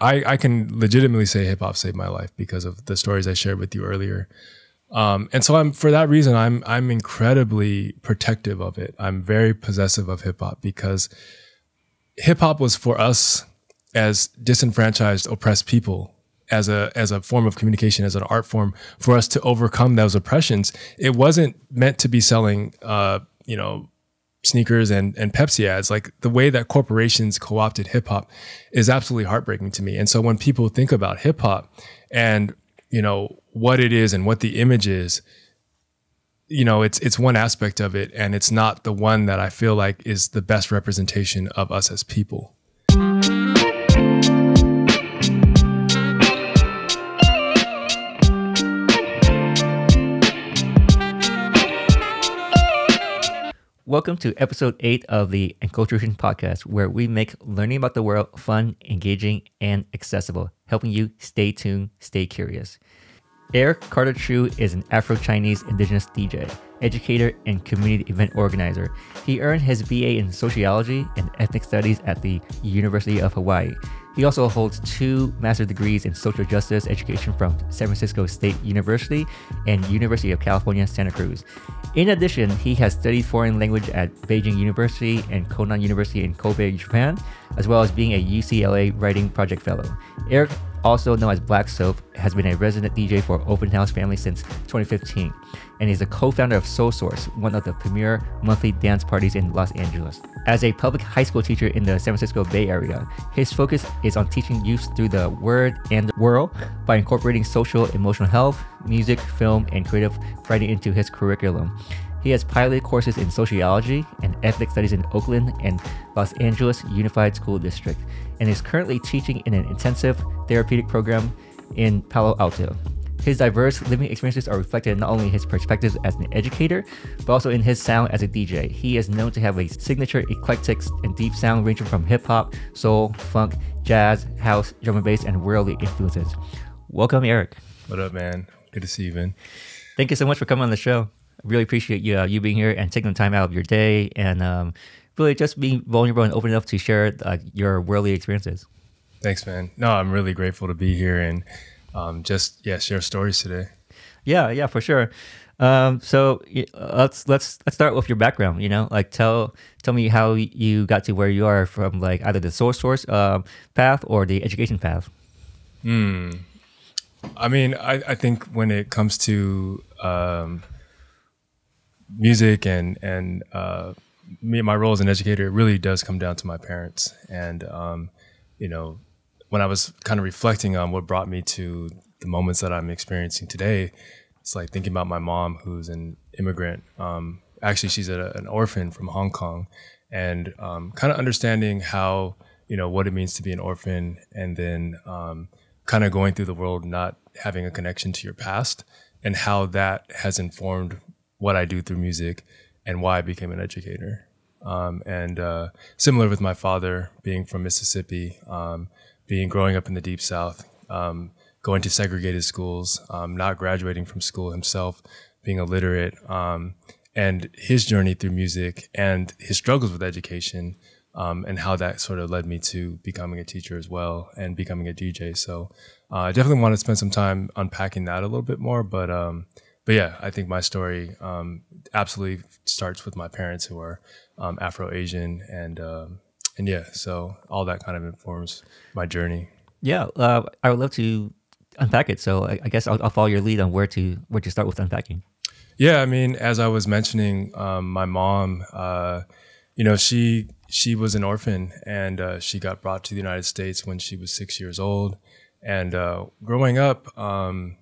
I, I can legitimately say hip hop saved my life because of the stories I shared with you earlier. Um, and so I'm for that reason I'm I'm incredibly protective of it. I'm very possessive of hip hop because hip hop was for us as disenfranchised, oppressed people as a as a form of communication, as an art form for us to overcome those oppressions. It wasn't meant to be selling, uh, you know, sneakers and and Pepsi ads. Like the way that corporations co-opted hip hop is absolutely heartbreaking to me. And so when people think about hip hop and you know what it is and what the image is, you know, it's it's one aspect of it, and it's not the one that I feel like is the best representation of us as people. Welcome to episode 8 of the Enculturation Podcast, where we make learning about the world fun, engaging, and accessible, helping you stay tuned, stay curious. Eric Carter Chu is an Afro Chinese indigenous DJ, educator, and community event organizer. He earned his BA in sociology and ethnic studies at the University of Hawaii. He also holds two master's degrees in social justice education from San Francisco State University and University of California, Santa Cruz. In addition, he has studied foreign language at Beijing University and Konan University in Kobe, Japan, as well as being a UCLA Writing Project Fellow. Eric also known as Black Soap, has been a resident DJ for Open House Family since 2015, and is a co-founder of Soul Source, one of the premier monthly dance parties in Los Angeles. As a public high school teacher in the San Francisco Bay Area, his focus is on teaching youth through the word and the world by incorporating social emotional health, music, film, and creative writing into his curriculum. He has piloted courses in sociology and ethnic studies in Oakland and Los Angeles Unified School District, and is currently teaching in an intensive therapeutic program in Palo Alto. His diverse living experiences are reflected in not only in his perspectives as an educator, but also in his sound as a DJ. He is known to have a signature eclectic and deep sound ranging from hip hop, soul, funk, jazz, house, drum and bass, and worldly influences. Welcome, Eric. What up, man? Good to see you, man. Thank you so much for coming on the show I really appreciate you uh, you being here and taking the time out of your day and um, really just being vulnerable and open enough to share uh, your worldly experiences. Thanks, man. No, I'm really grateful to be here and um, just yeah share stories today. Yeah, yeah, for sure. Um, so let's let's let's start with your background. You know, like tell tell me how you got to where you are from, like either the Soul Source um, path or the education path. Hmm. I mean, I, I think when it comes to um, music and and uh, me my role as an educator it really does come down to my parents. And um, you know when I was kind of reflecting on what brought me to the moments that I'm experiencing today it's like thinking about my mom who's an immigrant. Um, actually she's a, an orphan from Hong Kong. And um, kind of understanding how you know what it means to be an orphan and then um, kind of going through the world not having a connection to your past and how that has informed what I do through music and why I became an educator. Um, and uh, similar with my father being from Mississippi, um, being growing up in the deep South, um, going to segregated schools, um, not graduating from school himself, being illiterate, um, and his journey through music and his struggles with education, um, and how that sort of led me to becoming a teacher as well and becoming a DJ. So uh, I definitely want to spend some time unpacking that a little bit more, but but yeah, I think my story um, absolutely starts with my parents who are um, Afro Asian, and um, and yeah, so all that kind of informs my journey. Yeah, uh, I would love to unpack it. So I, I guess I'll, I'll, follow your lead on where to where to start with unpacking. Yeah, I mean, as I was mentioning, um, my mom, uh, you know, she she was an orphan, and uh, she got brought to the United States when she was six years old, and uh, growing up um,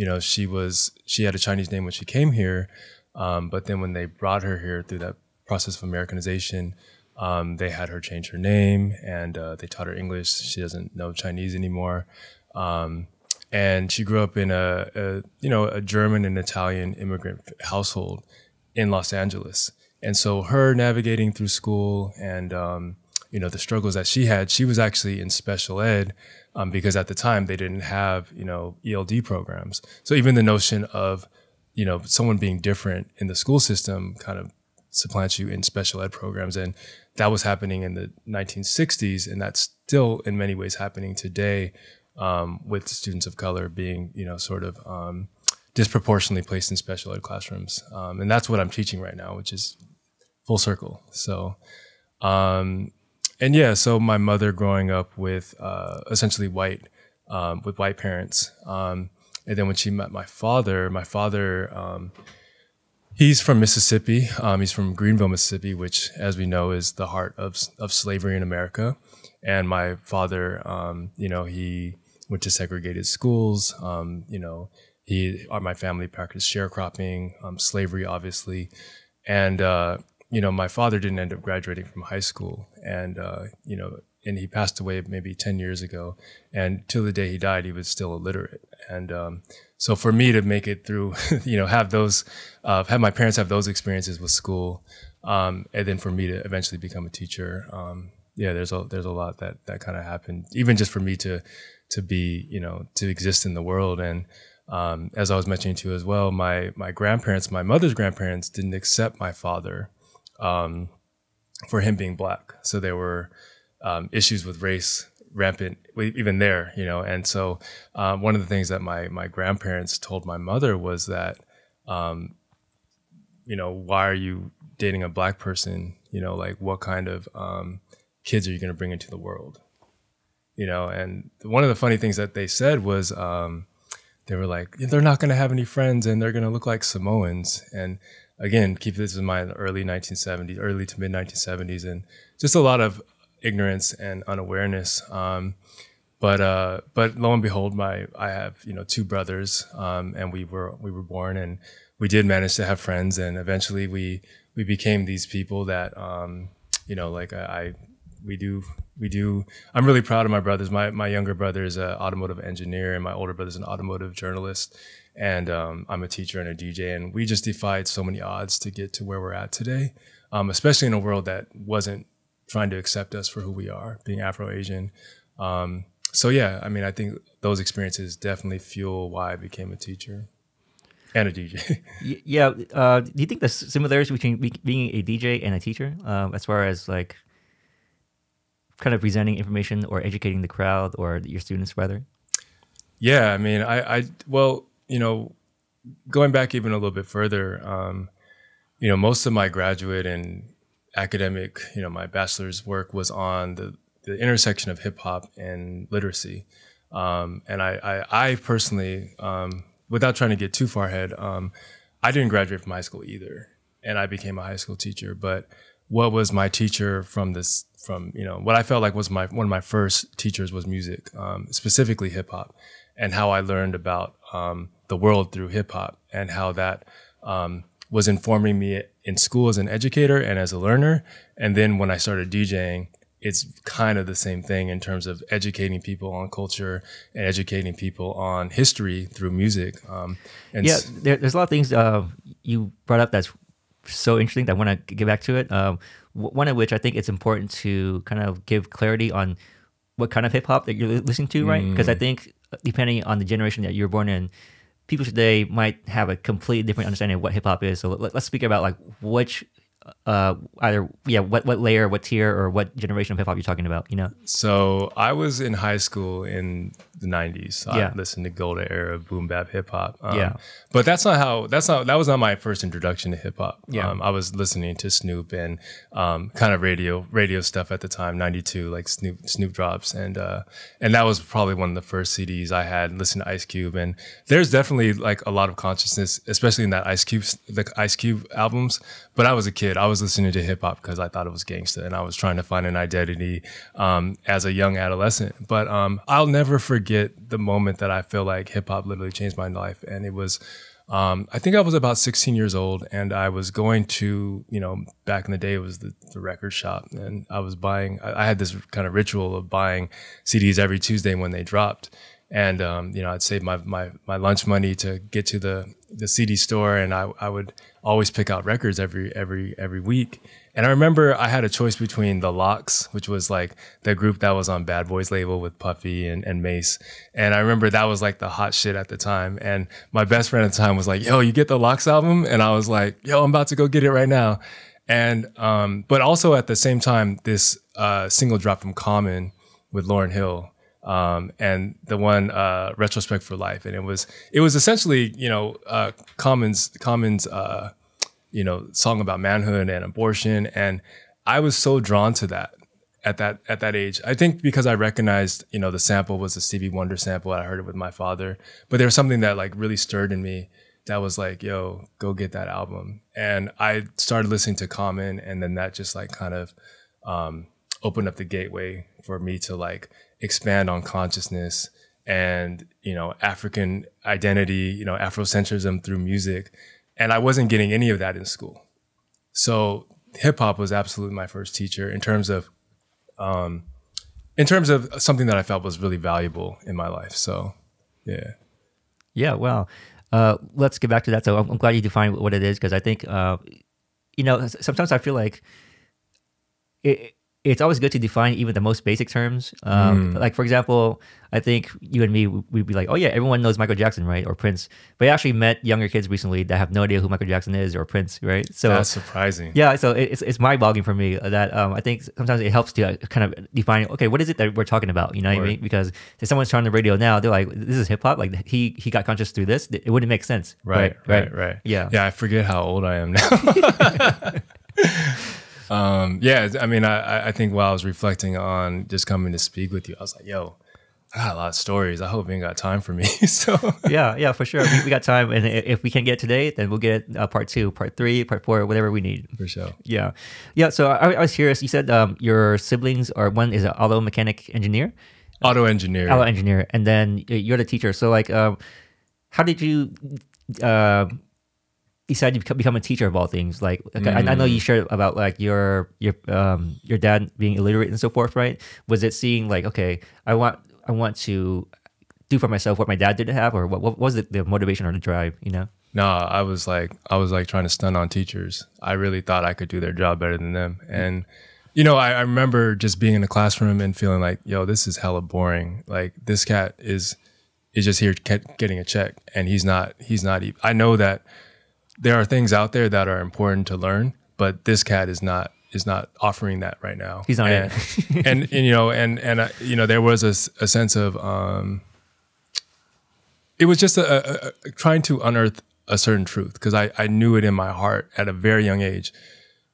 you know, she was she had a Chinese name when she came here, um, but then when they brought her here through that process of Americanization, um, they had her change her name and uh, they taught her English. She doesn't know Chinese anymore, um, and she grew up in a, a, you know a German and Italian immigrant household in Los Angeles. And so her navigating through school and um, you know the struggles that she had, she was actually in special ed um, because at the time they didn't have you know ELD programs. So even the notion of you know someone being different in the school system kind of supplants you in special ed programs. And that was happening in the 1960s. And that's still in many ways happening today um, with students of color being, you know, sort of um, disproportionately placed in special ed classrooms. Um, and that's what I'm teaching right now, which is full circle. So, um, and yeah, so my mother growing up with uh, essentially white, um, with white parents. Um, and then when she met my father, my father, um, he's from Mississippi. Um, he's from Greenville, Mississippi, which, as we know, is the heart of, of slavery in America. And my father, um, you know, he went to segregated schools. Um, you know, he, my family practiced sharecropping, slavery, obviously. And, uh, you know, my father didn't end up graduating from high school, and uh, you know, and he passed away maybe ten years ago. And till the day he died, he was still illiterate. And um, so for me to make it through, you know, have those, uh, have my parents have those experiences with school, um, and then for me to eventually become a teacher, um, yeah, there's a there's a lot that that kind of happened. Even just for me to to be, you know, to exist in the world and. Um, as I was mentioning to you as well, my my grandparents, my mother's grandparents, didn't accept my father um, for him being black. So there were um, issues with race rampant even there, you know. And so um, one of the things that my my grandparents told my mother was that, um, you know, why are you dating a black person? You know, like what kind of um, kids are you going to bring into the world? You know, and one of the funny things that they said was um, they were like, they're not going to have any friends and they're going to look like Samoans. And again, keep this in mind, early 1970s, early to mid 1970s, and just a lot of ignorance and unawareness. Um, but uh, but lo and behold, my I have you know two brothers, um, and we were we were born, and we did manage to have friends, and eventually we we became these people that um, you know like I, I we do we do i'm really proud of my brothers my my younger brother is an automotive engineer and my older brother is an automotive journalist and um, I'm a teacher and a DJ, and we just defied so many odds to get to where we're at today, um, especially in a world that wasn't trying to accept us for who we are, being Afro Asian. Um, so yeah, I mean, I think those experiences definitely fuel why I became a teacher and a DJ. yeah, uh, do you think the similarities between being a DJ and a teacher, um, as far as like kind of presenting information or educating the crowd or your students, rather? Yeah, I mean, I, I well, you know, going back even a little bit further, um, you know, most of my graduate and academic, you know, my bachelor's work was on the, the intersection of hip hop and literacy. Um, and I, I, I personally, um, without trying to get too far ahead, um, I didn't graduate from high school either, and I became a high school teacher. But what was my teacher from this? From you know, what I felt like was my one of my first teachers was music, um, specifically hip hop, and how I learned about um, the world through hip hop and how that um, was informing me in school as an educator and as a learner. And then when I started DJing, it's kind of the same thing in terms of educating people on culture and educating people on history through music. Um, and yeah, there, there's a lot of things uh, you brought up that's so interesting that I want to get back to it. Um, one of which I think it's important to kind of give clarity on what kind of hip hop that you're listening to, right? Because mm. I think depending on the generation that you're born in, people today might have a completely different understanding of what hip hop is. So let, us speak about like which uh, either yeah, what what layer, what tier, or what generation of hip hop you're talking about? You know. So I was in high school in the '90s. Yeah. I listened to golden era boom bap hip hop. Um, yeah. But that's not how. That's not. That was not my first introduction to hip hop. Yeah. Um, I was listening to Snoop and um, kind of radio radio stuff at the time, '92, like Snoop Snoop drops, and uh, and that was probably one of the first CDs I had. Listened to Ice Cube, and there's definitely like a lot of consciousness, especially in that Ice Cube the Ice Cube albums. But I was a kid. I was listening to hip hop because I thought it was gangsta, and I was trying to find an identity um, as a young adolescent. But um, I'll never forget the moment that I feel like hip hop literally changed my life, and it was. Um, I think I was about 16 years old, and I was going to, you know, back in the day, it was the, the record shop, and I was buying. I, I had this kind of ritual of buying CDs every Tuesday when they dropped, and um, you know I'd save my, my my lunch money to get to the the CD store, and I I would always pick out records every every every week. And I remember I had a choice between the LOX, which was like the group that was on Bad Boys label with Puffy and, and Mase. And I remember that was like the hot shit at the time. And my best friend at the time was like, "Yo, you get the LOX album?" And I was like, "Yo, I'm about to go get it right now." and um, but also at the same time, this uh, single drop from Common with Lauryn Hill. Um, and the one uh, retrospect for life, and it was it was essentially you know uh, Common's Common's uh, you know song about manhood and abortion, and I was so drawn to that at that at that age. I think because I recognized, you know, the sample was a Stevie Wonder sample. I heard it with my father, but there was something that like really stirred in me. That was like, yo, go get that album. And I started listening to Common, and then that just like kind of um, opened up the gateway for me to like expand on consciousness and you know African identity, you know Afrocentrism through music, and I wasn't getting any of that in school. So hip hop was absolutely my first teacher in terms of um, in terms of something that I felt was really valuable in my life. So, yeah. Yeah. Well, uh, let's get back to that. So I'm, I'm glad you defined what it is because I think, uh, you know, sometimes I feel like it, it's always good to define even the most basic terms. Um, mm. Like for example, I think you and me we'd be like, oh yeah, everyone knows Michael Jackson, right, or Prince. But I actually met younger kids recently that have no idea who Michael Jackson is or Prince, right? So that's surprising. Yeah, so it's it's mind boggling for me that um, I think sometimes it helps to uh, kind of define. Okay, what is it that we're talking about? You know what I mean? Because if someone's turning the radio now, they're like, this is hip hop. Like he he got conscious through this. It wouldn't make sense. Right, right, right, right. Yeah, yeah. I forget how old I am now. Um, yeah, I mean, I, I think while I was reflecting on just coming to speak with you, I was like, yo, I got a lot of stories. I hope you ain't got time for me. so yeah, yeah, for sure. We, we, got time, and if we can't get today, then we'll get uh, part two, part three, part four, whatever we need. For sure. Yeah, yeah. So I, I was curious. You said um, your siblings are one is an auto mechanic engineer, auto engineer, auto engineer, and then you're the teacher. So like, um, how did you? Uh, decided to become a teacher of all things? Like, mm. I, I, know you mm. shared about like your your um your dad being illiterate and so forth, right? Was it seeing like, okay, I want I want to do for myself what my dad didn't have, or what, what was it the motivation or the drive? You know? No, I was like I was like trying to stun on teachers. I really thought I could do their job better than them, and. You know, I, I remember just being in the classroom and feeling like, yo, this is hella boring. Like this cat is is just here getting a check and he's not he's not i know that there are things out there that are important to learn, but this cat is not is not offering that right now. He's not and, and, and, you know and and uh, you know there was a, a sense of um, it was just a, a, a trying to unearth a certain truth because I I knew it in my heart at a very young age,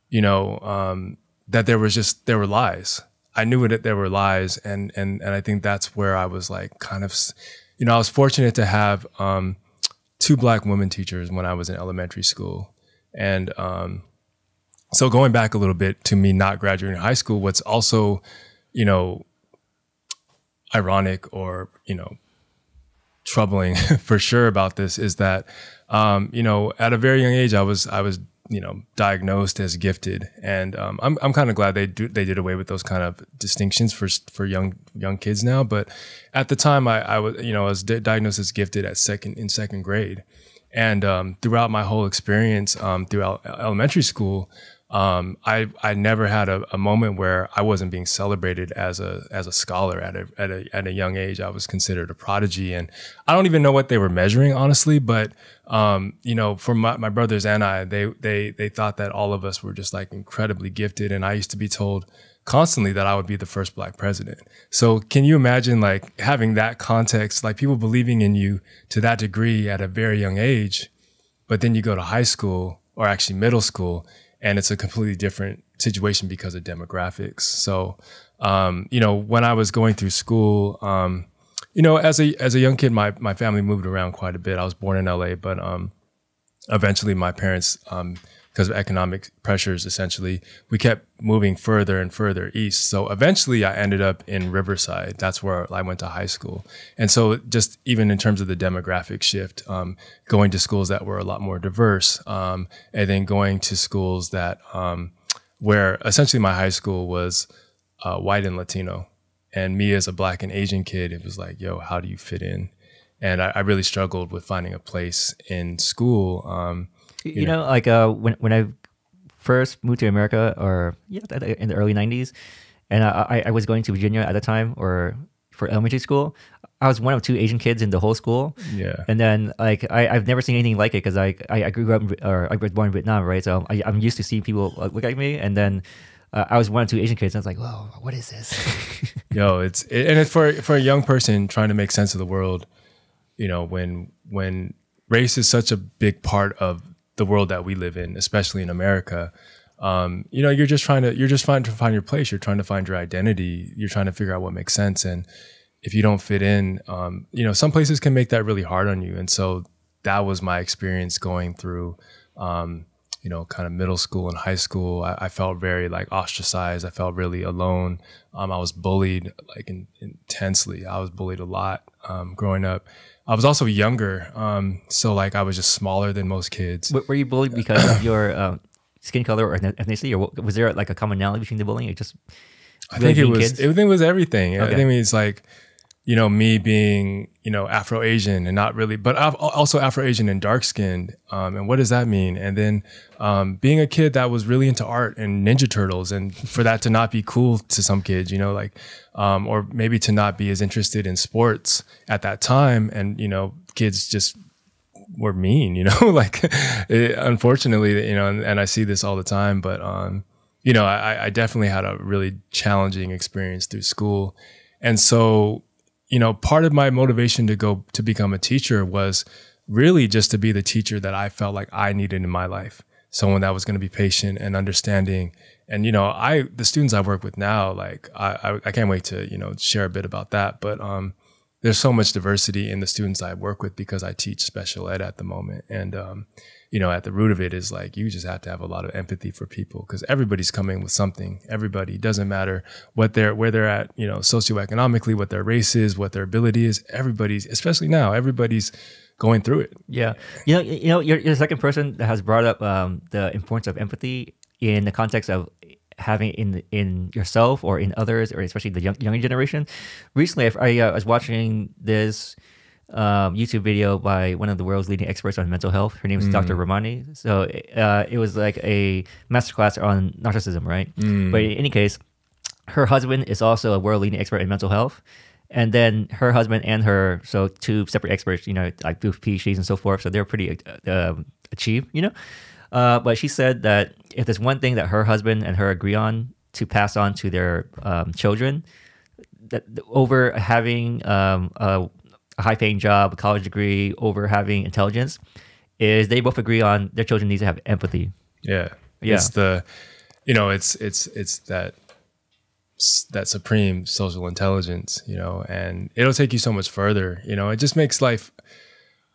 you know um, that there was just there were lies. I knew it there were lies and and and I think that's where I was like kind of you know I was fortunate to have um, two black women teachers when I was in elementary school. And um, so going back a little bit to me not graduating high school, what's also, you know, ironic or, you know, troubling for sure about this is that, um, you know, at a very young age, I was, I was you know diagnosed as gifted. And um, I'm, I'm kind of glad they do they did away with those kind of distinctions for for young young kids now. But at the time I, I was you know I was diagnosed as gifted at second in second grade. And um, throughout my whole experience um, throughout elementary school um, I I never had a, a, moment where I wasn't being celebrated as a as a scholar at a, at a at a young age. I was considered a prodigy, and I don't even know what they were measuring honestly. But um, you know, for my, my brothers and I, they they they thought that all of us were just like incredibly gifted, and I used to be told constantly that I would be the first black president. So can you imagine like having that context, like people believing in you to that degree at a very young age, but then you go to high school or actually middle school and it's a completely different situation because of demographics. So, um, you know, when I was going through school, um, you know, as a as a young kid, my my family moved around quite a bit. I was born in LA, but um, eventually my parents um, because of economic pressures, essentially, we kept moving further and further east. So eventually I ended up in Riverside. That's where I went to high school. And so just even in terms of the demographic shift, um, going to schools that were a lot more diverse, um, and then going to schools that, um, where essentially my high school was uh, white and Latino. And me as a black and Asian kid, it was like, yo, how do you fit in? And I, I really struggled with finding a place in school. You, you know, know, like uh, when when I first moved to America, or yeah, in the early '90s, and I, I was going to Virginia at the time, or for elementary school, I was one of two Asian kids in the whole school. Yeah. And then like I, I've never seen anything like it because I, I I grew up or I was born in Vietnam, right? So I, I'm used to seeing people look like me, and then uh, I was one of two Asian kids. And I was like, whoa, what is this? Yo, it's it, and it's for for a young person trying to make sense of the world. You know, when when race is such a big part of the world that we live in, especially in America. Um, you know, you're just trying to you're just trying to find your place. You're trying to find your identity. You're trying to figure out what makes sense. And if you don't fit in, um, you know, some places can make that really hard on you. And so that was my experience going through, um, you know, kind of middle school and high school. I, I felt very like ostracized. I felt really alone. Um, I was bullied like in, intensely. I was bullied a lot um, growing up. I was also younger, um, so like I was just smaller than most kids. Were you bullied because of your uh, skin color or ethnicity, or was there like a commonality between the bullying? It just I think it was. Kids? I think it was everything. Okay. I think it's like you know, me being, you know, Afro Asian and not really, but also Afro Asian and dark skinned. Um, and what does that mean? And then um, being a kid that was really into art and Ninja Turtles, and for that to not be cool to some kids, you know, like, um, or maybe to not be as interested in sports at that time. And, you know, kids just were mean, you know, like, it, unfortunately, you know, and, and, I see this all the time, but, um, you know, I, I definitely had a really challenging experience through school. And so you know, part of my motivation to go to become a teacher was really just to be the teacher that I felt like I needed in my life. Someone that was going to be patient and understanding. And, you know, I, the students I work with now, like, I, I, can't wait to, you know, share a bit about that. But, um, there's so much diversity in the students I work with because I teach special ed at the moment. And, um, you know, at the root of it is like you just have to have a lot of empathy for people because everybody's coming with something. Everybody doesn't matter what they're where they're at, you know, socioeconomically, what their race is, what their ability is. Everybody's, especially now, everybody's going through it. Yeah, you know, you know, you're, you're the second person that has brought up um, the importance of empathy in the context of having in in yourself or in others, or especially the young, younger generation. Recently, I, I uh, was watching this um, YouTube video by one of the world's leading experts on mental health. Her name is mm. Dr. Ramani. So uh, it was like a masterclass on narcissism, right? Mm. But in any case, her husband is also a world leading expert in mental health. And then her husband and her, so two separate experts, you know, like PhDs and so forth. So they're pretty uh, achieved, you know. Uh, but she said that if there's one thing that her husband and her agree on to pass on to their um, children, that over having um, a a high paying job, a college degree over having intelligence is they both agree on their children need to have empathy. Yeah. Yeah. It's the you know, it's it's it's that that supreme social intelligence, you know, and it'll take you so much further. You know, it just makes life,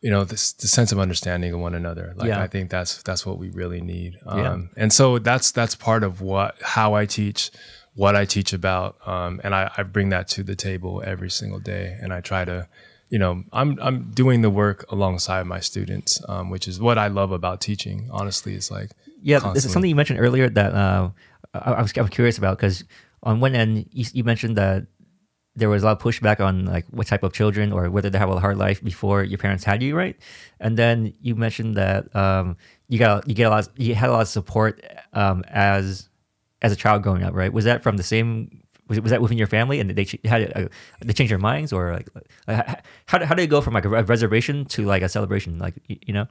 you know, this the sense of understanding of one another. Like yeah. I think that's that's what we really need. Um, yeah. and so that's that's part of what how I teach, what I teach about. Um, and I, I bring that to the table every single day and I try to you know, I'm I'm doing the work alongside my students, um, which is what I love about teaching. Honestly, it's like yeah, constantly. this is something you mentioned earlier that uh, I, I, was I was curious about because on one end you, you, mentioned that there was a lot of pushback on like what type of children or whether they have a hard life before your parents had you, right? And then you mentioned that um, you got you get a lot of, you had a lot of support um, as as a child growing up, right? Was that from the same was, was that within your family and they had uh, they changed their minds or like uh, how, how did it go from like a reservation to like a celebration? Like you know?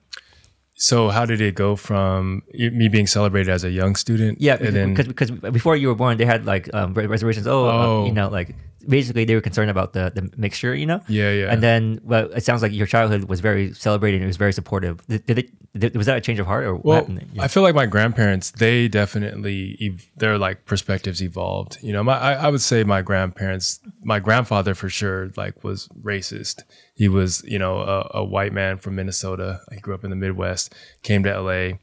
So how did it go from me being celebrated as a young student yeah because, then, because before you were born they had like um, reservations. Oh, oh. Uh, you know like basically they were concerned about the, the mixture, you know? Yeah, yeah. And then, well, it sounds like your childhood was very celebrating. It was very supportive. Did, did it, did, was that a change of heart or well, yeah. I feel like my grandparents, they definitely, their like perspectives evolved. You know, my, I, I would say my grandparents, my grandfather for sure, like was racist. He was, you know, a, a white man from Minnesota. He grew up in the Midwest, came to LA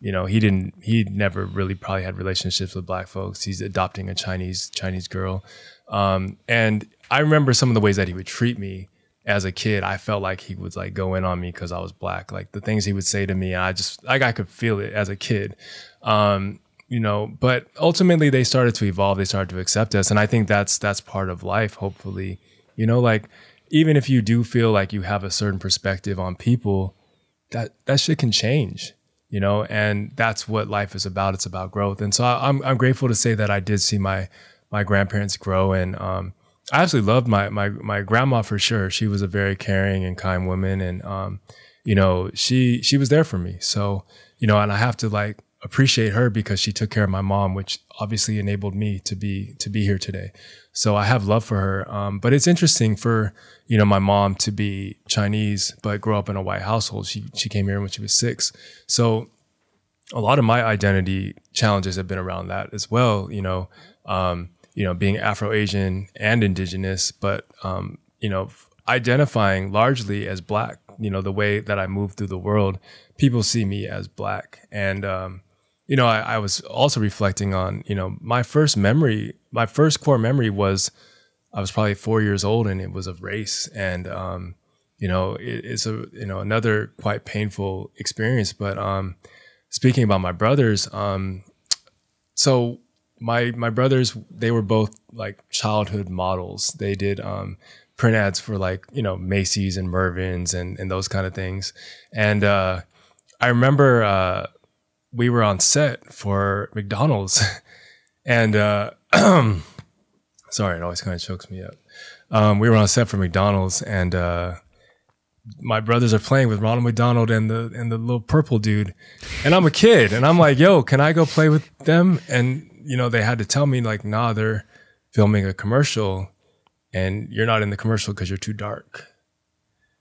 you know he didn't he never really probably had relationships with black folks he's adopting a chinese chinese girl um, and I remember some of the ways that he would treat me as a kid. I felt like he would like go in on me because I was black. Like the things he would say to me, I just like I could feel it as a kid. Um, you know, but ultimately they started to evolve. They started to accept us, and I think that's that's part of life. Hopefully, you know, like even if you do feel like you have a certain perspective on people, that that shit can change you know and that's what life is about it's about growth and so I, am I'm grateful to say that i did see my my grandparents grow and um, I absolutely loved my my my grandma for sure. She was a very caring and kind woman, and um, you know, she she was there for me. So you know, and I have to like appreciate her because she took care of my mom, which obviously enabled me to be to be here today. So I have love for her. Um, but it's interesting for you know my mom to be Chinese but grow up in a white household. She she came here when she was six. So a lot of my identity challenges have been around that as well. You know, um, you know, being Afro Asian and Indigenous, but um, you know, identifying largely as Black. You know, the way that I move through the world, people see me as Black, and um, you know, I, I, was also reflecting on, you know, my first memory, my first core memory was I was probably four years old and it was of race. And, um, you know, it, it's a, you know, another quite painful experience. But um, speaking about my brothers, um, so my, my brothers, they were both like childhood models. They did um, print ads for like, you know, Macy's and Mervyn's and, and those kind of things. And uh, I remember, uh, we were on set for McDonald's, and uh, sorry, it always kind of chokes me up. Um, we were on set for McDonald's, and uh, my brothers are playing with Ronald McDonald and the and the little purple dude, and I'm a kid, and I'm like, "Yo, can I go play with them?" And you know, they had to tell me like, "Nah, they're filming a commercial, and you're not in the commercial because you're too dark."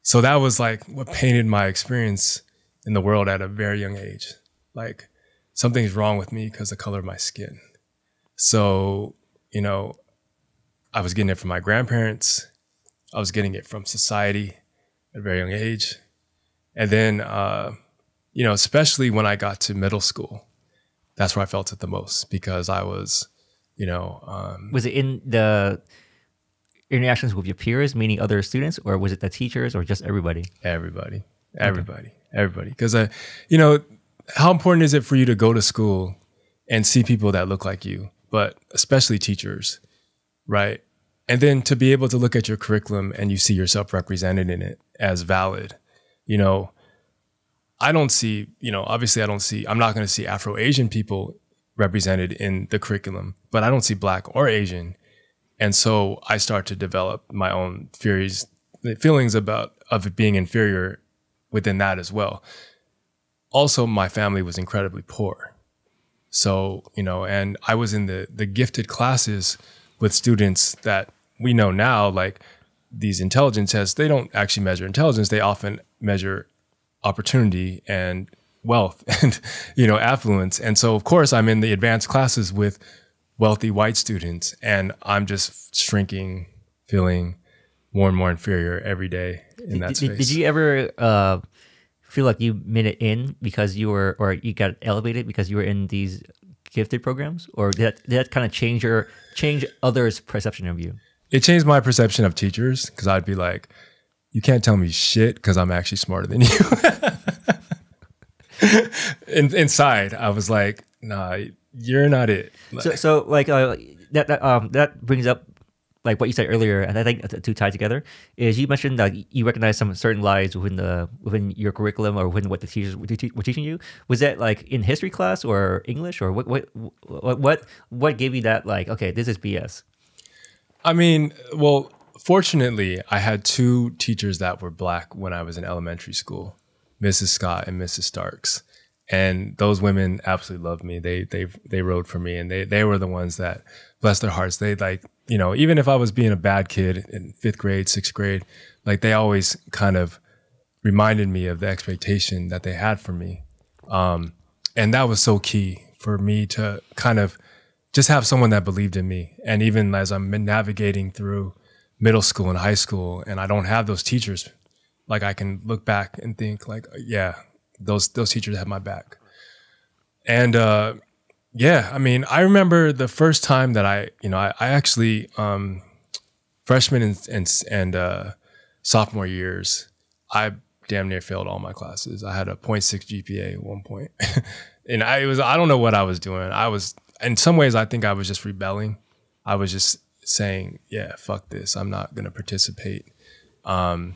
So that was like what painted my experience in the world at a very young age like something's wrong with me because the color of my skin. So, you know, I was getting it from my grandparents. I was getting it from society at a very young age. And then, uh, you know, especially when I got to middle school, that's where I felt it the most because I was, you know. Um, was it in the interactions with your peers, meaning other students, or was it the teachers or just everybody? Everybody. Everybody. Okay. Everybody. Because, I, you know, how important is it for you to go to school and see people that look like you, but especially teachers, right? And then to be able to look at your curriculum and you see yourself represented in it as valid. You know, I don't see, you know, obviously I don't see, I'm not going to see Afro Asian people represented in the curriculum, but I don't see Black or Asian. And so I start to develop my own theories, feelings about of it being inferior within that as well also my family was incredibly poor. So, you know, and I was in the the gifted classes with students that we know now like these intelligence tests, they don't actually measure intelligence, they often measure opportunity and wealth and you know affluence. And so of course I'm in the advanced classes with wealthy white students and I'm just shrinking, feeling more and more inferior every day in that did, space. Did you ever uh, feel like you made it in because you were, or you got elevated because you were in these gifted programs, or did that, did that kind of change your change others' perception of you? It changed my perception of teachers because I'd be like, "You can't tell me shit because I'm actually smarter than you." in, inside, I was like, "Nah, you're not it." So, so like uh, that that um that brings up like what you said earlier, and I think the two tie together is you mentioned that you recognize some certain lies within the within your curriculum or within what the teachers were, teaching you. Was that like in history class or English or what what what what what gave you that like okay this is BS? I mean, well, fortunately, I had two teachers that were black when I was in elementary school, Mrs. Scott and Mrs. Starks. And those women absolutely loved me. They they they rode for me, and they they were the ones that, bless their hearts, they like you know, even if I was being a bad kid in fifth grade, sixth grade, like they always kind of reminded me of the expectation that they had for me. Um, and that was so key for me to kind of just have someone that believed in me. And even as I'm navigating through middle school and high school and I don't have those teachers, like I can look back and think like, yeah, those, those teachers have my back. And, uh, yeah, I mean, I remember the first time that I, you know, I, I actually um, freshman and and, and uh, sophomore years, I damn near failed all my classes. I had a 0.6 GPA at one point, and I was I don't know what I was doing. I was in some ways I think I was just rebelling. I was just saying, yeah, fuck this. I'm not gonna participate. Um,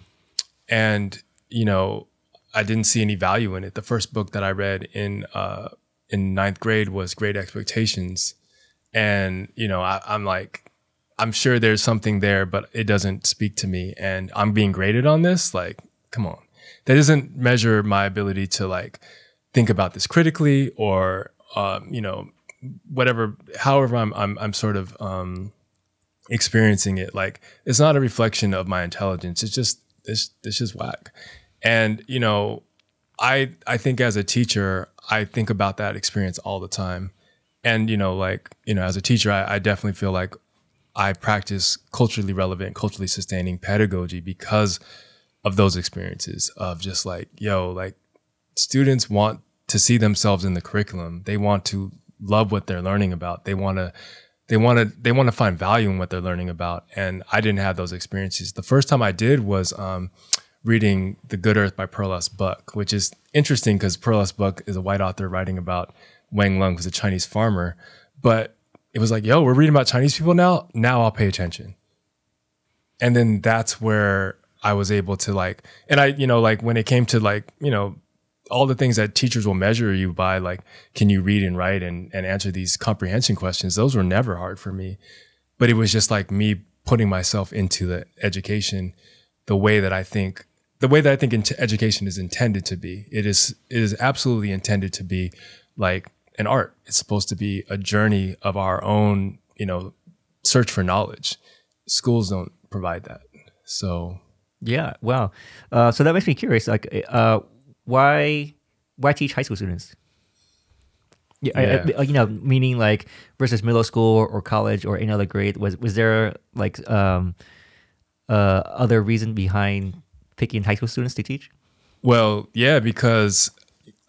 and you know, I didn't see any value in it. The first book that I read in uh, in ninth grade was Great Expectations. And, you know, I, I'm like, I'm sure there's something there, but it doesn't speak to me. And I'm being graded on this. Like, come on. That doesn't measure my ability to like think about this critically or, um, you know, whatever, however I'm, I'm, I'm sort of, um, experiencing it. Like, it's not a reflection of my intelligence. It's just, it's, it's just whack. And, you know, I, I think as a teacher, I think about that experience all the time. And, you know, like, you know, as a teacher, I, I definitely feel like I practice culturally relevant, culturally sustaining pedagogy because of those experiences of just like, yo, like students want to see themselves in the curriculum. They want to love what they're learning about. They want to they want to they want to find value in what they're learning about. And I didn't have those experiences. The first time I did was um, reading The Good Earth by Pearl S. Buck, which is interesting because Pearl S. Buck is a white author writing about Wang Lung, who's a Chinese farmer. But it was like, yo, we're reading about Chinese people now. Now I'll pay attention. And then that's where I was able to like, and I, you know, like when it came to like, you know, all the things that teachers will measure you by, like, can you read and write and, and answer these comprehension questions? Those were never hard for me. But it was just like me putting myself into the education the way that I think, the way that I think education is intended to be. It is, it is absolutely intended to be like an art. It's supposed to be a journey of our own, you know, search for knowledge. Schools don't provide that. So, yeah, wow. Uh, so that makes me curious. Like, uh, why why teach high school students? Yeah, yeah. I, I, you know, meaning like versus middle school or college or any other grade. Was was there like um, uh, other reason behind picking high school students to teach? Well, yeah, because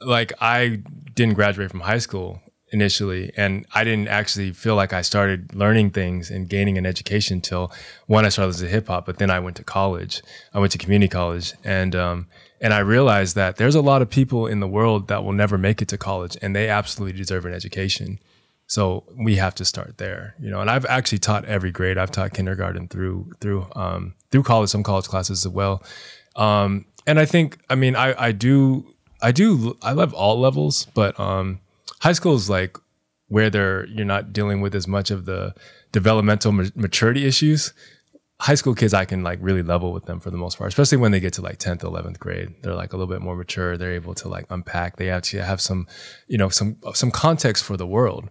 like I didn't graduate from high school initially and i didn't actually feel like i started learning things and gaining an education until one i started listening to hip-hop but then i went to college i went to community college and um, and i realized that there's a lot of people in the world that will never make it to college and they absolutely deserve an education so we have to start there you know and i've actually taught every grade i've taught kindergarten through through um, through college some college classes as well um, and i think i mean i i do I do. I love all levels, but um, high school is like where they're you're not dealing with as much of the developmental ma- maturity issues. High school kids, I can like really level with them for the most part, especially when they get to like 10th, 11th grade. They're like a little bit more mature. They're able to like unpack. They actually have some, you know, some some context for the world.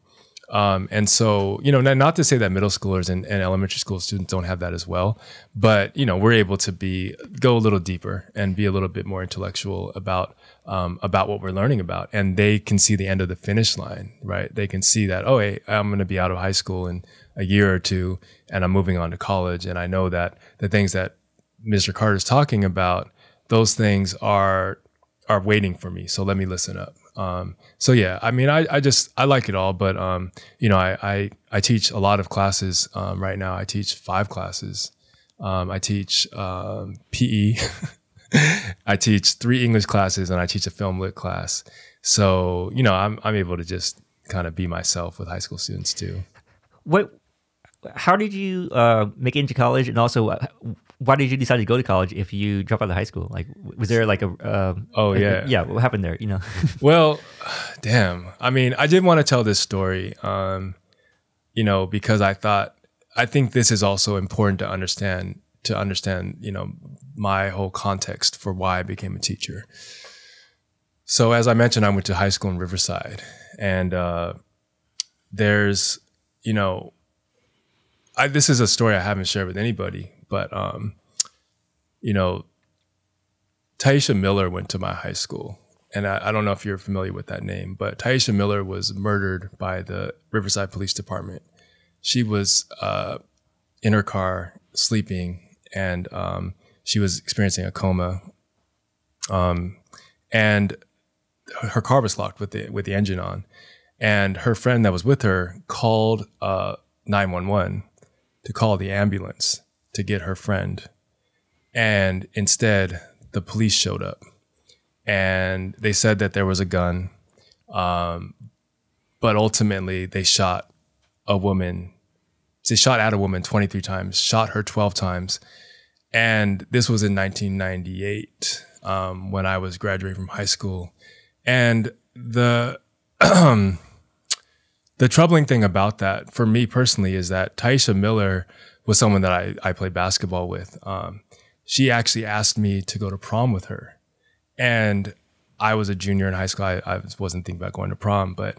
Um, and so, you know, not to say that middle schoolers and, and, elementary school students don't have that as well, but you know, we're able to be go a little deeper and be a little bit more intellectual about um, about what we're learning about, and they can see the end of the finish line, right? They can see that, oh, hey, I'm going to be out of high school in a year or two, and I'm moving on to college, and I know that the things that Mr. Carter is talking about, those things are are waiting for me. So let me listen up. Um, so yeah, I mean, I, I just I like it all, but um, you know, I, I I teach a lot of classes um, right now. I teach five classes. Um, I teach um, PE. I teach three English classes and I teach a film lit class. So, you know, I'm, I'm able to just kind of be myself with high school students too. What, how did you uh, make it into college? And also, uh, why did you decide to go to college if you dropped out of high school? Like, was there like a, uh, oh, yeah. A, yeah. What happened there? You know? well, damn. I mean, I did want to tell this story, um, you know, because I thought, I think this is also important to understand to understand, you know, my whole context for why I became a teacher. So as I mentioned, I went to high school in Riverside, and uh, there's, you know, I, this is a story I haven't shared with anybody, but um, you know, Tyisha Miller went to my high school, and I, I, don't know if you're familiar with that name, but Tyisha Miller was murdered by the Riverside Police Department. She was uh, in her car sleeping and um, she was experiencing a coma. Um, and her car was locked with the with the engine on, and her friend that was with her called uh, nine one one to call the ambulance to get her friend, and instead the police showed up, and they said that there was a gun, um, but ultimately they shot a woman they shot at a woman 23 times, shot her 12 times. And this was in 1998 um, when I was graduating from high school. And the the troubling thing about that for me personally is that Tyisha Miller was someone that I, I played basketball with. Um, she actually asked me to go to prom with her. And I was a junior in high school. I, I wasn't thinking about going to prom, but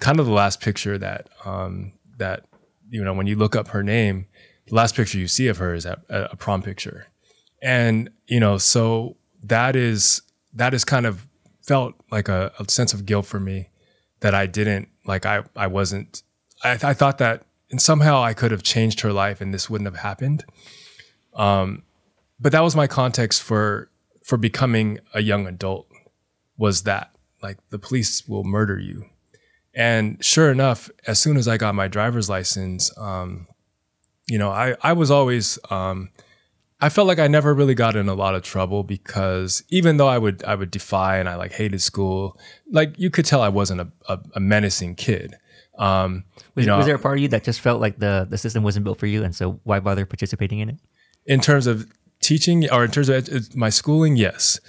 kind of the last picture that, um, that, you know, when you look up her name, the last picture you see of her is a, a prom picture. And, you know, so that is, that is kind of felt like a, a sense of guilt for me that I didn't, like, I, I wasn't, I, I thought that and somehow I could have changed her life and this wouldn't have happened. Um, but that was my context for for becoming a young adult was that like the police will murder you. And sure enough, as soon as I got my driver's license, um, you know, I I was always um, I felt like I never really got in a lot of trouble because even though I would I would defy and I like hated school, like you could tell I wasn't a, a, a menacing kid. Um, was, you know, was there a part of you that just felt like the the system wasn't built for you, and so why bother participating in it? In terms of teaching, or in terms of my schooling, yes.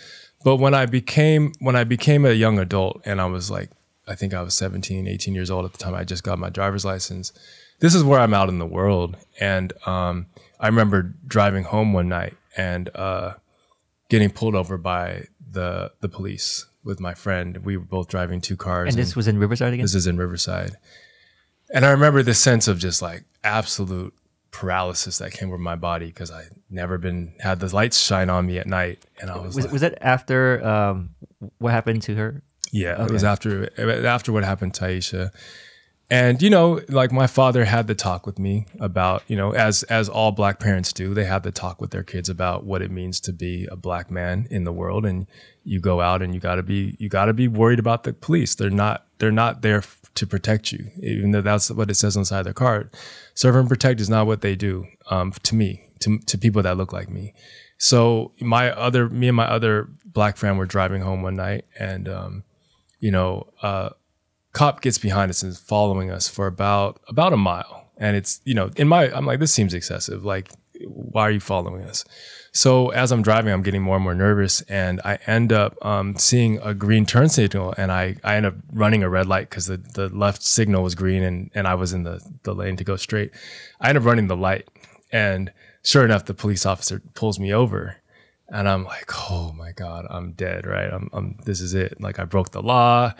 But when I became when I became a young adult, and I was like, I think I was 17, 18 years old at the time. I just got my driver's license. This is where I'm out in the world, and um, I remember driving home one night and uh, getting pulled over by the the police with my friend. We were both driving two cars. And this was in Riverside again? This is in Riverside. And I remember the sense of just like absolute paralysis that came over my body because I never been had the lights shine on me at night, and I was was, like, was that after um, what happened to her? Yeah, okay. it was after after what happened to Tyisha, and you know, like my father had the talk with me about you know as as all black parents do, they have the talk with their kids about what it means to be a black man in the world, and you go out and you got to be you got to be worried about the police. They're not they're not there to protect you, even though that's what it says inside their card. Serve and protect is not what they do um, to me, to to people that look like me. So my other me and my other black friend were driving home one night, and um, you know, uh, cop gets behind us and is following us for about about a mile, and it's you know, in my I'm like this seems excessive. Like, why are you following us? So as I'm driving, I'm getting more and more nervous, and I end up um, seeing a green turn signal, and I, I end up running a red light because the, the left signal was green, and, and I was in the, the lane to go straight. I end up running the light, and sure enough, the police officer pulls me over, and I'm like, oh my god, I'm dead, right? I'm, I'm this is it. Like I broke the law.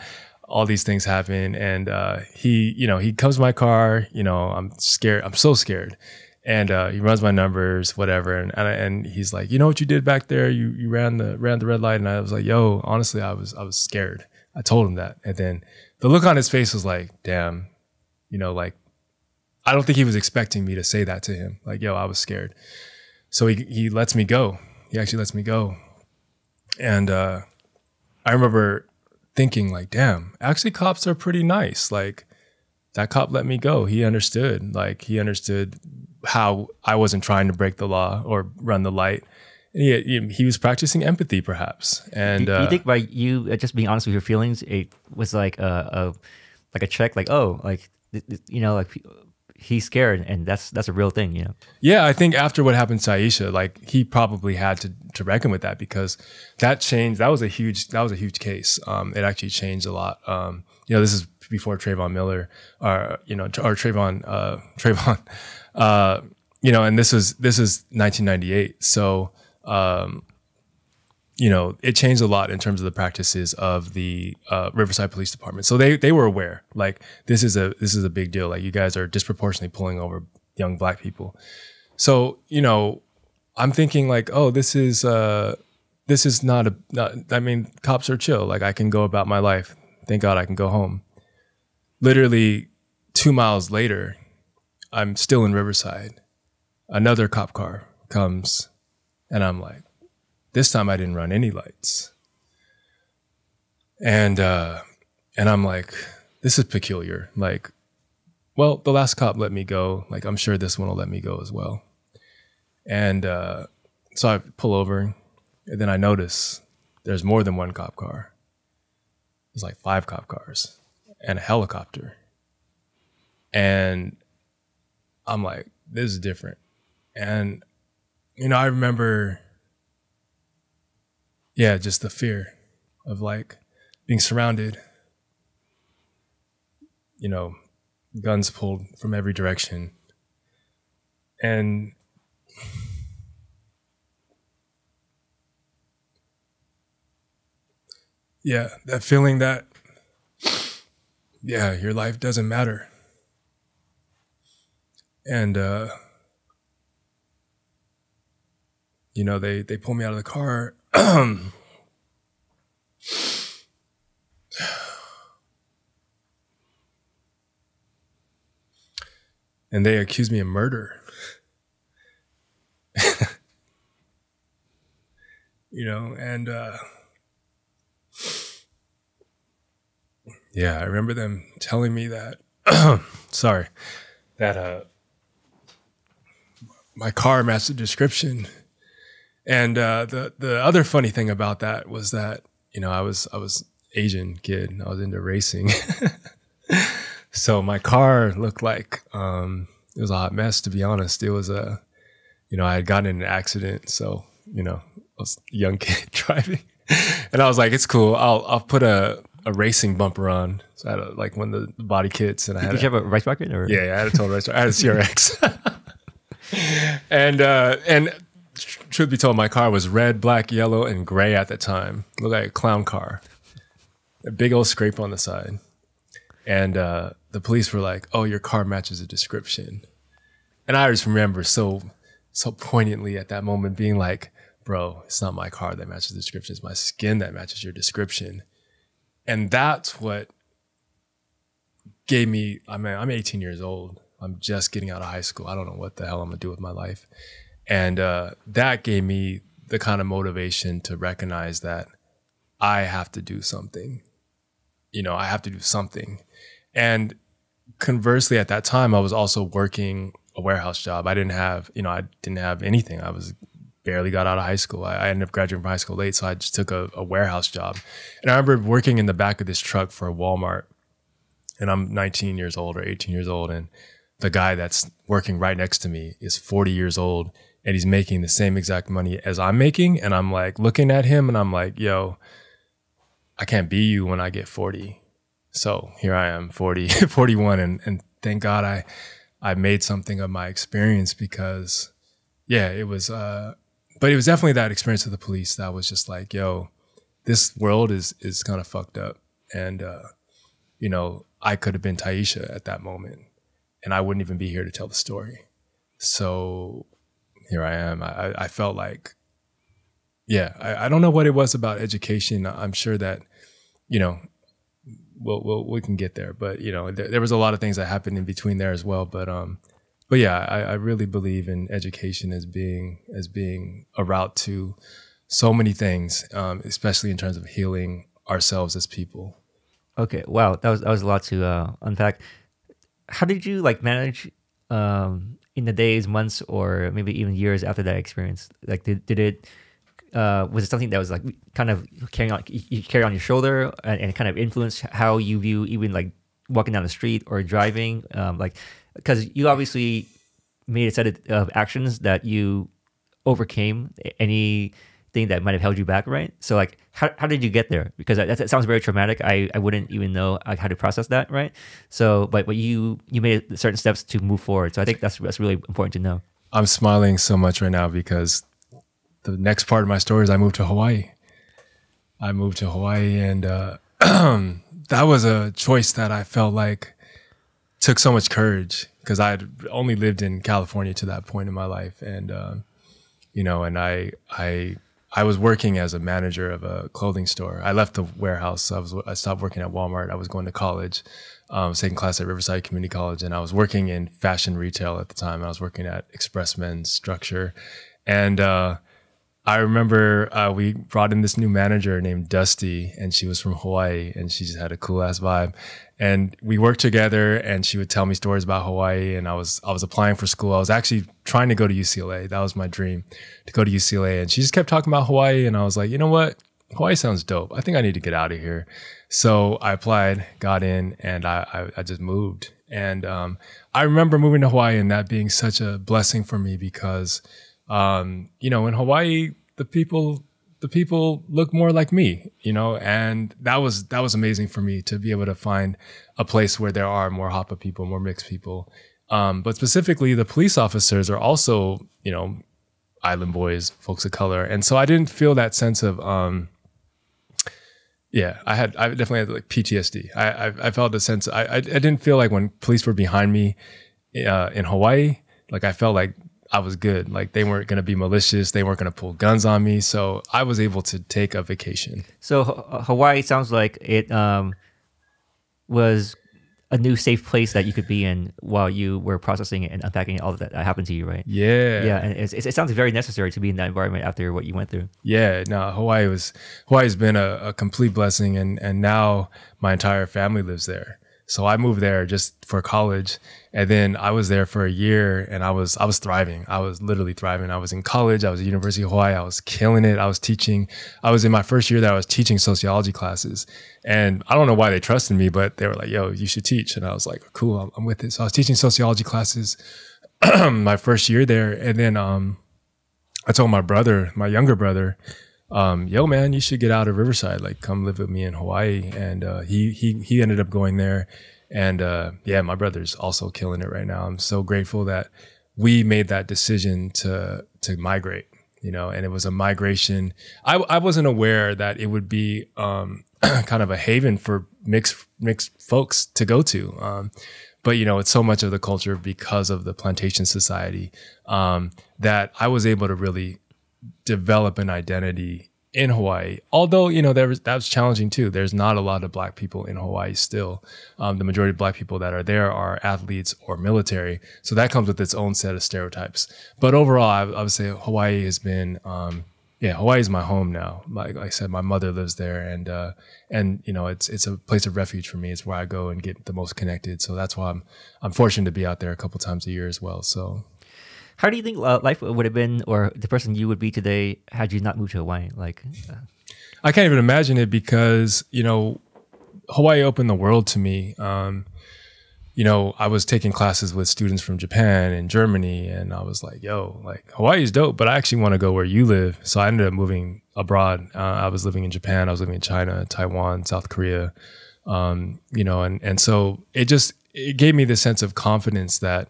All these things happen, and uh, he, you know, he comes to my car. You know, I'm scared. I'm so scared and uh, he runs my numbers, whatever. And, and and he's like, you know what you did back there? You you ran the ran the red light, and I was like, yo, honestly, I was I was scared. I told him that, and then the look on his face was like, damn, you know, like I don't think he was expecting me to say that to him. Like, yo, I was scared. So he he lets me go. He actually lets me go, and uh, I remember thinking like, damn, actually, cops are pretty nice. Like that cop let me go. He understood. Like he understood how I wasn't trying to break the law or run the light. He, he was practicing empathy, perhaps. And do, uh, you think by you uh, just being honest with your feelings, it was like a, a like a check, like oh, like you know, like he's scared, and that's that's a real thing, you know. Yeah, I think after what happened to Tyisha, like he probably had to to reckon with that because that changed. That was a huge that was a huge case. Um, it actually changed a lot. Um, you know, this is before Trayvon Miller, or you know, or Trayvon uh, Trayvon uh, you know, and this was this is 1998, so um, you know it changed a lot in terms of the practices of the uh, Riverside Police Department. So they they were aware, like this is a this is a big deal. Like you guys are disproportionately pulling over young black people. So you know, I'm thinking like, oh, this is uh, this is not a. Not, I mean, cops are chill. Like I can go about my life. Thank God I can go home. Literally two miles later, I'm still in Riverside. Another cop car comes, and I'm like, this time I didn't run any lights. And uh, and I'm like, this is peculiar. Like, well, the last cop let me go. Like, I'm sure this one will let me go as well. And uh, so I pull over, and then I notice there's more than one cop car. There's like five cop cars and a helicopter. And I'm like, this is different. And, you know, I remember, yeah, just the fear of like being surrounded, you know, guns pulled from every direction. And yeah, that feeling that, yeah, your life doesn't matter. And, uh, you know, they, they pull me out of the car. and they accuse me of murder. you know, and uh, yeah, I remember them telling me that. sorry, that uh, my car matched the description. And uh, the the other funny thing about that was that you know I was I was Asian kid. I was into racing. so my car looked like um, it was a hot mess. To be honest, it was a, you know, I had gotten in an accident, so you know, I was a young kid driving, and I was like, it's cool. I'll I'll put a a racing bumper on. So I had a, like one of the body kits, and I had. Did a, you have a race bucket or? Yeah, yeah, I had a total race. I had a CRX. and uh, and truth be told, my car was red, black, yellow, and gray at the time. Looked like a clown car. A big old scrape on the side. And uh, the police were like, "Oh, your car matches the description." And I just remember so so poignantly at that moment being like, "Bro, it's not my car that matches the description. It's my skin that matches your description." And that's what gave me. I mean, I'm 18 years old. I'm just getting out of high school. I don't know what the hell I'm gonna do with my life, and uh, that gave me the kind of motivation to recognize that I have to do something. You know, I have to do something and conversely, at that time, I was also working a warehouse job. I didn't have, you know, I didn't have anything. I was barely got out of high school. I, I ended up graduating from high school late, so I just took a, a warehouse job. And I remember working in the back of this truck for Walmart, and I'm 19 years old or 18 years old, and the guy that's working right next to me is 40 years old and he's making the same exact money as I'm making. And I'm like looking at him and I'm like, yo, I can't be you when I get 40. So here I am, 40, 41, and, and thank God I, I made something of my experience because, yeah, it was, uh, but it was definitely that experience of the police that was just like, yo, this world is is kind of fucked up, and uh, you know, I could have been Tyisha at that moment, and I wouldn't even be here to tell the story. So here I am. I, I felt like, yeah, I, I don't know what it was about education. I'm sure that, you know, we'll, we'll we can get there. But you know, there, there, was a lot of things that happened in between there as well. But um, but yeah, I, I really believe in education as being as being a route to so many things, um, especially in terms of healing ourselves as people. Okay, wow, that was that was a lot to uh, unpack. How did you like manage um, in the days, months, or maybe even years after that experience? Like, did did it uh, was it something that was like kind of carrying on you carry on your shoulder and, and, kind of influence how you view even like walking down the street or driving um, like because you obviously made a set of actions that you overcame anything that might have held you back right? So like how, how did you get there? Because that, that sounds very traumatic. I, I wouldn't even know how to process that right? So but but you you made certain steps to move forward. So i think that's that's really important to know. I'm smiling so much right now because the next part of my story is I moved to Hawaii. I moved to Hawaii, and uh, that was a choice that I felt like took so much courage because I had only lived in California to that point in my life, and uh, you know, and I I I was working as a manager of a clothing store. I left the warehouse. I was I stopped working at Walmart. I was going to college, um, taking class at Riverside Community College, and I was working in fashion retail at the time. I was working at Express Men's Structure, and uh, I remember uh, we brought in this new manager named Dusty, and she was from Hawaii, and she just had a cool ass vibe. And we worked together, and she would tell me stories about Hawaii. And I was I was applying for school. I was actually trying to go to UCLA. That was my dream to go to UCLA. And she just kept talking about Hawaii, and I was like, you know what? Hawaii sounds dope. I think I need to get out of here. So I applied, got in, and I I, I just moved. And um, I remember moving to Hawaii and that being such a blessing for me because um, you know, in Hawaii, the people the people look more like me, you know, and that was that was amazing for me to be able to find a place where there are more Hapa people, more mixed people. Um, but specifically, the police officers are also, you know, island boys, folks of color, and so I didn't feel that sense of, um, yeah, I had I definitely had like PTSD. I I, I felt the sense I, I, I didn't feel like when police were behind me uh, in Hawaii, like I felt like I was good. Like they weren't going to be malicious. They weren't going to pull guns on me. So I was able to take a vacation. So H- Hawaii sounds like it um, was a new safe place that you could be in while you were processing and unpacking all that, that happened to you, right? Yeah. Yeah, and it's, it's, it sounds very necessary to be in that environment after what you went through. Yeah, no, Hawaii was Hawaii's been a, a complete blessing, and and now my entire family lives there. So I moved there just for college, and then I was there for a year, and I was I was thriving. I was literally thriving. I was in college. I was at University of Hawaii. I was killing it. I was teaching. I was in my first year that I was teaching sociology classes, and I don't know why they trusted me, but they were like, "Yo, you should teach," and I was like, "Cool, I'm, I'm with it." So I was teaching sociology classes my first year there, and then um, I told my brother, my younger brother, um, yo man, you should get out of Riverside, like come live with me in Hawaii. And uh, he he he ended up going there, and uh, yeah, my brother's also killing it right now. I'm so grateful that we made that decision to to migrate. You know, and it was a migration. I I wasn't aware that it would be um, kind of a haven for mixed mixed folks to go to. Um, but you know, it's so much of the culture because of the plantation society um, that I was able to really develop an identity in Hawaii. Although you know there was, that was challenging too. There's not a lot of black people in Hawaii still. Um, the majority of black people that are there are athletes or military, so that comes with its own set of stereotypes. But overall, I, I would say Hawaii has been. Um, yeah, Hawaii is my home now. Like, like, I said, my mother lives there, and uh, and you know it's it's a place of refuge for me. It's where I go and get the most connected. So that's why I'm I'm fortunate to be out there a couple times a year as well. So How do you think uh, life would have been, or the person you would be today, had you not moved to Hawaii? Like, uh, I can't even imagine it because you know Hawaii opened the world to me. Um, you know, I was taking classes with students from Japan and Germany, and I was like, "Yo, like Hawaii is dope, but I actually want to go where you live." So I ended up moving abroad. Uh, I was living in Japan, I was living in China, Taiwan, South Korea. Um, you know, and and so it just it gave me this sense of confidence that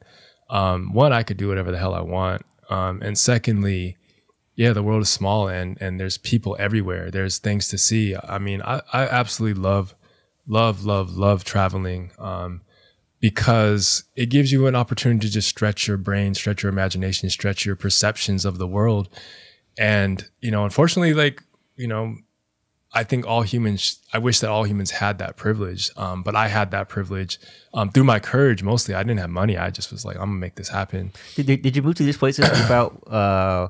um, one, I could do whatever the hell I want, um, and secondly, yeah, the world is small and and there's people everywhere. There's things to see. I mean, I, I absolutely love, love, love, love traveling um, because it gives you an opportunity to just stretch your brain, stretch your imagination, stretch your perceptions of the world. And you know, unfortunately, like you know, I think all humans. I wish that all humans had that privilege, um, but I had that privilege um, through my courage. Mostly, I didn't have money. I just was like, I'm gonna make this happen. did, did you move to these places without uh,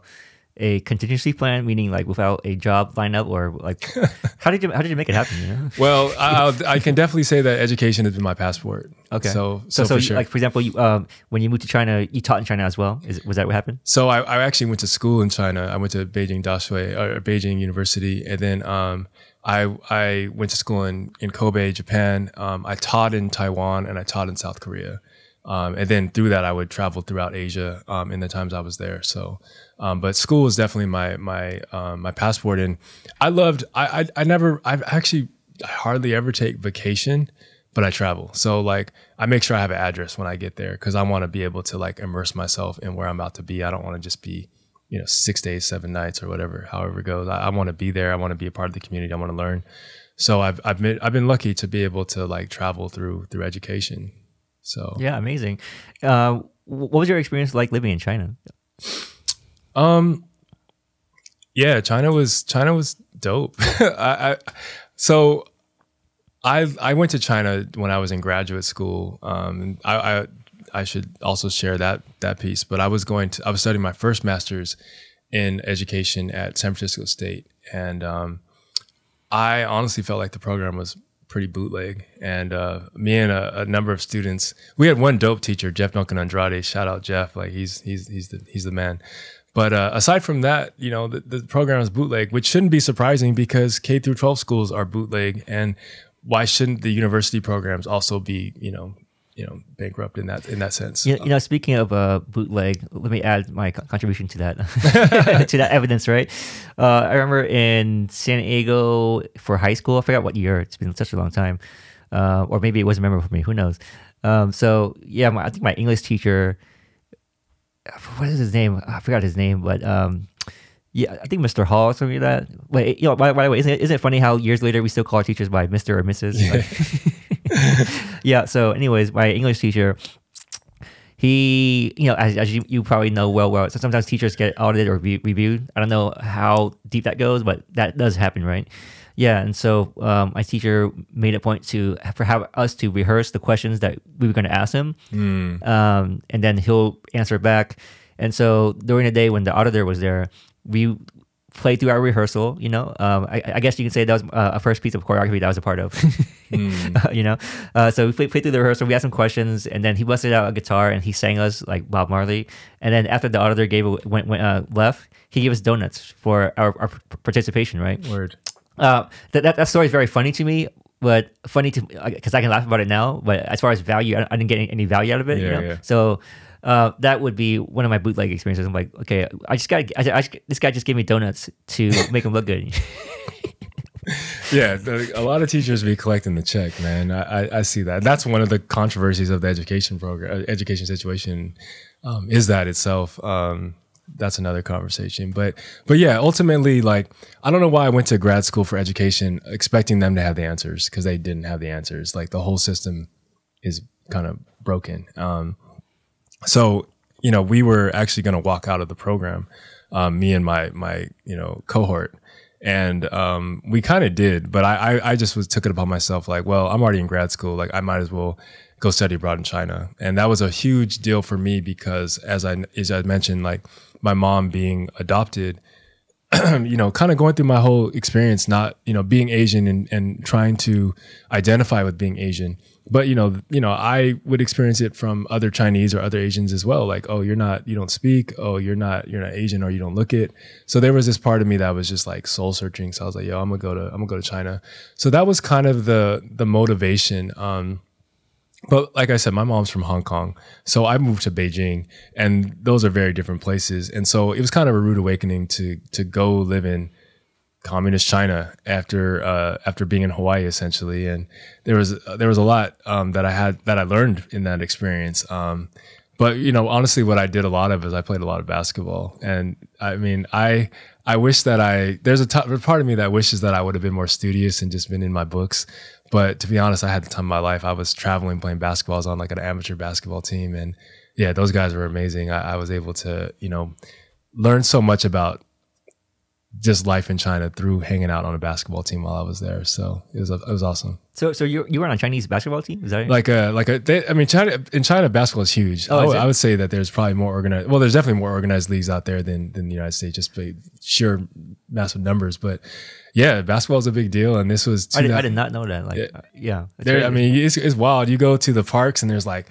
a contingency plan, meaning like without a job lineup, or like how did you how did you make it happen? You know? Well, I, I can definitely say that education has been my passport. Okay. So, So, so, so, for sure. like for example, you, um, when you moved to China, you taught in China as well. Is was that what happened? So I, I actually went to school in China. I went to Beijing Daxue or Beijing University, and then um, I I went to school in in Kobe, Japan. Um, I taught in Taiwan and I taught in South Korea, um, and then through that I would travel throughout Asia um, in the times I was there. So, um, but school was definitely my my um, my passport, and I loved. I I, I never. I've actually I hardly ever take vacation but I travel. So like I make sure I have an address when I get there because I want to be able to like immerse myself in where I'm about to be. I don't want to just be, you know, six days, seven nights or whatever, however it goes. I, I want to be there. I want to be a part of the community. I want to learn. So I've I've been I've been lucky to be able to like travel through through education. So Yeah, amazing. Uh, what was your experience like living in China? Um, yeah, China was China was dope. I, I so I I went to China when I was in graduate school. Um, I, I I should also share that that piece. But I was going to I was studying my first master's in education at San Francisco State, and um, I honestly felt like the program was pretty bootleg. And uh, me and a, a number of students, we had one dope teacher, Jeff Duncan Andrade. Shout out Jeff, like he's he's he's the he's the man. But uh, aside from that, you know, the, the program is bootleg, which shouldn't be surprising because K through 12 schools are bootleg, and why shouldn't the university programs also be, you know, you know bankrupt in that in that sense. You, you know, speaking of uh, bootleg, let me add my co- contribution to that to that evidence. Right, uh, I remember in San Diego for high school. I forgot what year. It's been such a long time, uh, or maybe it wasn't memorable for me. Who knows? Um, so yeah, my, I think my English teacher. What is his name? I forgot his name, but um, yeah, I think Mr. Hall or something like that. Wait, you know, by, by the way, isn't it, isn't it funny how years later we still call our teachers by Mr. or Mrs. Like- yeah. So, anyways, my English teacher, he, you know, as, as you, you probably know well, well, so sometimes teachers get audited or re- reviewed. I don't know how deep that goes, but that does happen, right? Yeah, and so um, my teacher made a point to for have us to rehearse the questions that we were going to ask him, um, and then he'll answer back. And so during the day when the auditor was there, we played through our rehearsal. You know, um, I, I guess you can say that was uh, a first piece of choreography that I was a part of. you know, uh, so we played, played through the rehearsal. We had some questions, and then he busted out a guitar and he sang us like Bob Marley. And then after the auditor gave went, went uh, left, he gave us donuts for our, our participation. Right. Word. Uh, that, that that story is very funny to me, but funny to because I can laugh about it now. But as far as value, I, I didn't get any, any value out of it. you Yeah, know? yeah. So uh, that would be one of my bootleg experiences. I'm like, okay, I just got this guy just gave me donuts to make him look good. yeah, the, a lot of teachers be collecting the check, man. I, I, I see that. That's one of the controversies of the education program, uh, education situation, um, is that itself. Um, that's another conversation, but but yeah, ultimately, like I don't know why I went to grad school for education expecting them to have the answers because they didn't have the answers. Like the whole system is kind of broken. Um, so you know, we were actually going to walk out of the program, um, me and my my you know cohort, and um, we kind of did. But I, I I just was took it upon myself like, well, I'm already in grad school, like I might as well go study abroad in China, and that was a huge deal for me because as I as I mentioned, like my mom being adopted you know, kind of going through my whole experience, not, you know, being Asian and, and trying to identify with being Asian. But, you know, you know, I would experience it from other Chinese or other Asians as well. Like, oh, you're not, you don't speak. Oh, you're not, you're not Asian or you don't look it. So there was this part of me that was just like soul searching. So I was like, yo, I'm gonna go to, I'm gonna go to China. So that was kind of the, the motivation. Um, but like I said, my mom's from Hong Kong, so I moved to Beijing, and those are very different places. And so it was kind of a rude awakening to to go live in communist China after uh, after being in Hawaii essentially. And there was there was a lot um, that I had that I learned in that experience. Um, but you know, honestly, what I did a lot of is I played a lot of basketball, and I mean, I I wish that I there's a t- part of me that wishes that I would have been more studious and just been in my books. But to be honest, I had the time of my life. I was traveling playing basketball. I was on like an amateur basketball team, and yeah, those guys were amazing. I, I was able to you know learn so much about just life in China through hanging out on a basketball team while I was there. So it was it was awesome. so, so you you were on a Chinese basketball team? Is that right? Like a like a they, I mean China in China basketball is huge. Oh, I, is? I would say that there's probably more organized. Well, there's definitely more organized leagues out there than than the United States, just by sheer massive numbers. But yeah, basketball is a big deal, and this was. I, did, I did not know that. Like, uh, yeah, there, I mean, it's, it's wild. You go to the parks and there's like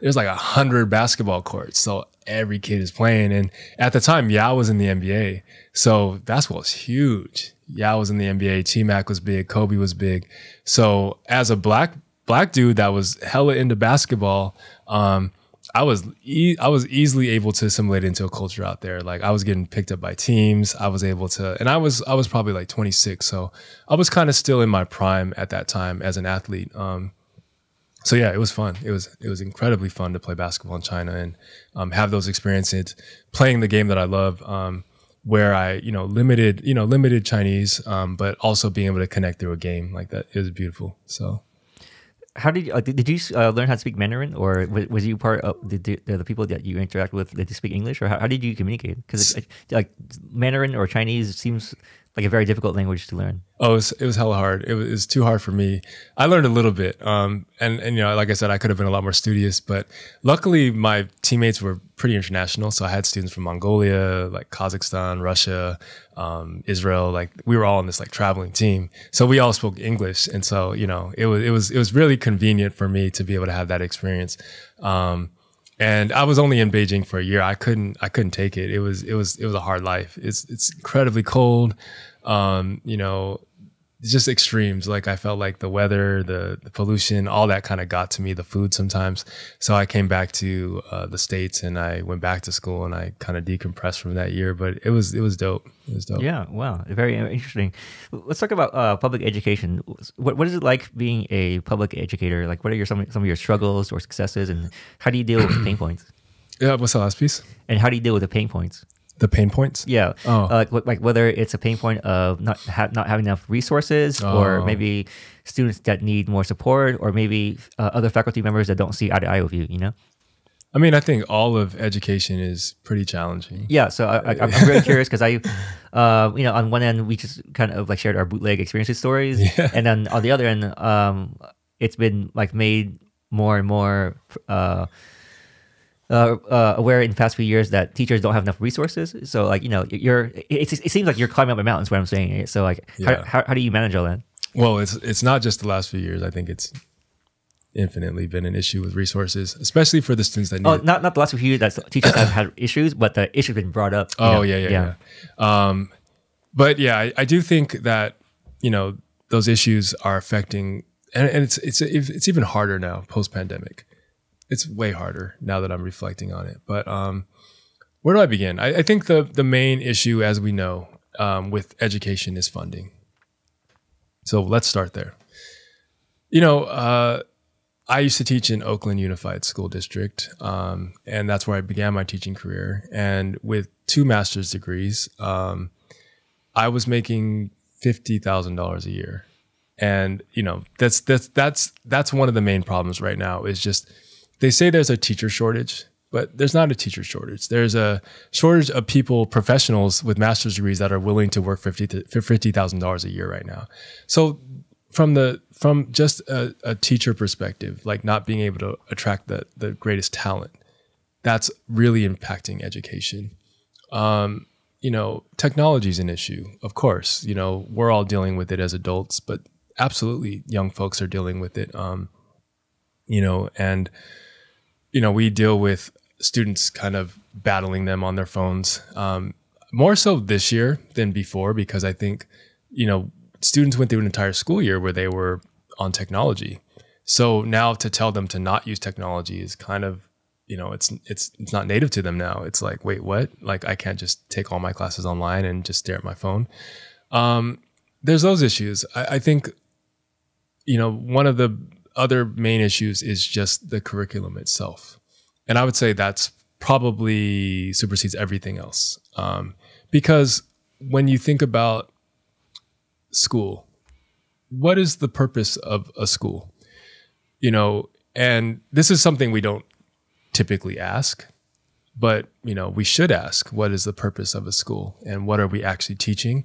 there's like a hundred basketball courts, so every kid is playing. And at the time, Yao was in the NBA, so basketball is huge. Yao was in the NBA. T Mac was big. Kobe was big. So as a black black dude that was hella into basketball, um, I was e- I was easily able to assimilate into a culture out there. Like I was getting picked up by teams. I was able to, and I was I was probably like 26, so I was kind of still in my prime at that time as an athlete. Um, so yeah, it was fun. It was it was incredibly fun to play basketball in China and um, have those experiences playing the game that I love. Um, where I, you know, limited, you know, limited Chinese, um, but also being able to connect through a game like that. It was beautiful. So how did you, uh, did did you uh, learn how to speak Mandarin, or was, was you part of the, the, the people that you interact with? Did speak English, or how, how did you communicate? Because like Mandarin or Chinese seems like a very difficult language to learn. Oh, it was, it was hella hard. It was, it was too hard for me. I learned a little bit. Um, and, and, you know, like I said, I could have been a lot more studious, but luckily my teammates were pretty international. So I had students from Mongolia, like Kazakhstan, Russia, um, Israel, like we were all on this like traveling team. So we all spoke English. And so, you know, it was, it was, it was really convenient for me to be able to have that experience. Um, and I was only in Beijing for a year. I couldn't I couldn't take it. It was it was it was a hard life. It's it's incredibly cold. Um, you know, just extremes. Like I felt like the weather, the, the pollution, all that kind of got to me. The food sometimes. So I came back to uh, the states and I went back to school and I kind of decompressed from that year. But it was it was dope. It was dope. Yeah, wow, very interesting. Let's talk about uh, public education. What what is it like being a public educator? Like, what are your some some of your struggles or successes, and how do you deal with pain points? Yeah. What's the last piece? And how do you deal with the pain points? The pain points. Yeah, Oh. uh, like like whether it's a pain point of not ha- not having enough resources, or Oh. maybe students that need more support, or maybe uh, other faculty members that don't see eye to eye with you. You know. I mean, I think all of education is pretty challenging. Yeah, so I, I'm really curious because I, uh, you know, on one end we just kind of like shared our bootleg experiences stories, Yeah. and then on the other end, um, it's been like made more and more uh, uh, uh, aware in the past few years that teachers don't have enough resources. So like you know, you're it, it seems like you're climbing up a mountain. Is what I'm saying. So like, Yeah. how, how how do you manage all that? Well, it's it's not just the last few years. I think it's infinitely been an issue with resources, especially for the students that need. Oh, it. not not the last few years that teachers have had issues, but the issue's been brought up. Oh know? yeah, yeah, yeah. Um, but yeah, I, I do think that you know those issues are affecting, and, and it's it's it's even harder now post pandemic. It's way harder now that I'm reflecting on it. But um, where do I begin? I, I think the the main issue, as we know, um, with education is funding. So let's start there. You know, uh, I used to teach in Oakland Unified School District, um, and that's where I began my teaching career. And with two master's degrees, um, I was making fifty thousand dollars a year, and you know that's that's that's that's one of the main problems right now. Is just they say there's a teacher shortage, but there's not a teacher shortage. There's a shortage of people, professionals with master's degrees that are willing to work fifty fifty thousand dollars a year right now. So from the from just a, a teacher perspective, like not being able to attract the the greatest talent, that's really impacting education. Um, you know, technology is an issue, of course. You know, we're all dealing with it as adults, but absolutely, young folks are dealing with it. Um, you know, and you know, we deal with students kind of battling them on their phones. Um, more so this year than before because I think, you know, students went through an entire school year where they were on technology. So now to tell them to not use technology is kind of, you know, it's it's it's not native to them now. It's like, wait, what? Like I can't just take all my classes online and just stare at my phone. Um, there's those issues. I, I think, you know, one of the other main issues is just the curriculum itself, and I would say that's probably supersedes everything else. Um, because when you think about school, what is the purpose of a school? You know, and this is something we don't typically ask, but you know, we should ask what is the purpose of a school and what are we actually teaching?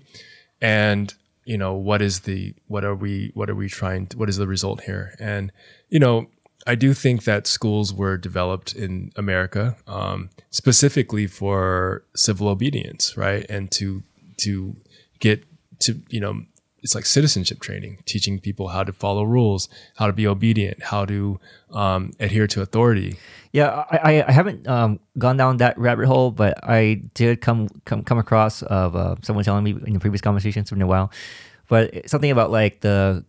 And you know, what is the what are we what are we trying to, what is the result here? And you know, I do think that schools were developed in America um, specifically for civil obedience, right? And to to get to you know it's like citizenship training, teaching people how to follow rules, how to be obedient, how to um, adhere to authority. Yeah, I, I, haven't um, gone down that rabbit hole, but I did come come, come across of uh, someone telling me in the previous conversations it's a while, but something about like the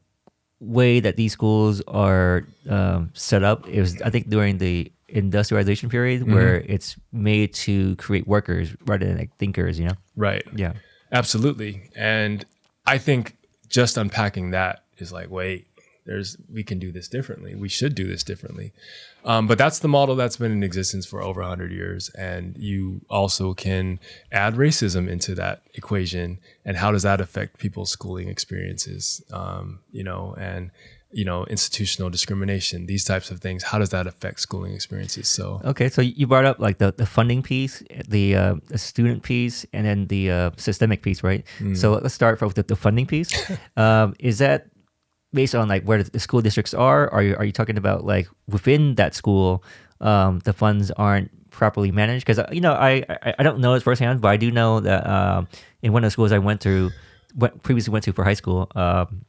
way that these schools are um, set up. It was I think during the industrialization period where it's made to create workers rather than like thinkers. You know? Right. Yeah. Absolutely. And I think just unpacking that is like, wait, there's we can do this differently. We should do this differently. Um, but that's the model that's been in existence for over 100 years. And you also can add racism into that equation. And how does that affect people's schooling experiences? Um, you know, and you know, institutional discrimination, these types of things. How does that affect schooling experiences? So Okay, so you brought up like the, the funding piece, the, uh, the student piece, and then the uh, systemic piece, right? So let's start with the, the funding piece. um, is that based on like where the school districts are? Are you are you talking about like within that school, um, the funds aren't properly managed? Because you know, I, I I don't know it firsthand, but I do know that um, in one of the schools I went through, went, previously went to for high school, um,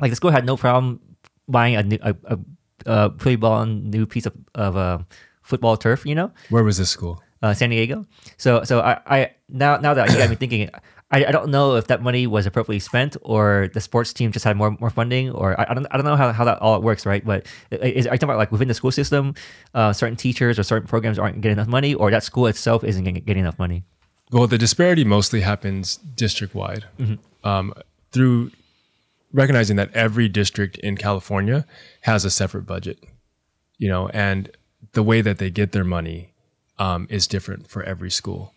like the school had no problem buying a new a, a, a pretty ball new piece of of uh, football turf, you know, where was this school? uh, San Diego. So so I, I now now that you got me thinking, I, I don't know if that money was appropriately spent or the sports team just had more more funding or I, I don't I don't know how, how that all works right but is, are you talking about like within the school system uh, certain teachers or certain programs aren't getting enough money or that school itself isn't getting, getting enough money well the disparity mostly happens district wide mm-hmm. um, through recognizing that every district in California has a separate budget you know and the way that they get their money um, is different for every school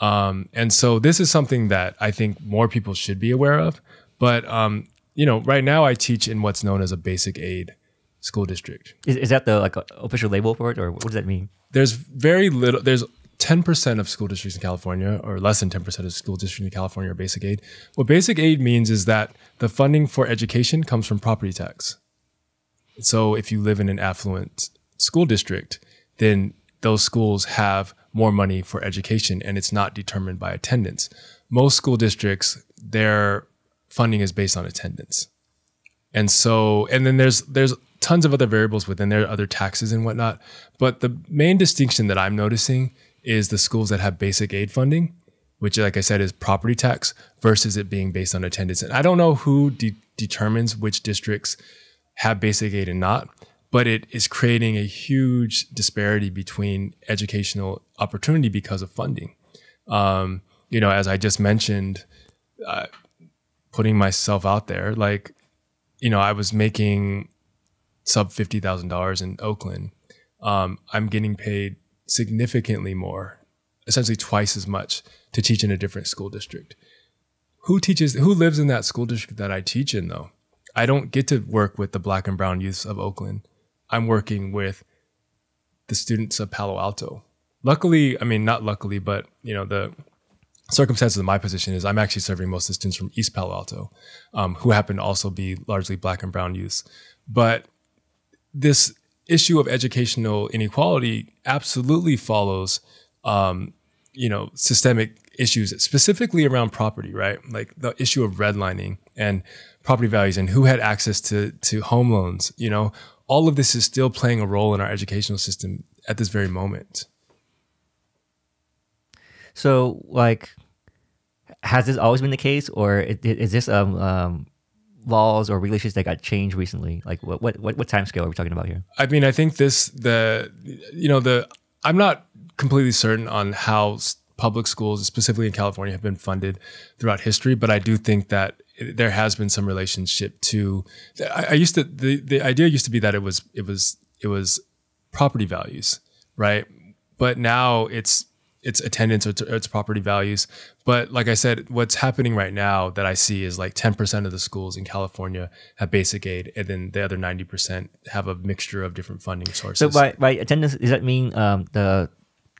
um, and so this is something that I think more people should be aware of. But um, you know, right now I teach in what's known as a basic aid school district. Is, is that the like official label for it, or what does that mean? There's very little. There's 10% of school districts in California, or less than 10% of school districts in California, are basic aid. What basic aid means is that the funding for education comes from property tax. So if you live in an affluent school district, then those schools have more money for education and it's not determined by attendance. Most school districts, their funding is based on attendance. And so, and then there's there's tons of other variables within there, other taxes and whatnot. But the main distinction that I'm noticing is the schools that have basic aid funding, which, like I said, is property tax versus it being based on attendance. And I don't know who de- determines which districts have basic aid and not, but it is creating a huge disparity between educational opportunity because of funding. Um, you know, as I just mentioned, uh, putting myself out there, like, you know, I was making sub fifty thousand dollars in Oakland. Um, I'm getting paid significantly more, essentially twice as much, to teach in a different school district. Who teaches? Who lives in that school district that I teach in? Though, I don't get to work with the black and brown youths of Oakland. I'm working with the students of Palo Alto. Luckily, I mean, not luckily, but you know, the circumstances of my position is I'm actually serving most of the students from East Palo Alto, um, who happen to also be largely black and brown youths. But this issue of educational inequality absolutely follows, um, you know, systemic issues, specifically around property, right? Like the issue of redlining and property values and who had access to to home loans, you know, all of this is still playing a role in our educational system at this very moment. So, like, has this always been the case, or is this um, um, laws or regulations that got changed recently? Like, what what what, what time scale are we talking about here? I mean, I think this the you know the I'm not completely certain on how public schools, specifically in California, have been funded throughout history, but I do think that there has been some relationship to. I, I, used to the the idea used to be that it was it was it was property values, right? But now it's it's attendance or it's, property values. But like I said, what's happening right now that I see is like 10% of the schools in California have basic aid, and then the other 90% have a mixture of different funding sources. So by, by attendance, does that mean um, the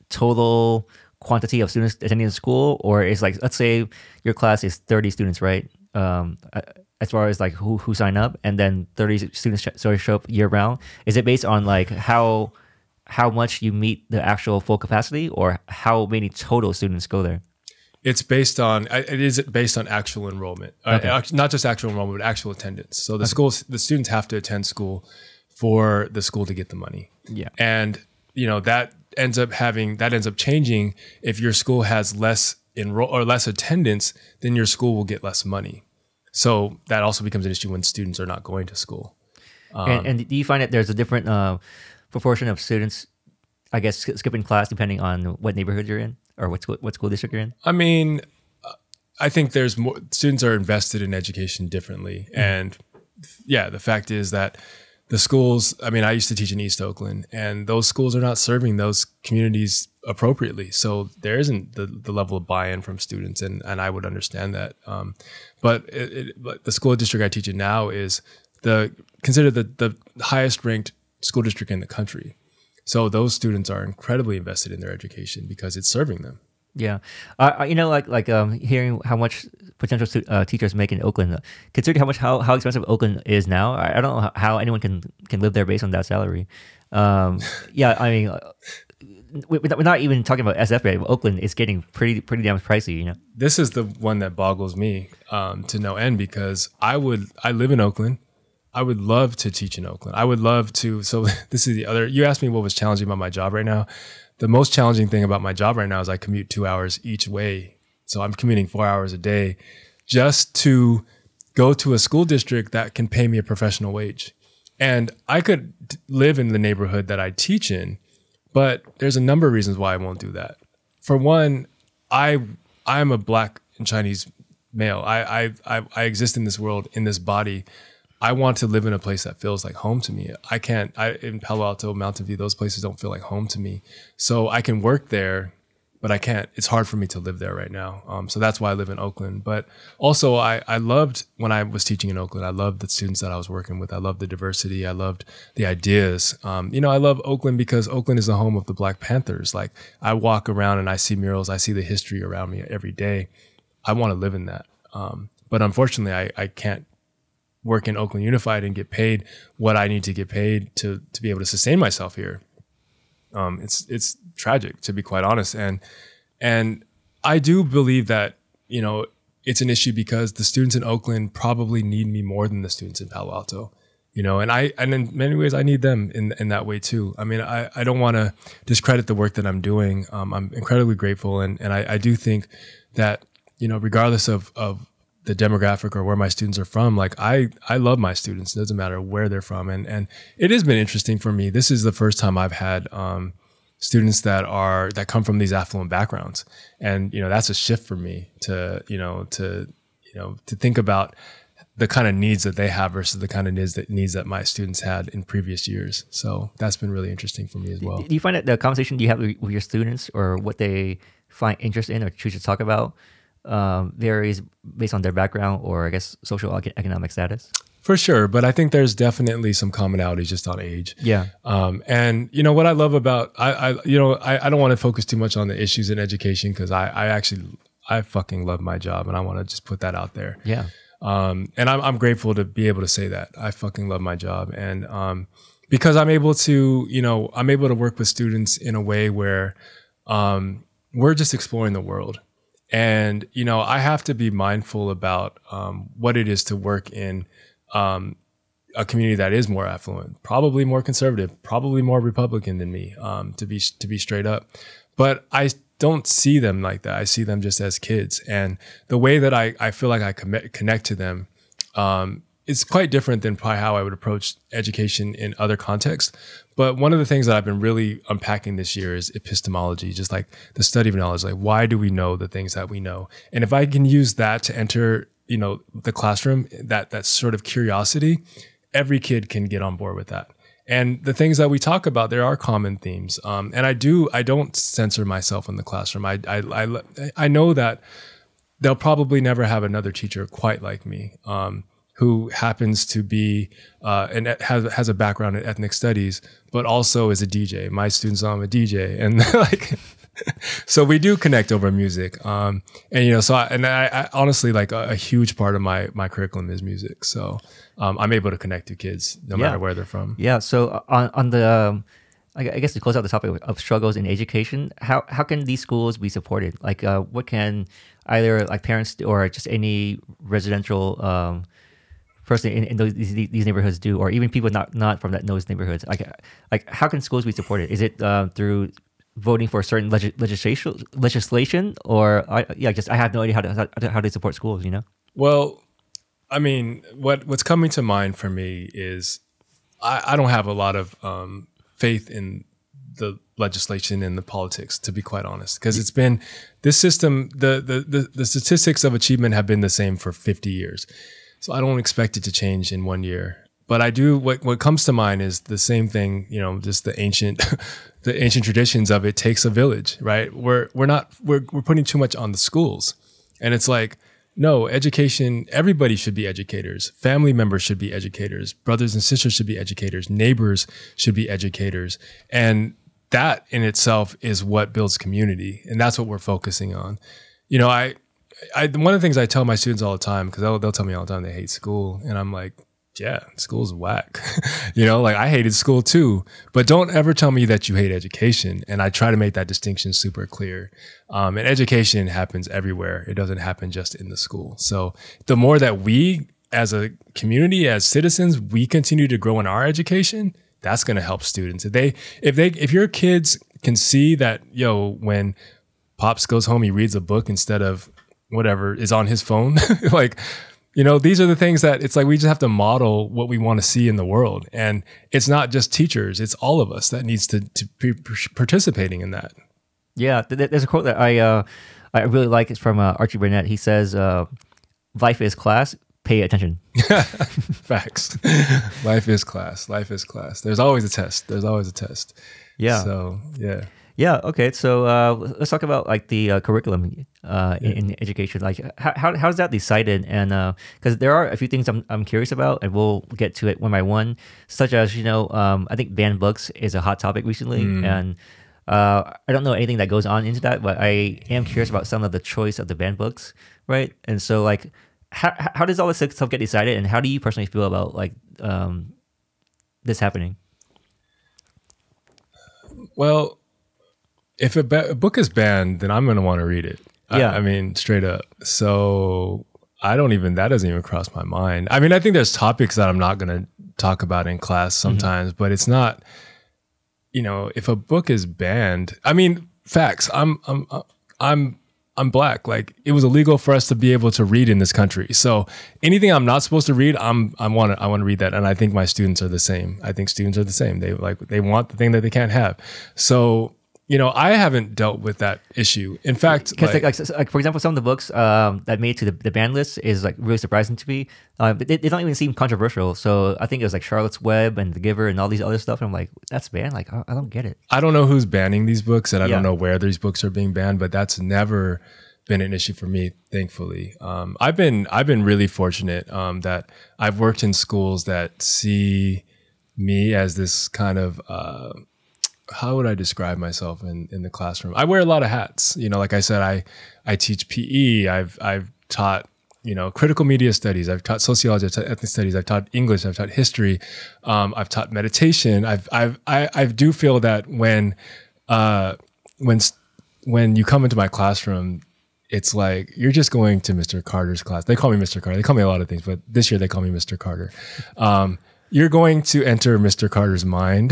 total quantity of students attending the school, or is like let's say your class is 30 students, right? um, as far as like who who sign up, and then thirty students sort of show up year round? Is it based on like how how much you meet the actual full capacity, or how many total students go there? It's based on it is based on actual enrollment, uh, okay. uh, not just actual enrollment, but actual attendance. So the okay. schools, the students have to attend school for the school to get the money. Yeah, and you know that ends up having that ends up changing if your school has less enroll or less attendance, then your school will get less money. So that also becomes an issue when students are not going to school. Um, and, and, do you find that there's a different uh, proportion of students, I guess, skipping class depending on what neighborhood you're in or what school, what school district you're in? I mean, I think there's more students are invested in education differently, mm-hmm. and yeah, the fact is that the schools i mean i used to teach in east oakland and those schools are not serving those communities appropriately so there isn't the, the level of buy-in from students and, and i would understand that um, but, it, it, but the school district i teach in now is the considered the, the highest ranked school district in the country so those students are incredibly invested in their education because it's serving them yeah, uh, you know, like like um, hearing how much potential uh, teachers make in Oakland, uh, considering how much how, how expensive Oakland is now, I, I, don't know how anyone can can live there based on that salary. Um, yeah, I mean, uh, we're not even talking about SF rate. Oakland is getting pretty pretty damn pricey. You know, this is the one that boggles me um, to no end because I would I live in Oakland. I would love to teach in Oakland. I would love to. So this is the other. You asked me what was challenging about my job right now the most challenging thing about my job right now is I commute two hours each way So I'm commuting four hours a day just to go to a school district that can pay me a professional wage. And I could live in the neighborhood that I teach in, but there's a number of reasons why I won't do that. For one, I I'm a black and Chinese male. I I I, I exist in this world in this body. I want to live in a place that feels like home to me. I can't. I in Palo Alto, Mountain View, those places don't feel like home to me. So I can work there but I can't. It's hard for me to live there right now. Um, so that's why I live in Oakland. But also, I, I loved when I was teaching in Oakland. I loved the students that I was working with. I loved the diversity. I loved the ideas. Um, you know, I love Oakland because Oakland is the home of the Black Panthers. Like I walk around and I see murals. I see the history around me every day. I want to live in that. Um, but unfortunately, I, I can't work in Oakland Unified and get paid what I need to get paid to to be able to sustain myself here. Um, it's it's tragic to be quite honest, and and I do believe that you know it's an issue because the students in Oakland probably need me more than the students in Palo Alto. You know, and I and in many ways I need them in in that way too. I mean, I, I don't want to discredit the work that I'm doing. Um, I'm incredibly grateful, and and I, I do think that you know, regardless of of the demographic or where my students are from like i i love my students. It doesn't matter where they're from. And and it has been interesting for me. This is the first time i've had um, students that are that come from these affluent backgrounds. And you know that's a shift for me to you know to you know to think about the kind of needs that they have versus the kind of needs that needs that my students had in previous years. So that's been really interesting for me as well. do you find that the conversation you have with your students or what they find interest in or choose to talk about um, varies based on their background or I guess social economic status? For sure, but I think there's definitely some commonalities just on age. Yeah. Um, and you know what I love about I, I you know I, I don't want to focus too much on the issues in education because I I actually I fucking love my job and I want to just put that out there. Yeah. Um, and I'm I'm grateful to be able to say that I fucking love my job and um, because I'm able to you know I'm able to work with students in a way where um, we're just exploring the world and, you know, I have to be mindful about um, what it is to work in um, a community that is more affluent, probably more conservative, probably more Republican than me, um, to be to be straight up. But I don't see them like that. I see them just as kids, and the way that I, I feel like I connect to them um, is quite different than probably how I would approach education in other contexts. But one of the things that I've been really unpacking this year is epistemology, just like the study of knowledge. Like, why do we know the things that we know? And if I can use that to enter, you know, the classroom, that that sort of curiosity, every kid can get on board with that. And the things that we talk about, there are common themes. Um, and I do, I don't censor myself in the classroom. I, I, I, I know that they'll probably never have another teacher quite like me. Um, who happens to be uh, and has has a background in ethnic studies, but also is a DJ. My students know I'm a DJ, and like, so we do connect over music. Um, and you know, so I, and I, I honestly like a, a, huge part of my my curriculum is music. So um, I'm able to connect to kids no yeah. matter where they're from. Yeah. So uh, on on the um, I guess to close out the topic of struggles in education, how how can these schools be supported? Like, uh, what can either like parents or just any residential um, person in, in those, these, these, neighborhoods do, or even people not not from that those neighborhoods? Like, like how can schools be supported? Is it uh, through voting for certain leg- legislation, legislation, or I, yeah, just I have no idea how to how, how to support schools. You know. Well, I mean, what what's coming to mind for me is I, I don't have a lot of um, faith in the legislation and the politics, to be quite honest, because it's been this system. The, the the the statistics of achievement have been the same for fifty years. So I don't expect it to change in one year. But I do what what comes to mind is the same thing, you know, just the ancient the ancient traditions of it takes a village, right? We're we're not we're we're putting too much on the schools. And it's like no, education, everybody should be educators. Family members should be educators. Brothers and sisters should be educators. Neighbors should be educators. And that in itself is what builds community. And that's what we're focusing on. You know, I, I, one of the things I tell my students all the time, because they'll, they'll tell me all the time they hate school. And I'm like, yeah, school's whack. you know, like I hated school too, but don't ever tell me that you hate education. And I try to make that distinction super clear. Um, and education happens everywhere. It doesn't happen just in the school. So the more that we as a community, as citizens, we continue to grow in our education, that's going to help students. If they, if they, if your kids can see that, yo, when Pops goes home, he reads a book instead of whatever is on his phone. like, you know, these are the things that it's like we just have to model what we want to see in the world. And it's not just teachers, it's all of us that needs to, to be participating in that. Yeah, there's a quote that I uh, I really like. It's from uh, Archie Burnett. He says, uh, "Life is class. Pay attention." Facts. Life is class. Life is class. There's always a test. There's always a test. Yeah. So yeah. Yeah. Okay. So uh, let's talk about like the uh, curriculum uh, in, in, education. Like, how how is that decided? And because uh, there are a few things I'm I'm curious about, and we'll get to it one by one. Such as you know, um, I think banned books is a hot topic recently, mm. and uh, I don't know anything that goes on into that, but I am curious about some of the choice of the banned books, right? And so like, how how does all this stuff get decided, and how do you personally feel about like um, this happening? Well if a, ba- a book is banned, then I'm going to want to read it. Yeah. I, I, mean, straight up. So I don't even, that doesn't even cross my mind. I mean, I think there's topics that I'm not going to talk about in class mm-hmm. sometimes, mm-hmm. but it's not, you know, if a book is banned, I mean, facts. I'm, I'm, I'm, I'm black. Like it was illegal for us to be able to read in this country. So anything I'm not supposed to read, I'm I want to I want to read that. And I think my students are the same. I think students are the same. They like they want the thing that they can't have. So you know, I haven't dealt with that issue. In fact, because like, like, like, for example, some of the books um, that made to the, the ban list is like really surprising to me. Uh, they, they, don't even seem controversial. So I think it was like Charlotte's Web and The Giver and all these other stuff. And I'm like, that's banned. Like I, I, don't get it. I don't know who's banning these books, and I yeah. don't know where these books are being banned. But that's never been an issue for me, thankfully. Um, I've been I've been really fortunate um, that I've worked in schools that see me as this kind of uh, how would I describe myself in, in the classroom? I wear a lot of hats. You know, like I said, I I teach PE. I've I've taught you know critical media studies. I've taught sociology. I've taught ethnic studies. I've taught English. I've taught history. Um, I've taught meditation. I've I've I, I do feel that when uh, when when you come into my classroom, it's like you're just going to Mr. Carter's class. They call me Mr. Carter. They call me a lot of things, but this year they call me Mr. Carter. Um, you're going to enter Mr. Carter's mind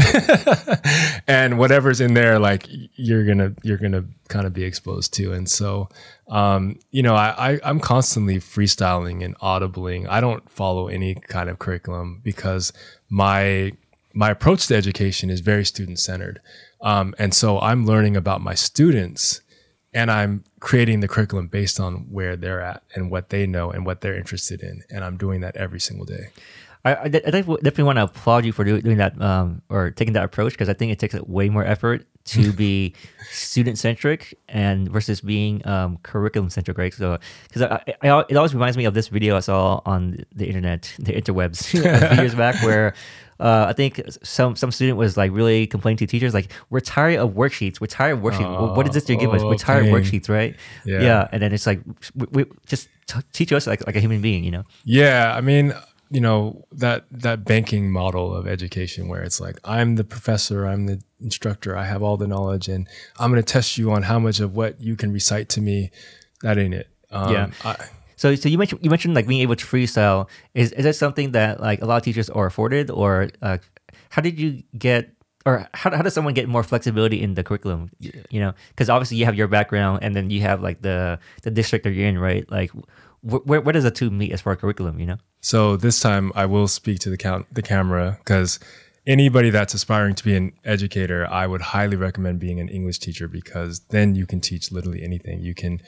and whatever's in there, like you're gonna you're gonna kind of be exposed to. And so um, you know, I, I am constantly freestyling and audibling. I don't follow any kind of curriculum because my my approach to education is very student centered. Um, and so I'm learning about my students and I'm creating the curriculum based on where they're at and what they know and what they're interested in. And I'm doing that every single day. I, I definitely want to applaud you for doing that um, or taking that approach because I think it takes way more effort to be student centric and versus being um, curriculum centric, right? So, because it always reminds me of this video I saw on the internet, the interwebs, a few years back, where uh, I think some some student was like really complaining to teachers, like, "We're tired of worksheets. We're tired of worksheets. Oh, what is this you're giving us? We're tired pain. of worksheets, right?" Yeah. yeah. And then it's like, we, we just t- teach us like like a human being, you know? Yeah, I mean you know that that banking model of education where it's like i'm the professor i'm the instructor i have all the knowledge and i'm going to test you on how much of what you can recite to me. That ain't it. Um, yeah. I, so so you mentioned you mentioned like being able to freestyle. Is is that something that like a lot of teachers are afforded or uh, how did you get or how, how does someone get more flexibility in the curriculum? You know because obviously you have your background and then you have like the the district that you're in right? Like where, where does the two meet as far as curriculum you know so this time I will speak to the count the camera because anybody that's aspiring to be an educator, I would highly recommend being an English teacher because then you can teach literally anything. You can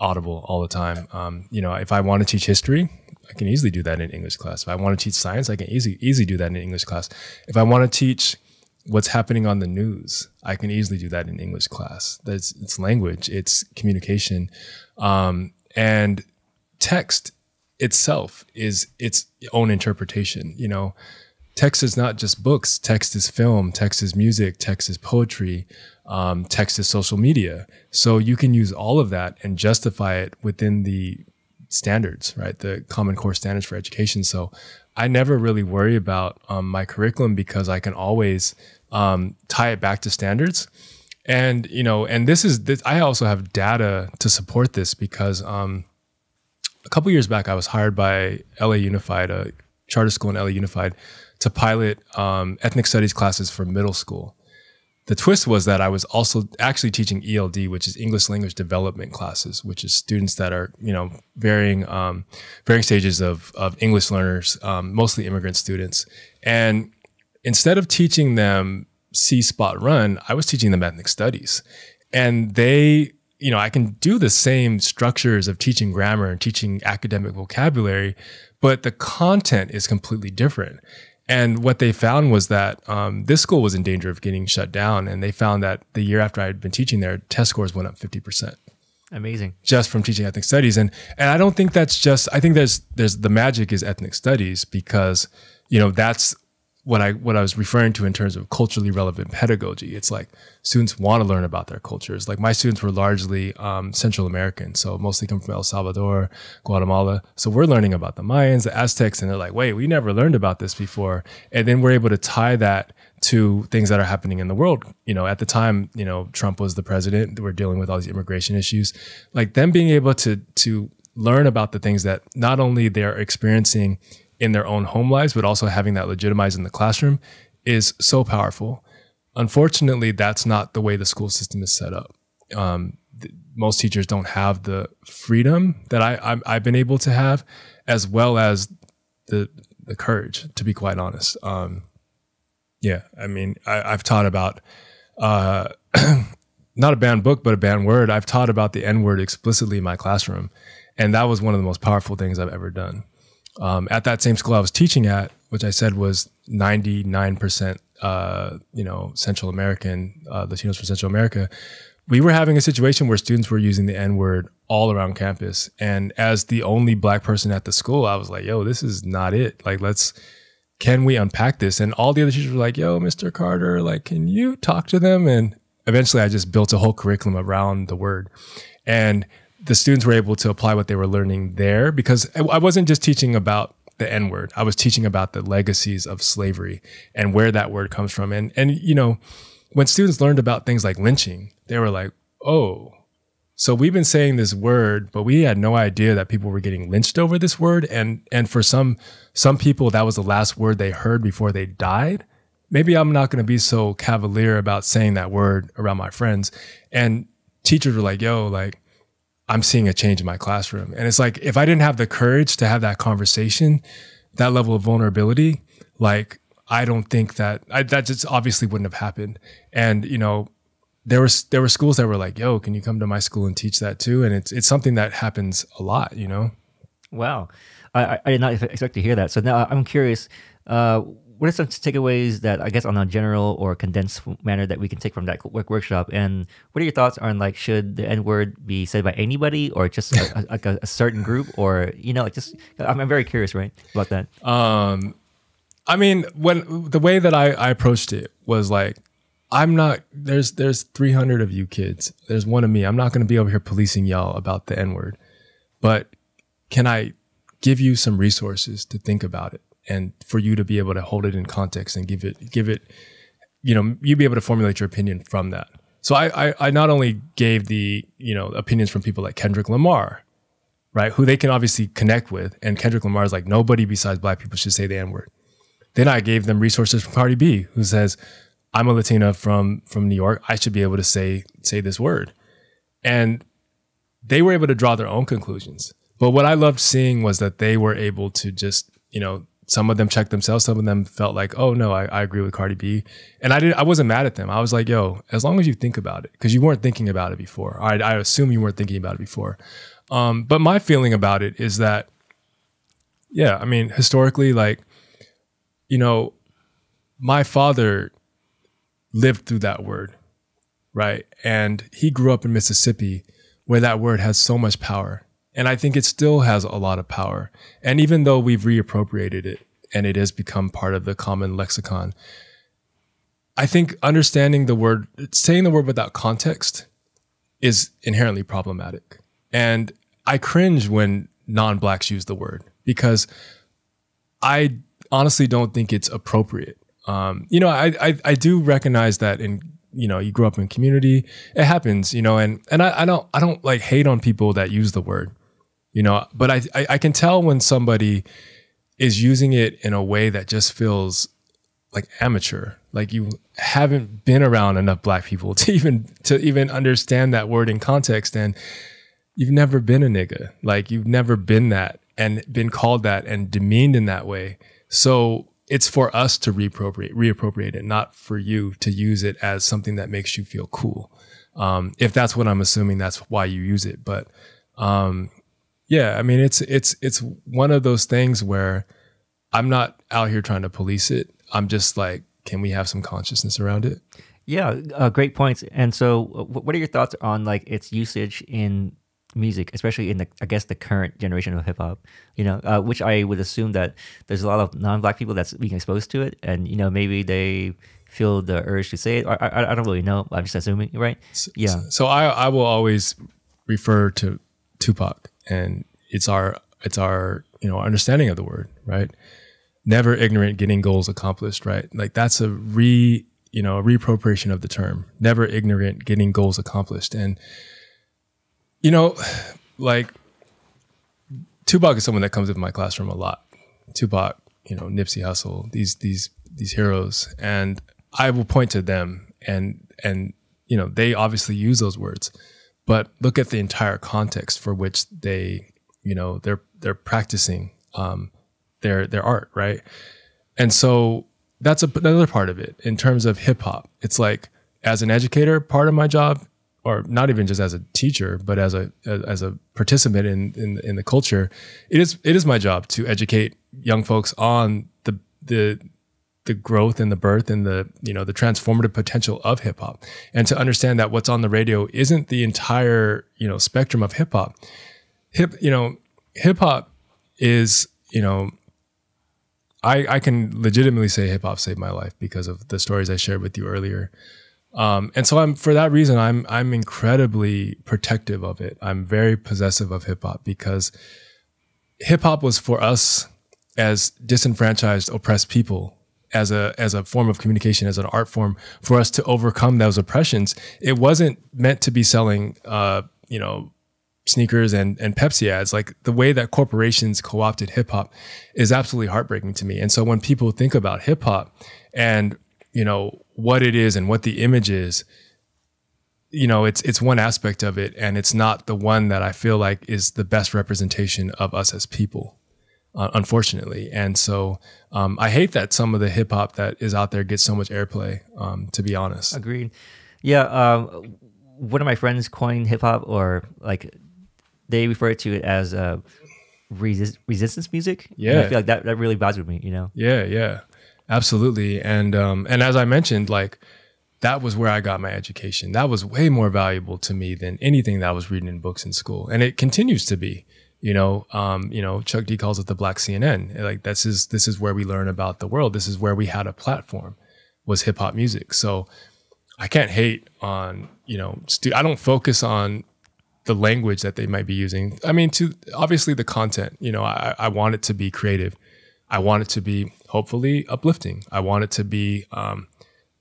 audible all the time. Um, you know, if I want to teach history, I can easily do that in English class. If I want to teach science, I can easily easily do that in English class. If I want to teach what's happening on the news, I can easily do that in English class. That's it's language, it's communication, um, and text itself is its own interpretation. You know, text is not just books. Text is film. Text is music. Text is poetry. Um, text is social media. So you can use all of that and justify it within the standards, right? The Common Core standards for education. So I never really worry about um, my curriculum because I can always um, tie it back to standards. And you know, and this is this. I also have data to support this because um, a couple years back, I was hired by LA Unified, a charter school in LA Unified, to pilot um, ethnic studies classes for middle school. the twist was that I was also actually teaching ELD, which is English language development classes, which is students that are you know varying um, varying stages of of English learners, um, mostly immigrant students. And instead of teaching them See Spot run, I was teaching them ethnic studies, and they you know I can do the same structures of teaching grammar and teaching academic vocabulary, but the content is completely different. And what they found was that um, this school was in danger of getting shut down. And they found that the year after I had been teaching there, test scores went up 50%. Amazing. Just from teaching ethnic studies. And and I don't think that's just I think there's there's the magic is ethnic studies because, you know, that's what I what I was referring to in terms of culturally relevant pedagogy. It's like students want to learn about their cultures. Like my students were largely um, Central American, so mostly come from El Salvador, Guatemala. So we're learning about the Mayans, the Aztecs, and they're like, "Wait, we never learned about this before." And then we're able to tie that to things that are happening in the world. You know, at the time, you know, Trump was the president. We're dealing with all these immigration issues. Like them being able to to learn about the things that not only they're experiencing in their own home lives, but also having that legitimized in the classroom is so powerful. Unfortunately, that's not the way the school system is set up. Um, th- most teachers don't have the freedom that I, I have been able to have, as well as the the courage. To be quite honest, um, yeah, I mean, I, have taught about uh, not a banned book, but a banned word. I've taught about the N word explicitly in my classroom, and that was one of the most powerful things I've ever done. Um, at that same school I was teaching at, which I said was 99%, uh, you know, Central American, uh, Latinos from Central America, we were having a situation where students were using the N word all around campus. And as the only black person at the school, I was like, yo, this is not it. Like, let's, can we unpack this? And all the other teachers were like, yo, Mr. Carter, like, can you talk to them? And eventually I just built a whole curriculum around the word. And the students were able to apply what they were learning there because I wasn't just teaching about the N word. I was teaching about the legacies of slavery and where that word comes from. And and you know, when students learned about things like lynching, they were like, "Oh, so we've been saying this word, but we had no idea that people were getting lynched over this word. And and for some some people, that was the last word they heard before they died. Maybe I'm not going to be so cavalier about saying that word around my friends. And teachers were like, "Yo, like." I'm seeing a change in my classroom. And it's like, if I didn't have the courage to have that conversation, that level of vulnerability, like, I don't think that I, that just obviously wouldn't have happened. And, you know, there was, there were schools that were like, yo, can you come to my school and teach that too? And it's, it's something that happens a lot, you know? Wow. I, I did not expect to hear that. So now I'm curious, uh, what are some takeaways that I guess on a general or condensed manner that we can take from that work workshop? And what are your thoughts on like should the N word be said by anybody or just a, like a, a, certain group or you know just I'm, I'm, very curious right about that. Um, I mean when the way that I, I approached it was like I'm not there's there's 300 of you kids. There's one of me. I'm not going to be over here policing y'all about the N word, but can I give you some resources to think about it? And for you to be able to hold it in context and give it give it you know you be able to formulate your opinion from that. So I, I, I not only gave the you know opinions from people like kendrick lamar right who they can obviously connect with and kendrick lamar is like nobody besides black people should say the n-word then i gave them resources from cardi b who says i'm a latina from from new york. I should be able to say say this word. And they were able to draw their own conclusions. But what i loved seeing was that they were able to just you know some of them checked themselves. Some of them felt like, oh no, I, I agree with Cardi B, and I did. I wasn't mad at them. I was like, yo, as long as you think about it, because you weren't thinking about it before. I, I assume you weren't thinking about it before. Um, but my feeling about it is that, yeah, I mean, historically, like, you know, my father lived through that word, right? And he grew up in Mississippi, where that word has so much power and I think it still has a lot of power. And even though we've reappropriated it and it has become part of the common lexicon, I think understanding the word, saying the word without context is inherently problematic. And I cringe when non blacks use the word because I honestly don't think it's appropriate. Um, you know, I, I, I do recognize that in you know you grew up in community it happens you know and and I, I don't i don't like hate on people that use the word you know but I, I, I can tell when somebody is using it in a way that just feels like amateur like you haven't been around enough black people to even to even understand that word in context and you've never been a nigga. Like you've never been that and been called that and demeaned in that way. So it's for us to reappropriate reappropriate it not for you to use it as something that makes you feel cool. Um, if that's what i'm assuming that's why you use it but um, yeah i mean it's it's it's one of those things where i'm not out here trying to police it i'm just like can we have some consciousness around it? Yeah, uh, great points. And so, uh, what are your thoughts on like its usage in music, especially in the I guess the current generation of hip hop? You know, uh, which I would assume that there's a lot of non-black people that's being exposed to it, and you know maybe they feel the urge to say it. I, I, I don't really know. I'm just assuming, right? Yeah. So I I will always refer to Tupac, and it's our it's our you know understanding of the word, right? never ignorant getting goals accomplished, right? Like that's a re, you know, a reappropriation of the term. Never ignorant getting goals accomplished. And you know, like Tupac is someone that comes into my classroom a lot. Tupac, you know, Nipsey Hussle, these these these heroes, and I will point to them and and you know they obviously use those words, but look at the entire context for which they you know they're they're practicing um, their their art, right? And so that's a, another part of it in terms of hip hop. It's like as an educator, part of my job, or not even just as a teacher, but as a as a participant in in, in the culture, it is it is my job to educate young folks on the the the growth and the birth and the you know the transformative potential of hip hop and to understand that what's on the radio isn't the entire you know spectrum of hip hop hip you know hip hop is you know I, I can legitimately say hip hop saved my life because of the stories I shared with you earlier. Um, and so I'm for that reason I'm I'm incredibly protective of it. I'm very possessive of hip hop because hip hop was for us as disenfranchised, oppressed people as a as a form of communication, as an art form, for us to overcome those oppressions. It wasn't meant to be selling, uh, you know, sneakers and and Pepsi ads. Like the way that corporations co-opted hip hop is absolutely heartbreaking to me. And so when people think about hip hop and you know what it is and what the image is, you know, it's it's one aspect of it, and it's not the one that I feel like is the best representation of us as people. Uh, unfortunately, and so um, I hate that some of the hip hop that is out there gets so much airplay. Um, to be honest, agreed. Yeah, um, one of my friends coined hip hop, or like they refer to it as uh, resist, resistance music. Yeah, and I feel like that that really bothered me. You know. Yeah, yeah, absolutely. And um, and as I mentioned, like that was where I got my education. That was way more valuable to me than anything that I was reading in books in school, and it continues to be. You know, um, you know, Chuck D calls it the Black CNN. Like this is this is where we learn about the world. This is where we had a platform, was hip hop music. So I can't hate on you know. Stu- I don't focus on the language that they might be using. I mean, to obviously the content, you know, I, I want it to be creative. I want it to be hopefully uplifting. I want it to be um,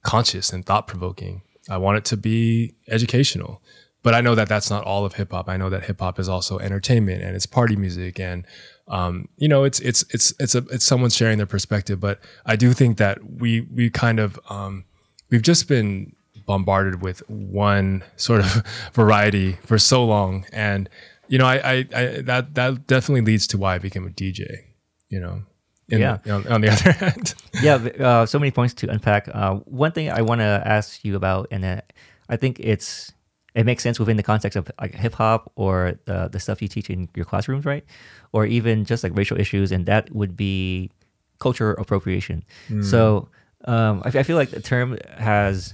conscious and thought provoking. I want it to be educational. But I know that that's not all of hip hop. I know that hip hop is also entertainment and it's party music and um, you know it's it's it's it's a it's someone sharing their perspective. But I do think that we we kind of um, we've just been bombarded with one sort of variety for so long, and you know, I, I, I that that definitely leads to why I became a DJ. You know, yeah. The, on, on, the other hand, yeah, uh, so many points to unpack. Uh, one thing I want to ask you about, and uh, I think it's it makes sense within the context of like hip hop or the the stuff you teach in your classrooms, right? Or even just like racial issues, and that would be culture appropriation. Mm. So um, I, I feel like the term has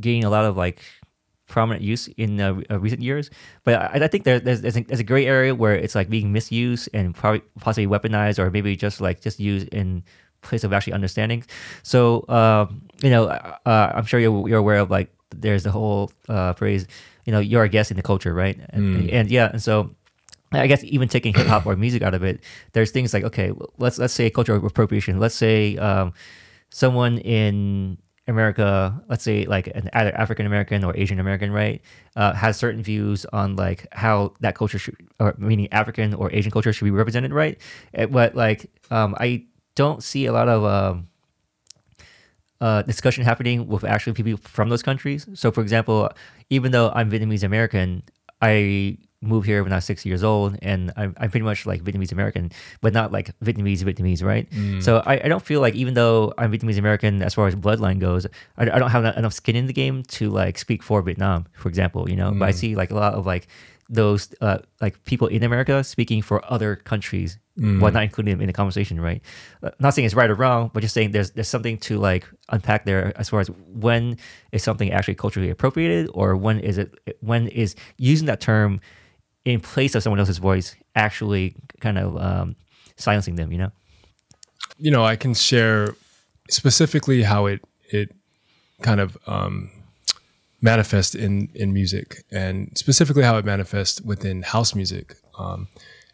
gaining a lot of like prominent use in uh, uh, recent years. But I, I think there, there's there's a, there's a gray area where it's like being misused and probably possibly weaponized, or maybe just like just used in place of actually understanding. So um, you know, uh, uh, I'm sure you're you're aware of like there's the whole uh, phrase, you know, you're a guest in the culture, right? And, mm. and yeah, and so. I guess even taking hip hop or music out of it, there's things like okay, let's let's say cultural appropriation. Let's say um, someone in America, let's say like an either African American or Asian American, right, uh, has certain views on like how that culture should, or meaning African or Asian culture should be represented, right? Eh, but like, um, I don't see a lot of um, uh, discussion happening with actually people from those countries. So, for example, even though I'm Vietnamese American, I moved here when I was six years old, and I'm, I'm pretty much like Vietnamese American, but not like Vietnamese Vietnamese, right? Mm. So I, I don't feel like even though I'm Vietnamese American as far as bloodline goes, I, I don't have enough skin in the game to like speak for Vietnam, for example, you know. But I Mm. see like a lot of like those uh, like people in America speaking for other countries, Mm. while not including them in the conversation, right? Uh, not saying it's right or wrong, but just saying there's there's something to like unpack there as far as when is something actually culturally appropriated, or when is it when is using that term in place of someone else's voice actually kind of um, silencing them, you know? you know, I can share specifically how it it kind of um, manifests in in music, and specifically how it manifests within house music. Um,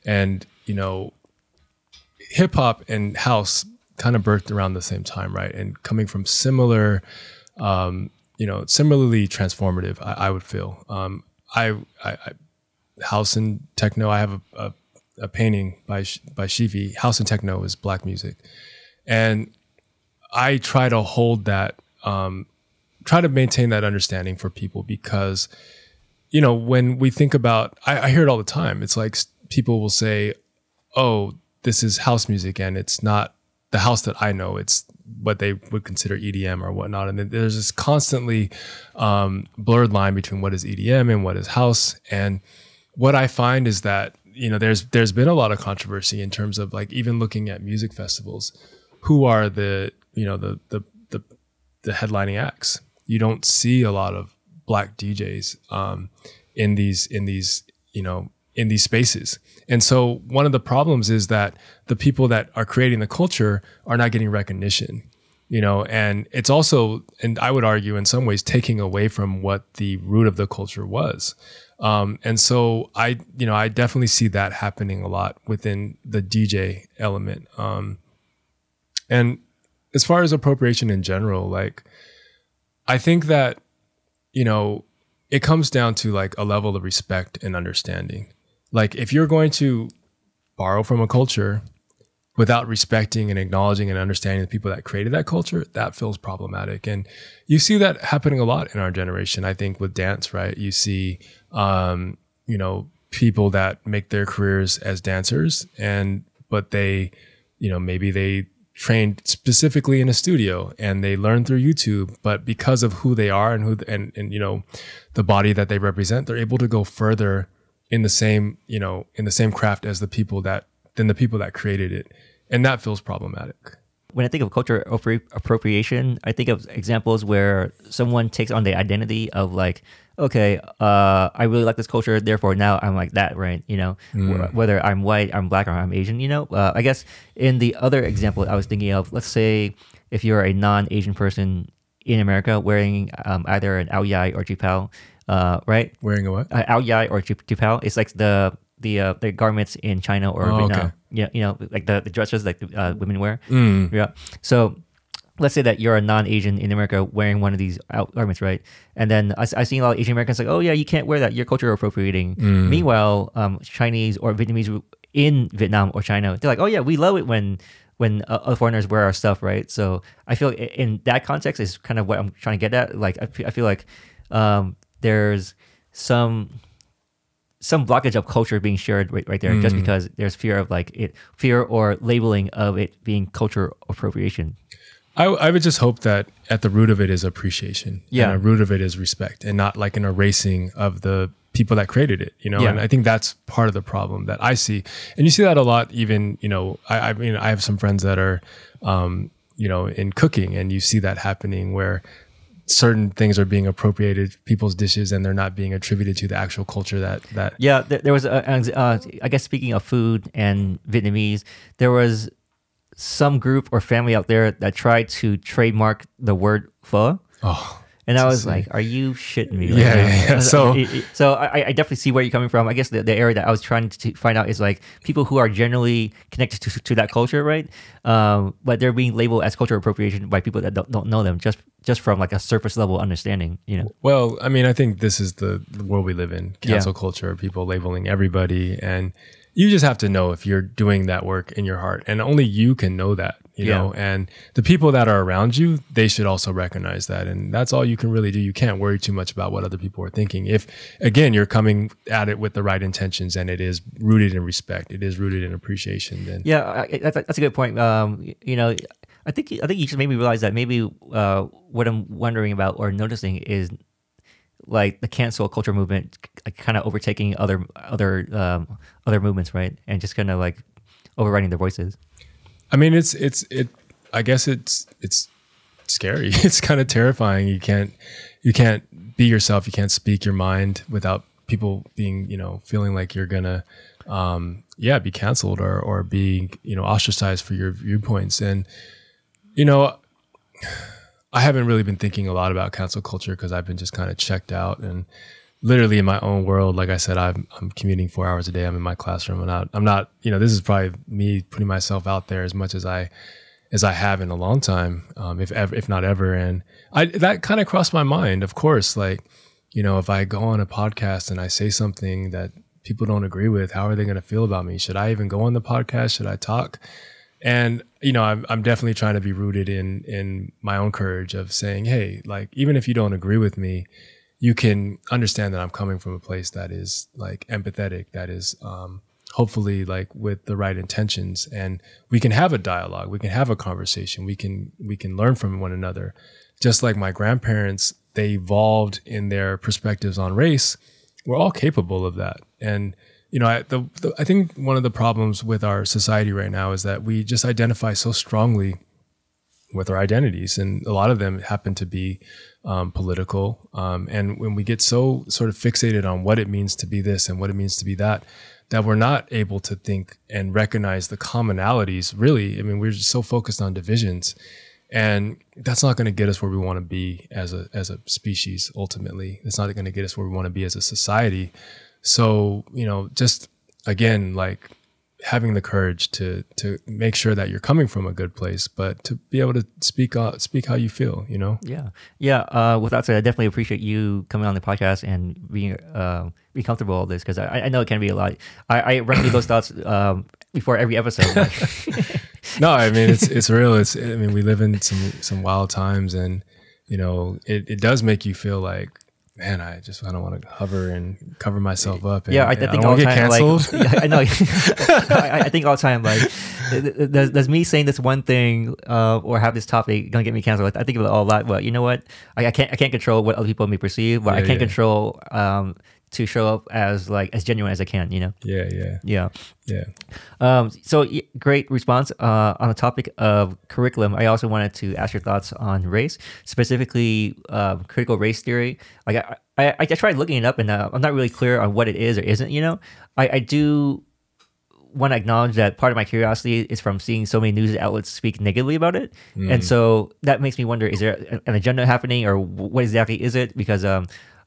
and you know, hip hop and house kind of birthed around the same time, right? And coming from similar, um, you know, similarly transformative, I, I would feel. Um, I, I, I house and techno. I have a, a, a painting by by Shivi. House and techno is black music, and I try to hold that, um, try to maintain that understanding for people because, you know, when we think about, I, I hear it all the time. It's like people will say, "Oh, this is house music," and it's not the house that I know. It's what they would consider EDM or whatnot. And there's this constantly um, blurred line between what is EDM and what is house. And what I find is that you know there's there's been a lot of controversy in terms of like even looking at music festivals, who are the you know the the the, the headlining acts. You don't see a lot of black DJs um, in these in these you know in these spaces. And so one of the problems is that the people that are creating the culture are not getting recognition you know and it's also and i would argue in some ways taking away from what the root of the culture was. Um, and so i you know i definitely see that happening a lot within the dj element. Um, and as far as appropriation in general like i think that you know it comes down to like a level of respect and understanding like if you're going to borrow from a culture without respecting and acknowledging and understanding the people that created that culture, that feels problematic. And you see that happening a lot in our generation, I think, with dance, right? You see, um, you know, people that make their careers as dancers and, but they, you know, maybe they trained specifically in a studio and they learn through YouTube, but because of who they are and who, and, and, you know, the body that they represent, they're able to go further in the same, you know, in the same craft as the people that, than the people that created it and that feels problematic. When I think of culture appropriation, I think of examples where someone takes on the identity of like, okay, uh, I really like this culture, therefore now I'm like that, right? You know, wh- whether I'm white, I'm black, or I'm Asian. You know, uh, I guess in the other example I was thinking of, let's say if you're a non-Asian person in America wearing um, either an ao dai or chipao, uh, right? Wearing a what? uh, ao dai or chip- It's like the the uh, the garments in China or Oh, Vietnam. okay. Yeah, you know, like the, the dresses like the, uh, women wear. Mm. Yeah. So let's say that you're a non-Asian in America wearing one of these out garments, right? And then I, I seen a lot of Asian Americans like, oh yeah, you can't wear that. You're culture appropriating. Mm. Meanwhile, um, Chinese or Vietnamese in Vietnam or China, they're like, oh yeah, we love it when when uh, foreigners wear our stuff, right? So I feel in that context is kind of what I'm trying to get at. Like I I feel like um, there's some some blockage of culture being shared right, right there just Mm. because there's fear of like it fear or labeling of it being culture appropriation I, I would just hope that at the root of it is appreciation. Yeah. And the root of it is respect and not like an erasing of the people that created it, you know? Yeah. And I think that's part of the problem that I see. And you see that a lot, even, you know, I, I mean, I have some friends that are, um, you know, in cooking and you see that happening where certain things are being appropriated people's dishes and they're not being attributed to the actual culture that, that, yeah there, there was a, an uh, i guess speaking of food and vietnamese there was some group or family out there that tried to trademark the word pho. Oh, And I was like, "Are you shitting me?" Yeah, now?" yeah, yeah. So- so I, I definitely see where you're coming from. I guess the, the area that I was trying to find out is like people who are generally connected to, to that culture, right? Um, but they're being labeled as cultural appropriation by people that don't, don't know them, just just from like a surface level understanding. You know? Well, I mean, I think this is the, the world we live in Yeah. cancel culture, people labeling everybody. And, you just have to know if you're doing that work in your heart and only you can know that you Yeah. know and the people that are around you they should also recognize that and that's all you can really do you can't worry too much about what other people are thinking if again you're coming at it with the right intentions and it is rooted in respect it is rooted in appreciation then Yeah, that's, that's a good point. Um, you know, I think I think you just made me realize that maybe uh, what I'm wondering about or noticing is like the cancel culture movement, kind of overtaking other other um, other movements, right? And just kind of like overriding their voices. I mean, it's it's it. I guess it's it's scary. It's kind of terrifying. You can't you can't be yourself. You can't speak your mind without people being you know feeling like you're gonna um, yeah be canceled or or be you know ostracized for your viewpoints. And you know, I haven't really been thinking a lot about cancel culture because I've been just kind of checked out and literally in my own world. Like I said, I'm I'm commuting four hours a day. I'm in my classroom. I'm not. I'm not. You know, this is probably me putting myself out there as much as I as I have in a long time, um, if ever, if not ever. And I that kind of crossed my mind. Of course, like you know, if I go on a podcast and I say something that people don't agree with, how are they going to feel about me? Should I even go on the podcast? Should I talk? and you know I'm, I'm definitely trying to be rooted in in my own courage of saying hey like even if you don't agree with me you can understand that i'm coming from a place that is like empathetic that is um hopefully like with the right intentions. And we can have a dialogue we can have a conversation we can we can learn from one another. Just like my grandparents they evolved in their perspectives on race. We're all capable of that. And you know I, the, the, I think one of the problems with our society right now is that we just identify so strongly with our identities. And a lot of them happen to be um, political. Um, and when we get so sort of fixated on what it means to be this and what it means to be that that we're not able to think and recognize the commonalities really. I mean we're just so focused on divisions and that's not going to get us where we want to be as a as a species ultimately. It's not going to get us where we want to be as a society. So you know just again like having the courage to to make sure that you're coming from a good place but to be able to speak uh, speak how you feel you know Yeah, yeah. Uh, with that said, I definitely appreciate you coming on the podcast and being uh, be comfortable with all this because I, I know it can be a lot. I, I run through those thoughts um, before every episode. no i mean it's it's real it's i mean we live in some some wild times and you know it, it does make you feel like man i just i don't want to hover and cover myself up and, yeah, I, I think don't all the time, like, yeah, I know. I, I think all the time, like, does, does me saying this one thing uh, or have this topic gonna get me canceled? I think of it all that. But you know what? I, I can't. I can't control what other people may perceive, but I can't yeah. control um, to show up as like as genuine as I can. You know? yeah yeah Yeah. yeah Um, so y- great response uh, on the topic of curriculum. I also wanted to ask your thoughts on race, specifically um, critical race theory. Like I, I, I tried looking it up, and uh, I'm not really clear on what it is or isn't. You know, I, I do want to acknowledge that part of my curiosity is from seeing so many news outlets speak negatively about it, and so that makes me wonder: is there an agenda happening, or what exactly is it? Because um,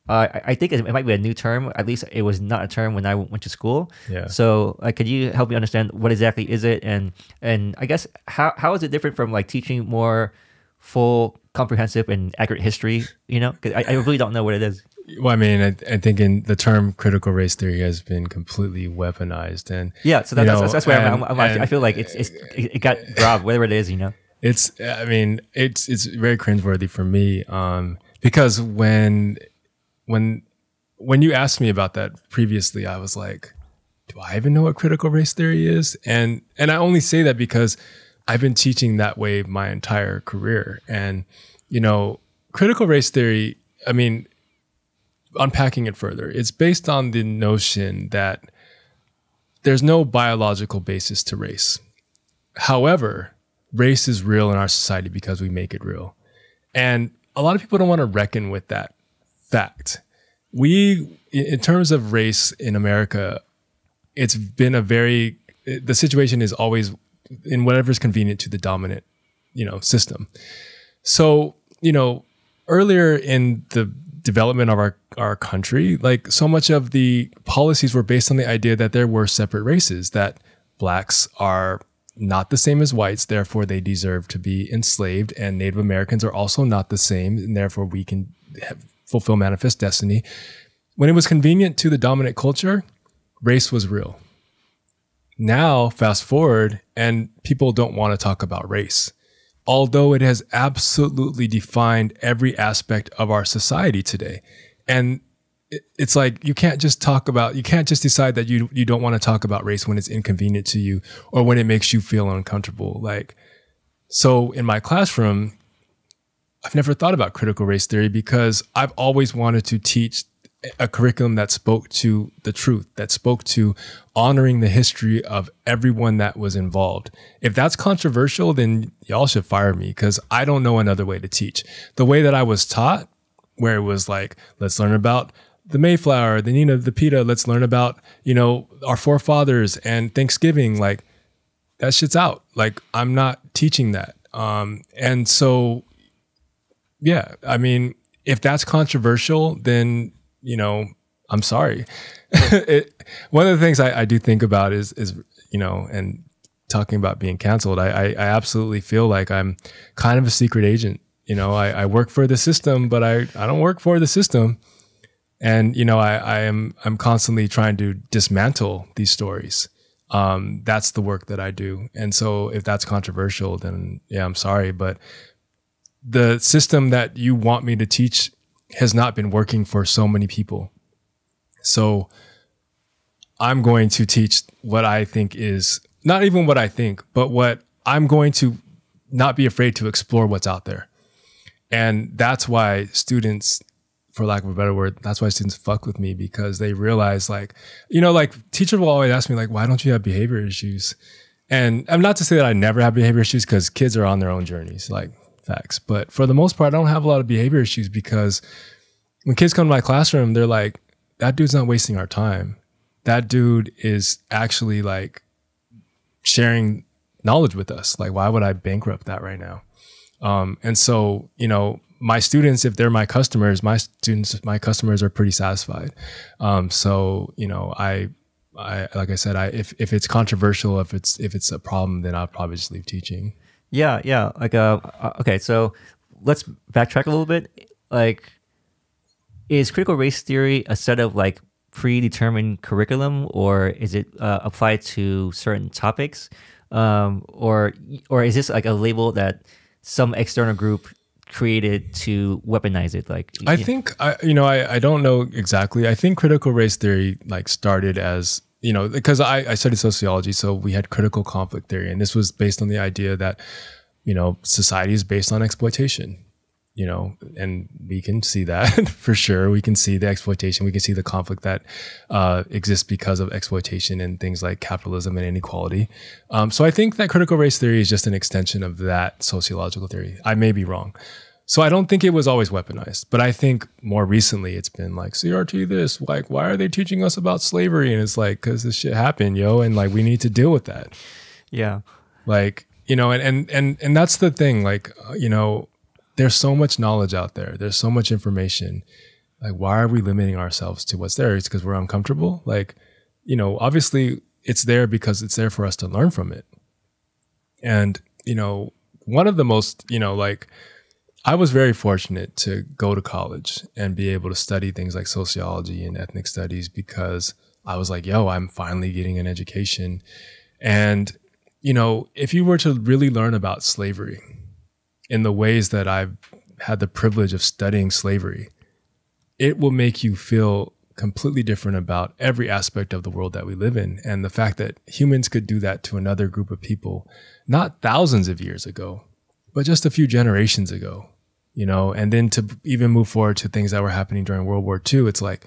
uh, I, I think it might be a new term. At least it was not a term when I went to school. Yeah. So, like, could you help me understand what exactly is it, and and I guess how how is it different from like teaching more full, comprehensive, and accurate history? You know, because I, I really don't know what it is. well i mean I, I think in the term critical race theory has been completely weaponized and Yeah. So that, that's, know, that's where I'm, I'm, I'm, I feel like it's, it's it it got robbed, whatever it is. You know. It's I mean, it's it's very cringeworthy for me. Um because when when when you asked me about that previously, I was like, do I even know what critical race theory is? And and I only say that because I've been teaching that way my entire career. And, you know, critical race theory, I mean, unpacking it further, it's based on the notion that there's no biological basis to race. However, race is real in our society because we make it real. And a lot of people don't want to reckon with that fact. We, in terms of race in America, it's been a very, the situation is always in whatever's convenient to the dominant, you know, system. So, you know, earlier in the development of our, our country, like so much of the policies were based on the idea that there were separate races, that blacks are not the same as whites, therefore they deserve to be enslaved, and Native Americans are also not the same, and therefore we can have, fulfill manifest destiny. When it was convenient to the dominant culture, race was real. now fast forward and people don't want to talk about race although it has absolutely defined every aspect of our society today and it's like you can't just talk about you can't just decide that you you don't want to talk about race when it's inconvenient to you or when it makes you feel uncomfortable like so in my classroom I've never thought about critical race theory because I've always wanted to teach a curriculum that spoke to the truth, that spoke to honoring the history of everyone that was involved. If that's controversial, then y'all should fire me because I don't know another way to teach. The way that I was taught, where it was like, let's learn about the Mayflower, the Nina, the Pinta, let's learn about, you know, our forefathers and Thanksgiving, like that shit's out. Like I'm not teaching that. Um, and so, yeah, I mean, if that's controversial, then you know, I'm sorry. it, one of the things I, I, do think about is, is, you know, and talking about being canceled, I, I, I, absolutely feel like I'm kind of a secret agent. You know, I, I work for the system, but I, I don't work for the system. And, you know, I, I am, I'm constantly trying to dismantle these stories. Um, that's the work that I do. And so if that's controversial, then yeah, I'm sorry. But the system that you want me to teach has not been working for so many people. So I'm going to teach what I think is not even what I think, but what I'm going to not be afraid to explore what's out there. And that's why students, for lack of a better word, that's why students fuck with me because they realize like, you know, like teachers will always ask me like, why don't you have behavior issues? And I'm not to say that I never have behavior issues because kids are on their own journeys. Like facts. But for the most part, I don't have a lot of behavior issues because when kids come to my classroom, they're like, that dude's not wasting our time. That dude is actually like sharing knowledge with us. Like, why would I bankrupt that right now? Um, and so, you know, my students, if they're my customers, my students, my customers are pretty satisfied. Um, so, you know, I, I, like I said, I, if, if it's controversial, if it's, if it's a problem, then I'll probably just leave teaching. Yeah, yeah. Like, uh, uh, okay, so let's backtrack a little bit. Like, is critical race theory a set of like predetermined curriculum, or is it uh, applied to certain topics, um, or or is this like a label that some external group created to weaponize it? Like, I think I, you know, I, I don't know exactly. I think critical race theory like started as you know, because I, I studied sociology, so we had critical conflict theory, and this was based on the idea that, you know, society is based on exploitation, you know, and we can see that for sure. We can see the exploitation. We can see the conflict that uh, exists because of exploitation and things like capitalism and inequality. Um, so I think that critical race theory is just an extension of that sociological theory. I may be wrong. So I don't think it was always weaponized, but I think more recently it's been like CRT this, like why are they teaching us about slavery? And it's like because this shit happened, yo, and like we need to deal with that. Yeah, like you know, and and and and that's the thing. Like uh, you know, there's so much knowledge out there. There's so much information. Like why are we limiting ourselves to what's there? It's because we're uncomfortable. Like you know, obviously it's there because it's there for us to learn from it. And you know, one of the most you know like I was very fortunate to go to college and be able to study things like sociology and ethnic studies because I was like, yo, I'm finally getting an education. And, you know, if you were to really learn about slavery in the ways that I've had the privilege of studying slavery, it will make you feel completely different about every aspect of the world that we live in. And the fact that humans could do that to another group of people, not thousands of years ago, but just a few generations ago, you know, and then to even move forward to things that were happening during World War II, it's like,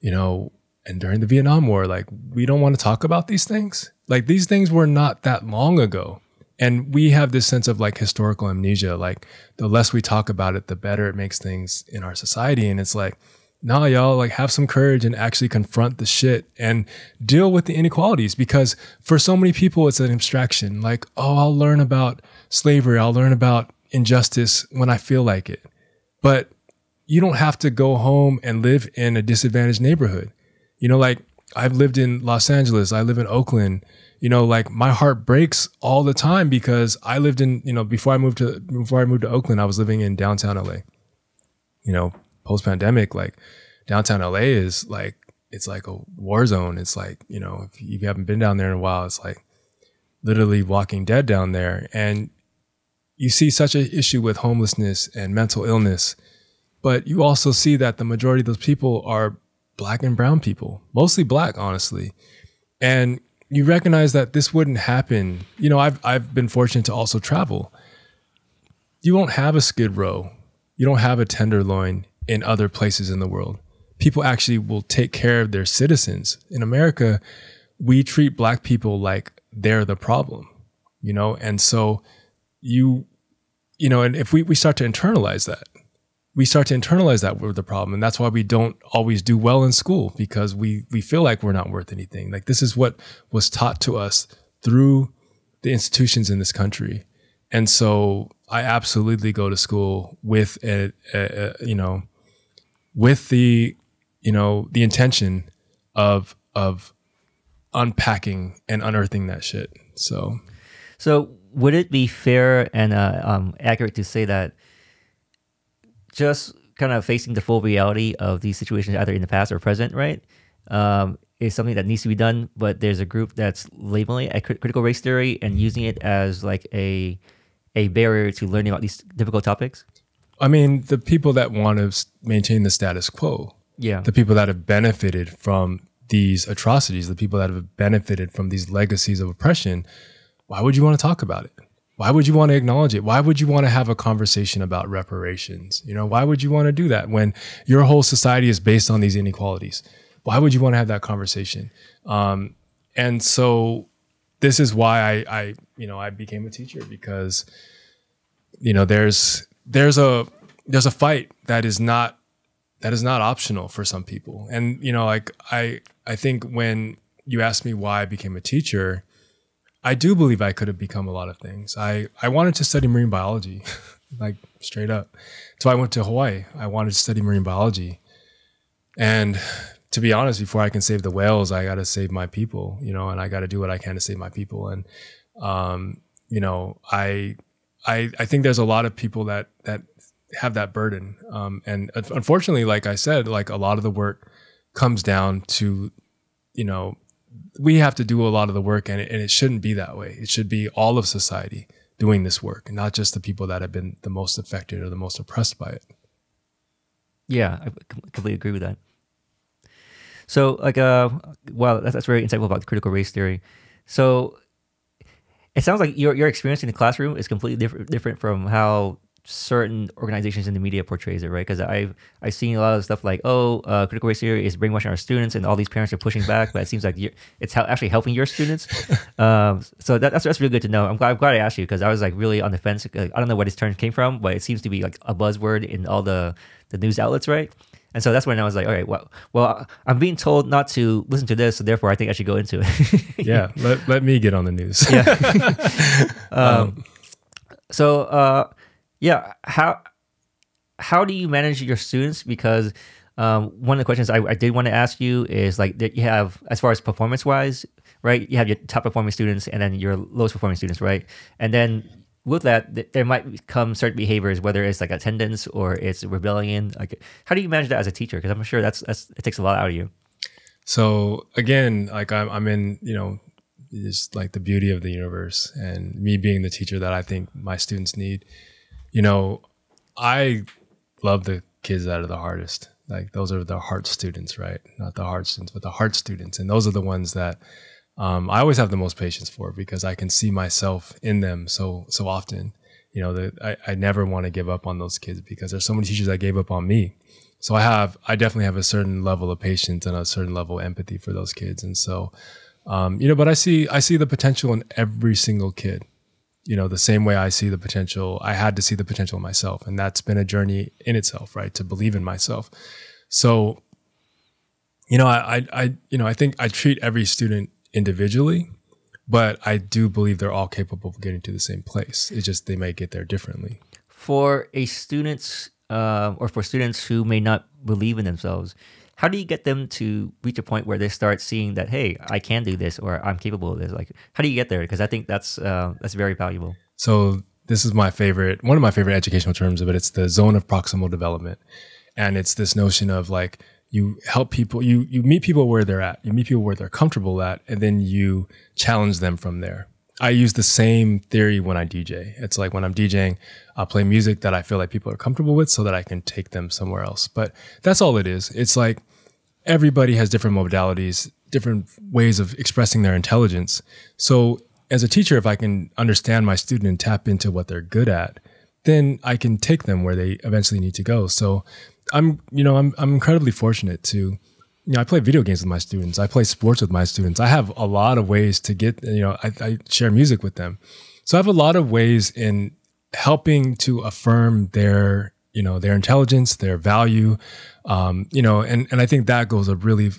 you know, and during the Vietnam War, like we don't want to talk about these things. Like these things were not that long ago. And we have this sense of like historical amnesia. Like the less we talk about it, the better it makes things in our society. And it's like, nah, y'all, like have some courage and actually confront the shit and deal with the inequalities because for so many people, it's an abstraction. Like, oh, I'll learn about slavery. I'll learn about injustice when I feel like it. But you don't have to go home and live in a disadvantaged neighborhood. You know, like I've lived in Los Angeles, I live in Oakland. You know, like my heart breaks all the time because I lived in, you know, before I moved to before I moved to Oakland, I was living in downtown LA. You know, post pandemic, like downtown LA is like it's like a war zone. It's like, you know, if you haven't been down there in a while, it's like literally walking dead down there. And you see such an issue with homelessness and mental illness, but you also see that the majority of those people are black and brown people, mostly black, honestly. And you recognize that this wouldn't happen. You know, I've I've been fortunate to also travel. You won't have a skid row. You don't have a tenderloin in other places in the world. People actually will take care of their citizens. In America, we treat black people like they're the problem, you know? And so you, you know, and if we, we start to internalize that, we start to internalize that we're the problem. And that's why we don't always do well in school because we, we feel like we're not worth anything. Like this is what was taught to us through the institutions in this country. And so I absolutely go to school with a, a, a you know, with the, you know, the intention of, of unpacking and unearthing that shit. So, so would it be fair and uh, um, accurate to say that just kind of facing the full reality of these situations, either in the past or present, right, um, is something that needs to be done. But there's a group that's labeling it a critical race theory and using it as like a a barrier to learning about these difficult topics. I mean, the people that want to maintain the status quo, yeah, the people that have benefited from these atrocities, the people that have benefited from these legacies of oppression, why would you want to talk about it? Why would you want to acknowledge it? Why would you want to have a conversation about reparations? You know, why would you want to do that when your whole society is based on these inequalities? Why would you want to have that conversation? Um, and so this is why I, I, you know, I became a teacher because, you know, there's there's a there's a fight that is not that is not optional for some people. And you know, like I I think when you asked me why I became a teacher, I do believe I could have become a lot of things. I I wanted to study marine biology, like straight up. So I went to Hawaii. I wanted to study marine biology. And to be honest, before I can save the whales, I got to save my people, you know, and I got to do what I can to save my people. And, um, you know, I, I, I think there's a lot of people that, that have that burden. Um, and unfortunately, like I said, like a lot of the work comes down to, you know, we have to do a lot of the work and it, and it shouldn't be that way. It should be all of society doing this work not just the people that have been the most affected or the most oppressed by it. Yeah, I completely agree with that. So, like, uh, well, that's, that's very insightful about critical race theory. So, it sounds like your your experience in the classroom is completely different different from how certain organizations in the media portrays it, right? Because I've I've seen a lot of stuff like, oh, uh, critical race theory is brainwashing our students, and all these parents are pushing back. But it seems like it's actually helping your students. um, so that, that's that's really good to know. I'm glad, I'm glad I asked you because I was like really on the fence. Like, I don't know where this term came from, but it seems to be like a buzzword in all the the news outlets, right? And so that's when I was like, all right, well, well, I'm being told not to listen to this, so therefore I think I should go into it. yeah, let, let me get on the news. yeah. um, um, so, uh, yeah, how how do you manage your students? Because um, one of the questions I, I did want to ask you is like that you have as far as performance wise, right? You have your top performing students and then your lowest performing students, right? And then with that, th- there might come certain behaviors, whether it's like attendance or it's rebellion. Like, how do you manage that as a teacher? Because I'm sure that's that's it takes a lot out of you. So again, like I'm, I'm in, you know, just like the beauty of the universe, and me being the teacher that I think my students need you know, I love the kids that are the hardest. Like those are the heart students, right? Not the hard students, but the heart students. And those are the ones that um, I always have the most patience for because I can see myself in them so so often. You know, that I, I never want to give up on those kids because there's so many teachers that gave up on me. So I have I definitely have a certain level of patience and a certain level of empathy for those kids. And so um, you know, but I see I see the potential in every single kid you know, the same way I see the potential, I had to see the potential myself. And that's been a journey in itself, right? To believe in myself. So, you know, I, I, you know, I think I treat every student individually, but I do believe they're all capable of getting to the same place. It's just they may get there differently. For a students, uh, or for students who may not believe in themselves, how do you get them to reach a point where they start seeing that hey i can do this or i'm capable of this? Like how do you get there? Because i think that's uh, that's very valuable. So this is my favorite one of my favorite educational terms but it's the zone of proximal development. And it's this notion of like you help people you you meet people where they're at you meet people where they're comfortable at and then you challenge them from there. I use the same theory when i dj it's like when i'm djing i'll play music that i feel like people are comfortable with so that i can take them somewhere else but that's all it is it's like everybody has different modalities different ways of expressing their intelligence so as a teacher if i can understand my student and tap into what they're good at then i can take them where they eventually need to go so I'm, you know, I'm, I'm incredibly fortunate to, you know, I play video games with my students. I play sports with my students. I have a lot of ways to get, you know, I, I share music with them. So I have a lot of ways in helping to affirm their, you know, their intelligence, their value, um, you know, and, and I think that goes a really,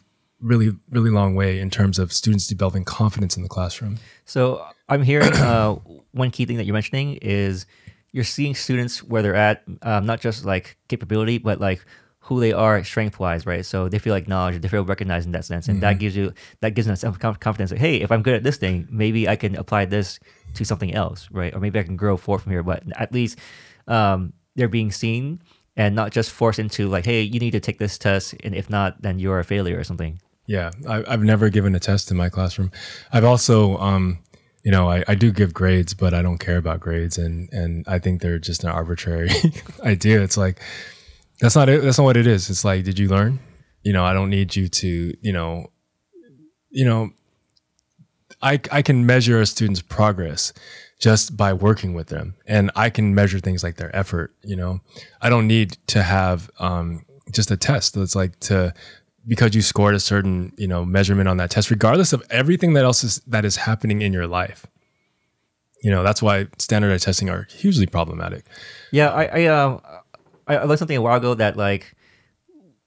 really, really long way in terms of students developing confidence in the classroom. So I'm hearing uh, one key thing that you're mentioning is you're seeing students where they're at, um, not just like capability, but like who they are strength wise, right? So they feel like knowledge, they feel recognized in that sense, and mm-hmm. that gives you that gives them some confidence. Like, hey, if I'm good at this thing, maybe I can apply this to something else, right? Or maybe I can grow forward from here. But at least um, they're being seen and not just forced into like, hey, you need to take this test, and if not, then you're a failure or something. Yeah, I, have never given a test in my classroom. I've also um, you know, I, I do give grades, but I don't care about grades, and and I think they're just an arbitrary idea. It's like that's not it. That's not what it is. It's like, did you learn? You know, I don't need you to, you know, you know, I I can measure a student's progress just by working with them, and I can measure things like their effort. You know, I don't need to have um, just a test. It's like to because you scored a certain you know measurement on that test regardless of everything that else is that is happening in your life you know that's why standardized testing are hugely problematic yeah i i uh, i learned something a while ago that like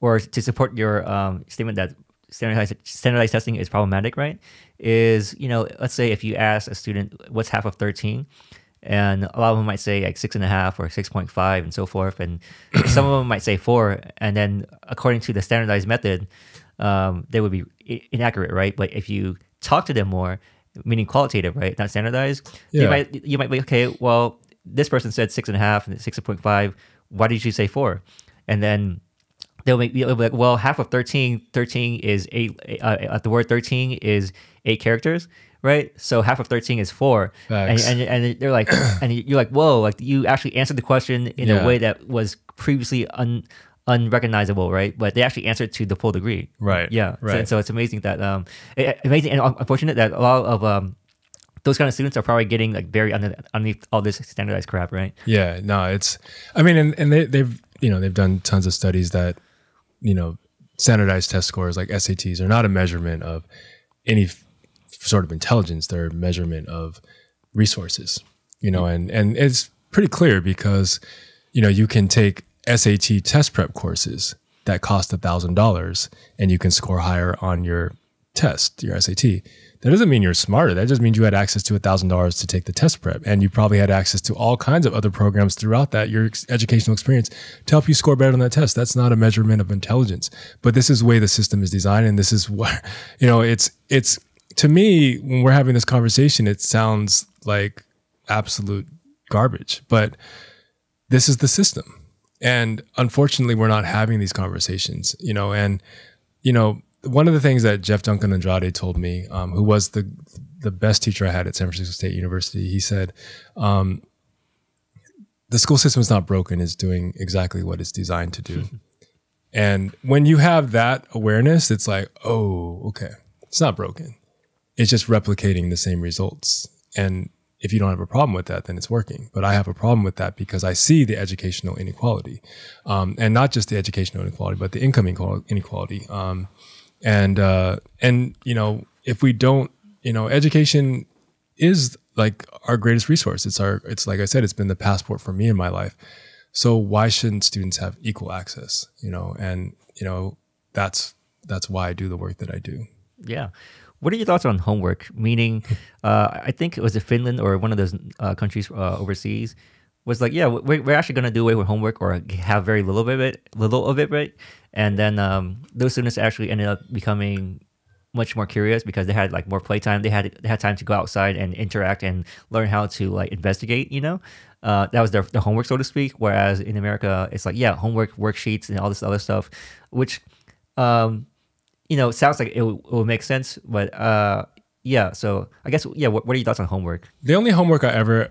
or to support your um, statement that standardized standardized testing is problematic right is you know let's say if you ask a student what's half of 13 and a lot of them might say like six and a half or 6.5 and so forth. And some of them might say four. And then according to the standardized method um, they would be inaccurate right? But if you talk to them more meaning qualitative right not standardized yeah. you might you might be okay well this person said six and a half and 6.5 why did you say four? And then they'll make they'll be like well half of 13 13 is eight uh, uh, the word 13 is eight characters right? So half of 13 is four. And, and, and, they're like, and you're like, whoa, like you actually answered the question in yeah. a way that was previously un, unrecognizable, right? But they actually answered to the full degree. Right. Yeah. Right. So, so it's amazing that, um, it, amazing and unfortunate that a lot of, um, those kind of students are probably getting like very under, underneath all this standardized crap, right? Yeah, no, it's, I mean, and, and they, they've, you know, they've done tons of studies that, you know, standardized test scores like SATs are not a measurement of any sort of intelligence, their measurement of resources, you know, mm-hmm. and, and it's pretty clear because, you know, you can take SAT test prep courses that cost a thousand dollars and you can score higher on your test, your SAT. That doesn't mean you're smarter. That just means you had access to a thousand dollars to take the test prep, and you probably had access to all kinds of other programs throughout that your educational experience to help you score better on that test. That's not a measurement of intelligence, but this is the way the system is designed, and this is what you know. It's it's to me, when we're having this conversation, it sounds like absolute garbage, but this is the system. And unfortunately, we're not having these conversations, you know, and, you know, one of the things that Jeff Duncan Andrade told me, um, who was the, the best teacher I had at San Francisco State University, he said, um, the school system is not broken, it's doing exactly what it's designed to do. and when you have that awareness, it's like, oh, okay, it's not broken it's just replicating the same results. And if you don't have a problem with that, then it's working. But I have a problem with that because I see the educational inequality, um, and not just the educational inequality, but the income inequality. Um, and uh, and you know, if we don't, you know, education is like our greatest resource. It's our, it's like I said, it's been the passport for me in my life. So why shouldn't students have equal access? You know, and you know, that's that's why I do the work that I do. Yeah. What are your thoughts on homework? Meaning, uh, I think it was it Finland or one of those uh, countries uh, overseas was like, yeah, we're, we're actually going to do away with homework or have very little of it, little of it, right? And then um, those students actually ended up becoming much more curious because they had like more playtime. They had they had time to go outside and interact and learn how to like investigate. You know, uh, that was their, their homework, so to speak. Whereas in America, it's like yeah, homework, worksheets, and all this other stuff, which um, you know, it sounds like it, it will make sense, but uh, yeah. So I guess yeah. What, what are your thoughts on homework? The only homework I ever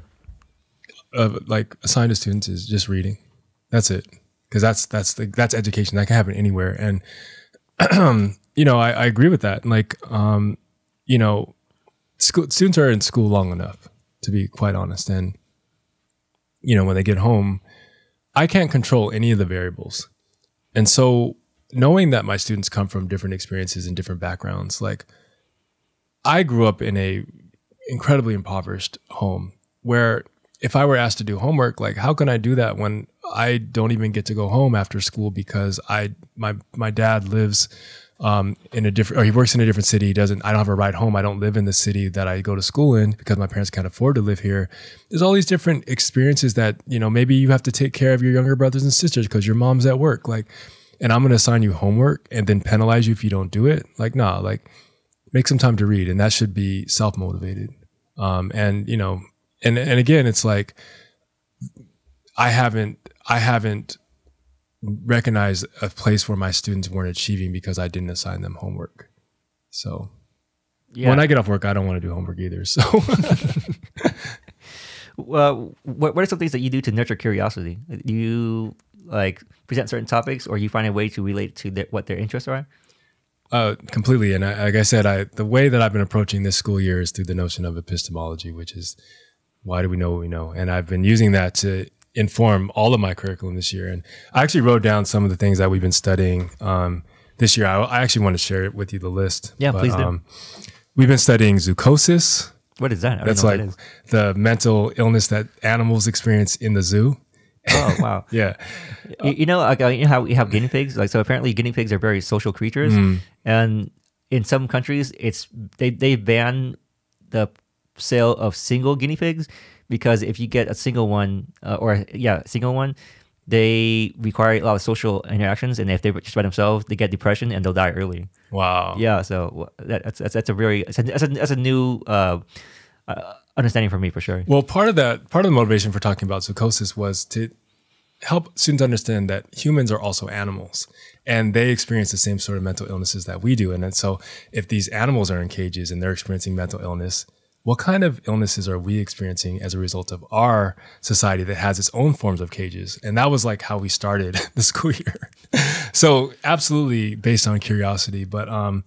uh, like assigned to students is just reading. That's it, because that's that's the, that's education that can happen anywhere. And you know, I, I agree with that. Like, um, you know, school, students are in school long enough to be quite honest, and you know, when they get home, I can't control any of the variables, and so knowing that my students come from different experiences and different backgrounds, like I grew up in a incredibly impoverished home where if I were asked to do homework, like how can I do that when I don't even get to go home after school because I my my dad lives um, in a different or he works in a different city. He doesn't I don't have a ride home. I don't live in the city that I go to school in because my parents can't afford to live here. There's all these different experiences that, you know, maybe you have to take care of your younger brothers and sisters because your mom's at work. Like and I'm gonna assign you homework and then penalize you if you don't do it. Like, nah, like make some time to read and that should be self-motivated um, and you know and and again it's like i haven't i haven't recognized a place where my students weren't achieving because i didn't assign them homework so Yeah. when i get off work i don't want to do homework either so well, what what are some things that you do to nurture curiosity? Do you like present certain topics, or you find a way to relate to their, what their interests are? Uh, completely. And I, like I said, I the way that I've been approaching this school year is through the notion of epistemology, which is why do we know what we know? And I've been using that to inform all of my curriculum this year. And I actually wrote down some of the things that we've been studying um, this year. I, I actually want to share it with you, the list. Yeah, please do. we've been studying zoochosis. What is that? I That's know what like that is. the mental illness that animals experience in the zoo. Oh wow. Yeah. you, you know, like, uh, you know how we have guinea pigs. Like, so apparently, guinea pigs are very social creatures, Mm. and in some countries, it's they they ban the sale of single guinea pigs because if you get a single one, uh, or yeah, single one, they require a lot of social interactions, and if they're just by themselves, they get depression and they'll die early. Wow. Yeah, so that, that's, that's that's a very that's a, that's a, that's a new uh, uh, understanding for me for sure. Well, part of that, part of the motivation for talking about psychosis was to help students understand that humans are also animals and they experience the same sort of mental illnesses that we do. And so if these animals are in cages and they're experiencing mental illness, what kind of illnesses are we experiencing as a result of our society that has its own forms of cages? And that was like how we started the school year. so absolutely based on curiosity, but um,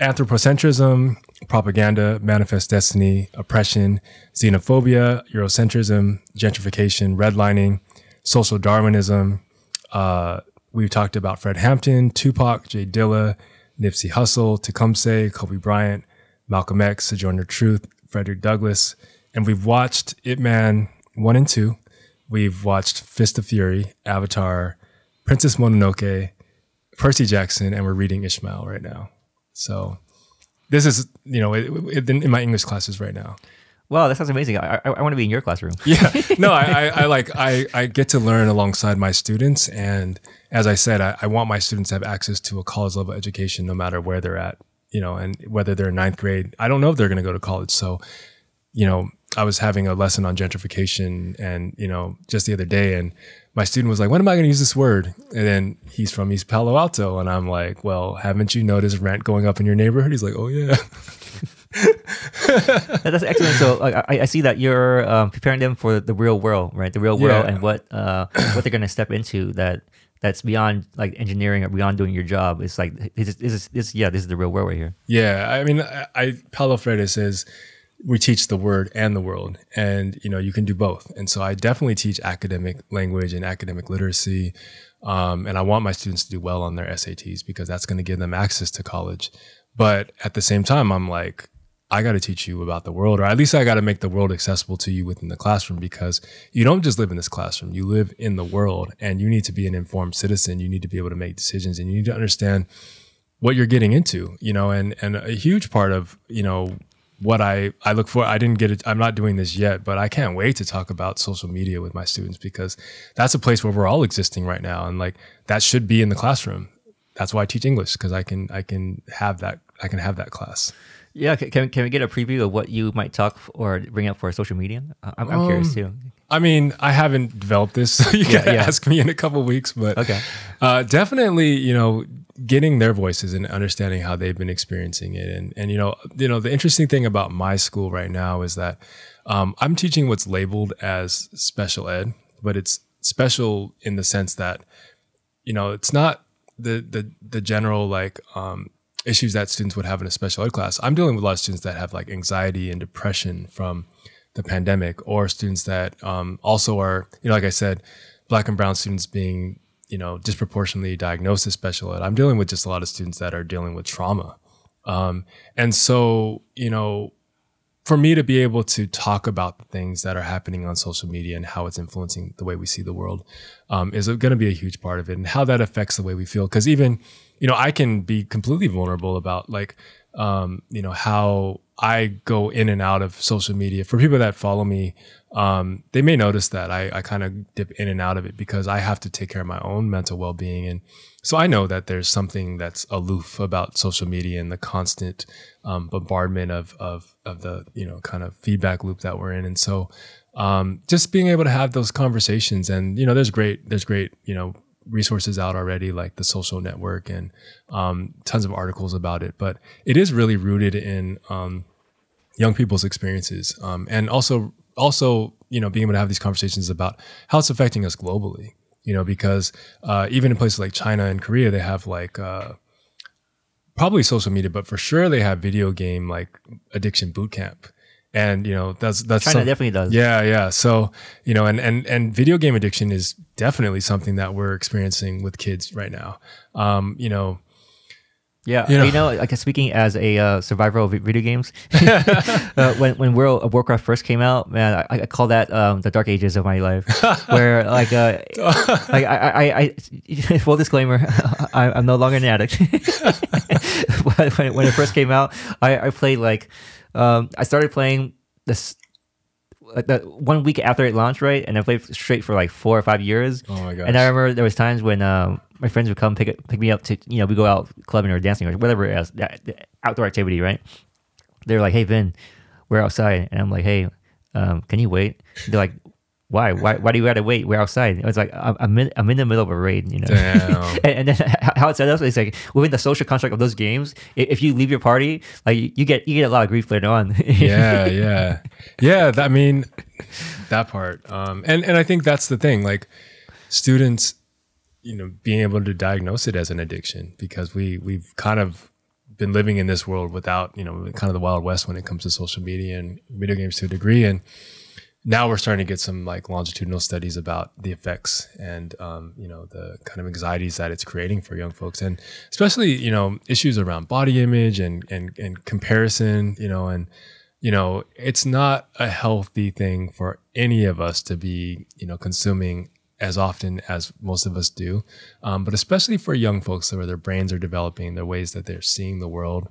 anthropocentrism, propaganda, manifest destiny, oppression, xenophobia, Eurocentrism, gentrification, redlining, social Darwinism. Uh, we've talked about Fred Hampton, Tupac, J Dilla, Nipsey Hussle, Tecumseh, Kobe Bryant, Malcolm X, Sojourner Truth, Frederick Douglass, and we've watched Ip Man one and two. We've watched Fist of Fury, Avatar, Princess Mononoke, Percy Jackson, and we're reading Ishmael right now. So this is, you know, it, it, in my English classes right now. Wow, that sounds amazing. I, I, I want to be in your classroom. Yeah, no, I, I, I like I, I get to learn alongside my students, and as I said, I, I want my students to have access to a college level education, no matter where they're at, you know, and whether they're in ninth grade. I don't know if they're going to go to college, so you know, I was having a lesson on gentrification, and you know, just the other day, and my student was like, "When am I going to use this word?" And then he's from East Palo Alto, and I'm like, "Well, haven't you noticed rent going up in your neighborhood?" He's like, "Oh yeah." That's excellent. So I, I see that you're um, preparing them for the real world, right? The real world Yeah. and what uh, what they're going to step into that that's beyond like engineering or beyond doing your job. It's like this is, yeah this is the real world right here. Yeah, I mean, I, I Paulo Freire says we teach the word and the world, and you know you can do both. And so I definitely teach academic language and academic literacy, um, and I want my students to do well on their SATs because that's going to give them access to college. But at the same time, I'm like, I got to teach you about the world, or at least I got to make the world accessible to you within the classroom because you don't just live in this classroom, you live in the world, and you need to be an informed citizen. You need to be able to make decisions, and you need to understand what you're getting into, you know, and and a huge part of you know what I I look for. I didn't get it. I'm not doing this yet, but I can't wait to talk about social media with my students because that's a place where we're all existing right now, and like that should be in the classroom. That's why I teach English because I can I can have that I can have that class. Yeah, can can we get a preview of what you might talk or bring up for social media? I'm, I'm curious too. I mean, I haven't developed this, so you Yeah, gotta yeah. ask me in a couple weeks. But Okay. uh, definitely, you know, getting their voices and understanding how they've been experiencing it. And, and, you know, you know, the interesting thing about my school right now is that, um, I'm teaching what's labeled as special ed, but it's special in the sense that, you know, it's not the, the, the general like, um, issues that students would have in a special ed class. I'm dealing with a lot of students that have like anxiety and depression from the pandemic, or students that um, also are, you know, like I said, black and brown students being, you know, disproportionately diagnosed as special ed. I'm dealing with just a lot of students that are dealing with trauma. Um, and so, you know, for me to be able to talk about the things that are happening on social media and how it's influencing the way we see the world um, is going to be a huge part of it and how that affects the way we feel. Because even, you know, I can be completely vulnerable about like, um, you know, how I go in and out of social media. For people that follow me, um, they may notice that I, I kind of dip in and out of it because I have to take care of my own mental well being. And so I know that there's something that's aloof about social media and the constant um, bombardment of, of, of the, you know, kind of feedback loop that we're in. And so um, just being able to have those conversations and, you know, there's great, there's great, you know, resources out already, like the social network and um, tons of articles about it. But it is really rooted in um, young people's experiences, um, and also also you know being able to have these conversations about how it's affecting us globally. You know, because uh, even in places like China and Korea, they have like uh, probably social media, but for sure they have video game like addiction boot camp and you know that's that's China some, definitely does. Yeah, yeah. So you know, and and and video game addiction is definitely something that we're experiencing with kids right now. Um, you know. Yeah, you know, you know like speaking as a uh, survivor of video games, uh, when when World of Warcraft first came out, man, I, I call that um, the dark ages of my life, where like uh, like I, I, I full disclaimer, I, am no longer an addict. when, when it first came out, I, I played like um, I started playing this like the one week after it launched, right? And I played straight for like four or five years. Oh my gosh! And I remember there was times when um, my friends would come pick it, pick me up to you know we go out clubbing or dancing or whatever else outdoor activity, right? They're like, "Hey Vin, we're outside," and I'm like, "Hey, um, can you wait?" They're like, why? Why? Why do you gotta wait? We're outside. It was like I'm in, I'm in the middle of a raid, you know. and, and, then how it's set up is like within the social construct of those games, if you leave your party, like you get you get a lot of grief later on. yeah, yeah, yeah. That, I mean, that part. Um, and and I think that's the thing. Like students, you know, being able to diagnose it as an addiction because we we've kind of been living in this world without you know kind of the wild west when it comes to social media and video games to a degree and now we're starting to get some like longitudinal studies about the effects and um, you know the kind of anxieties that it's creating for young folks and especially you know issues around body image and and, and comparison you know and you know it's not a healthy thing for any of us to be you know consuming as often as most of us do um, but especially for young folks where their brains are developing their ways that they're seeing the world.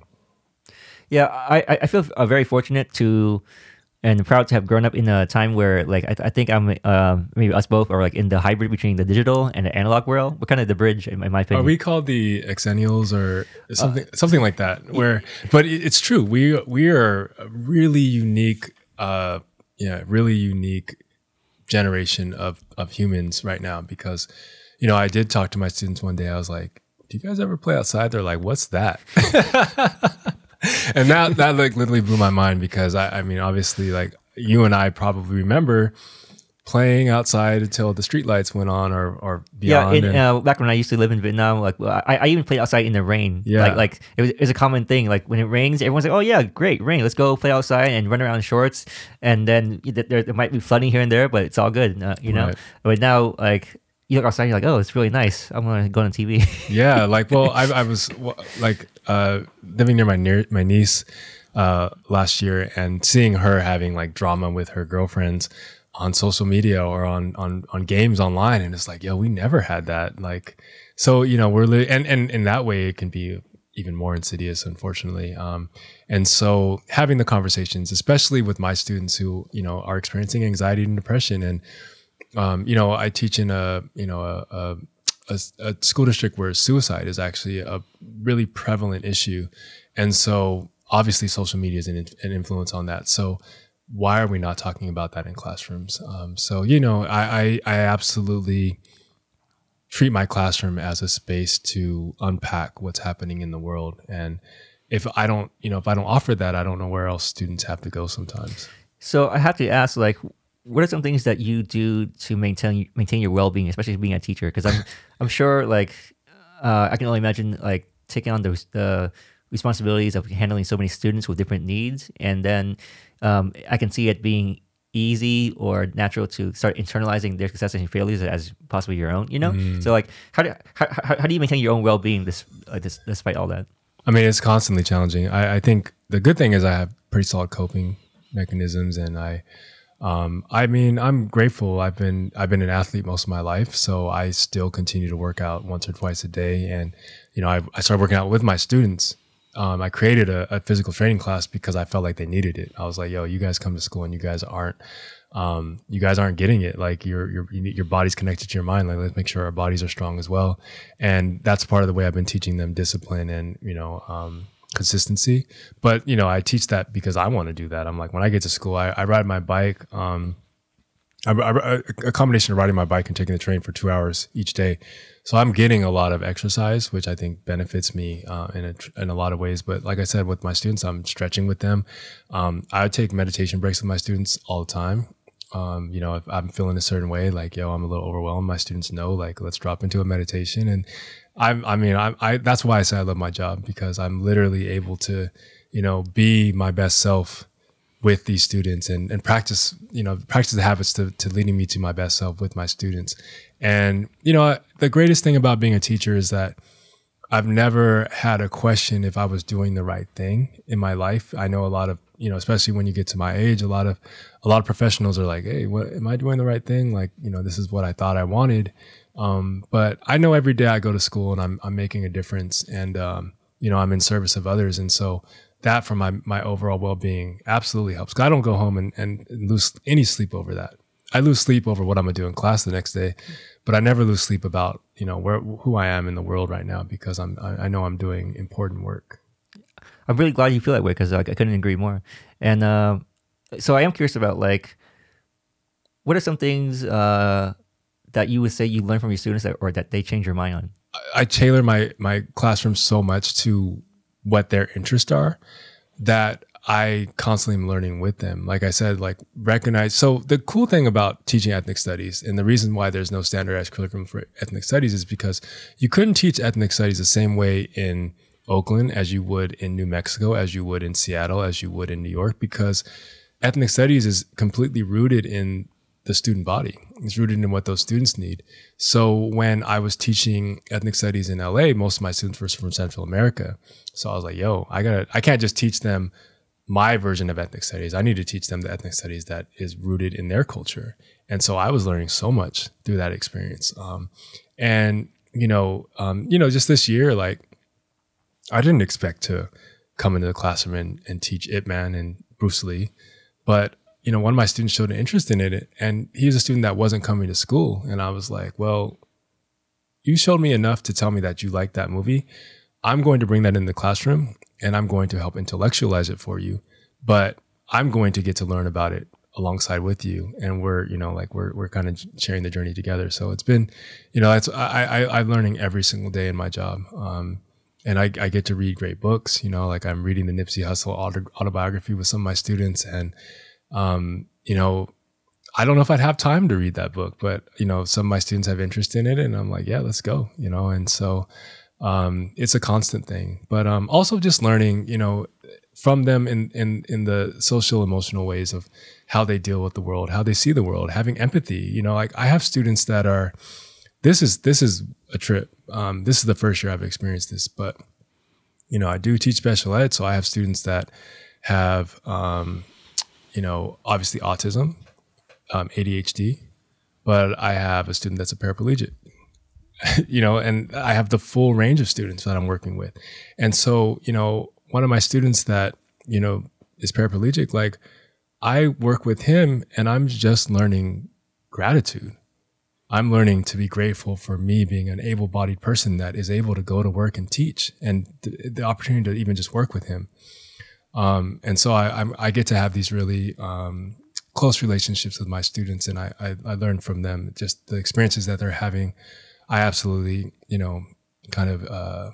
Yeah i i feel uh, very fortunate to and proud to have grown up in a time where like I, I think I'm uh, maybe us both are like in the hybrid between the digital and the analog world. We're kind of the bridge in my, in my opinion. Are we called the Xennials or something uh, something like that? Where, but it's true. We we are a really unique, uh, yeah, really unique generation of of humans right now because, you know, I did talk to my students one day. I was like, "Do you guys ever play outside?" They're like, "What's that?" and that that like literally blew my mind because I, I mean obviously like you and I probably remember playing outside until the streetlights went on or or beyond. Yeah, in, uh, back when I used to live in Vietnam, like I, I even played outside in the rain. Yeah, like like it was, it was a common thing. Like when it rains, everyone's like, "Oh yeah, great rain, let's go play outside and run around in shorts." And then there, there might be flooding here and there, but it's all good, uh, you know. Right. But now like you look outside, you're like, oh, it's really nice. I'm gonna go on TV. yeah, like well, I, I was like uh, living near my near my niece uh, last year and seeing her having like drama with her girlfriends on social media or on on on games online, and it's like, yo, we never had that. Like, so you know, we're li- and and in that way, it can be even more insidious, unfortunately. Um, and so having the conversations, especially with my students who you know are experiencing anxiety and depression and um, you know, I teach in a, you know, a, a, a, school district where suicide is actually a really prevalent issue. And so obviously social media is an, an influence on that. So why are we not talking about that in classrooms? Um, so, you know, I, I, I absolutely treat my classroom as a space to unpack what's happening in the world. And if I don't, you know, if I don't offer that, I don't know where else students have to go sometimes. So I have to ask, like, what are some things that you do to maintain maintain your well being, especially being a teacher? Because I'm I'm sure, like, uh, I can only imagine like taking on those the responsibilities of handling so many students with different needs, and then um, I can see it being easy or natural to start internalizing their successes and failures as possibly your own. You know, mm. so like how do how, how, how do you maintain your own well being this, uh, this despite all that? I mean, it's constantly challenging. I, I think the good thing is I have pretty solid coping mechanisms, and I um, I mean, I'm grateful. I've been I've been an athlete most of my life, so I still continue to work out once or twice a day. And you know, I, I started working out with my students. Um, I created a, a, physical training class because I felt like they needed it. I was like, "Yo, you guys come to school and you guys aren't, um, you guys aren't getting it. Like your your your body's connected to your mind. Like let's make sure our bodies are strong as well." And that's part of the way I've been teaching them discipline and you know um, consistency. But you know, I teach that because I want to do that. I'm like, when I get to school, I, I ride my bike. Um, I, I, a combination of riding my bike and taking the train for two hours each day. So I'm getting a lot of exercise, which I think benefits me uh, in a, in a lot of ways. But like I said, with my students, I'm stretching with them. Um, I take meditation breaks with my students all the time. Um, you know, if I'm feeling a certain way, like yo, I'm a little overwhelmed. My students know, like, let's drop into a meditation, and I'm, I mean, I, I, that's why I say I love my job because I'm literally able to, you know, be my best self with these students and, and practice, you know, practice the habits to, to leading me to my best self with my students. And, you know, the greatest thing about being a teacher is that I've never had a question if I was doing the right thing in my life. I know a lot of, you know, especially when you get to my age, a lot of, a lot of professionals are like, Hey, what, am I doing the right thing? Like, you know, this is what I thought I wanted. Um, but I know every day I go to school and I'm, I'm making a difference and, um, you know, I'm in service of others. And so that for my, my overall well-being absolutely helps. Cause I don't go home and, and lose any sleep over that. I lose sleep over what I'm gonna do in class the next day, but I never lose sleep about, you know, where, who I am in the world right now because I'm, I, I know I'm doing important work. I'm really glad you feel that way because I, I couldn't agree more. And, uh, so I am curious about like, what are some things, uh, that you would say you learn from your students that, or that they change your mind on? I tailor my my classroom so much to what their interests are that I constantly am learning with them. Like I said, like recognize. So the cool thing about teaching ethnic studies and the reason why there's no standardized curriculum for ethnic studies is because you couldn't teach ethnic studies the same way in Oakland as you would in New Mexico, as you would in Seattle, as you would in New York, because ethnic studies is completely rooted in the student body. It's rooted in what those students need. So when I was teaching ethnic studies in LA, most of my students were from Central America. So I was like, yo, I gotta, I can't just teach them my version of ethnic studies. I need to teach them the ethnic studies that is rooted in their culture. And so I was learning so much through that experience. Um, and you know, um, you know, just this year, like I didn't expect to come into the classroom and, and teach Ip Man and Bruce Lee, but you know, one of my students showed an interest in it and he was a student that wasn't coming to school. And I was like, well, you showed me enough to tell me that you like that movie. I'm going to bring that in the classroom and I'm going to help intellectualize it for you. But I'm going to get to learn about it alongside with you. And we're, you know, like we're, we're kind of sharing the journey together. So it's been, you know, that's, I, I, I'm learning every single day in my job. Um, and I, I get to read great books, you know, like I'm reading the Nipsey Hussle autobiography with some of my students and, um, you know, I don't know if I'd have time to read that book, but you know, some of my students have interest in it, and I'm like, yeah, let's go. You know, and so um, it's a constant thing. But um, also just learning, you know, from them in in in the social emotional ways of how they deal with the world, how they see the world, having empathy. You know, like I have students that are. This is this is a trip. Um, this is the first year I've experienced this, but you know, I do teach special ed, so I have students that have um, you know, obviously autism, um, ADHD, but I have a student that's a paraplegic, you know, and I have the full range of students that I'm working with. And so, you know, one of my students that, you know, is paraplegic, like I work with him and I'm just learning gratitude. I'm learning to be grateful for me being an able bodied person that is able to go to work and teach and the, the opportunity to even just work with him. Um, and so I, I'm, i get to have these really um, close relationships with my students, and I, I, I learn from them just the experiences that they're having I absolutely, you know, kind of, uh,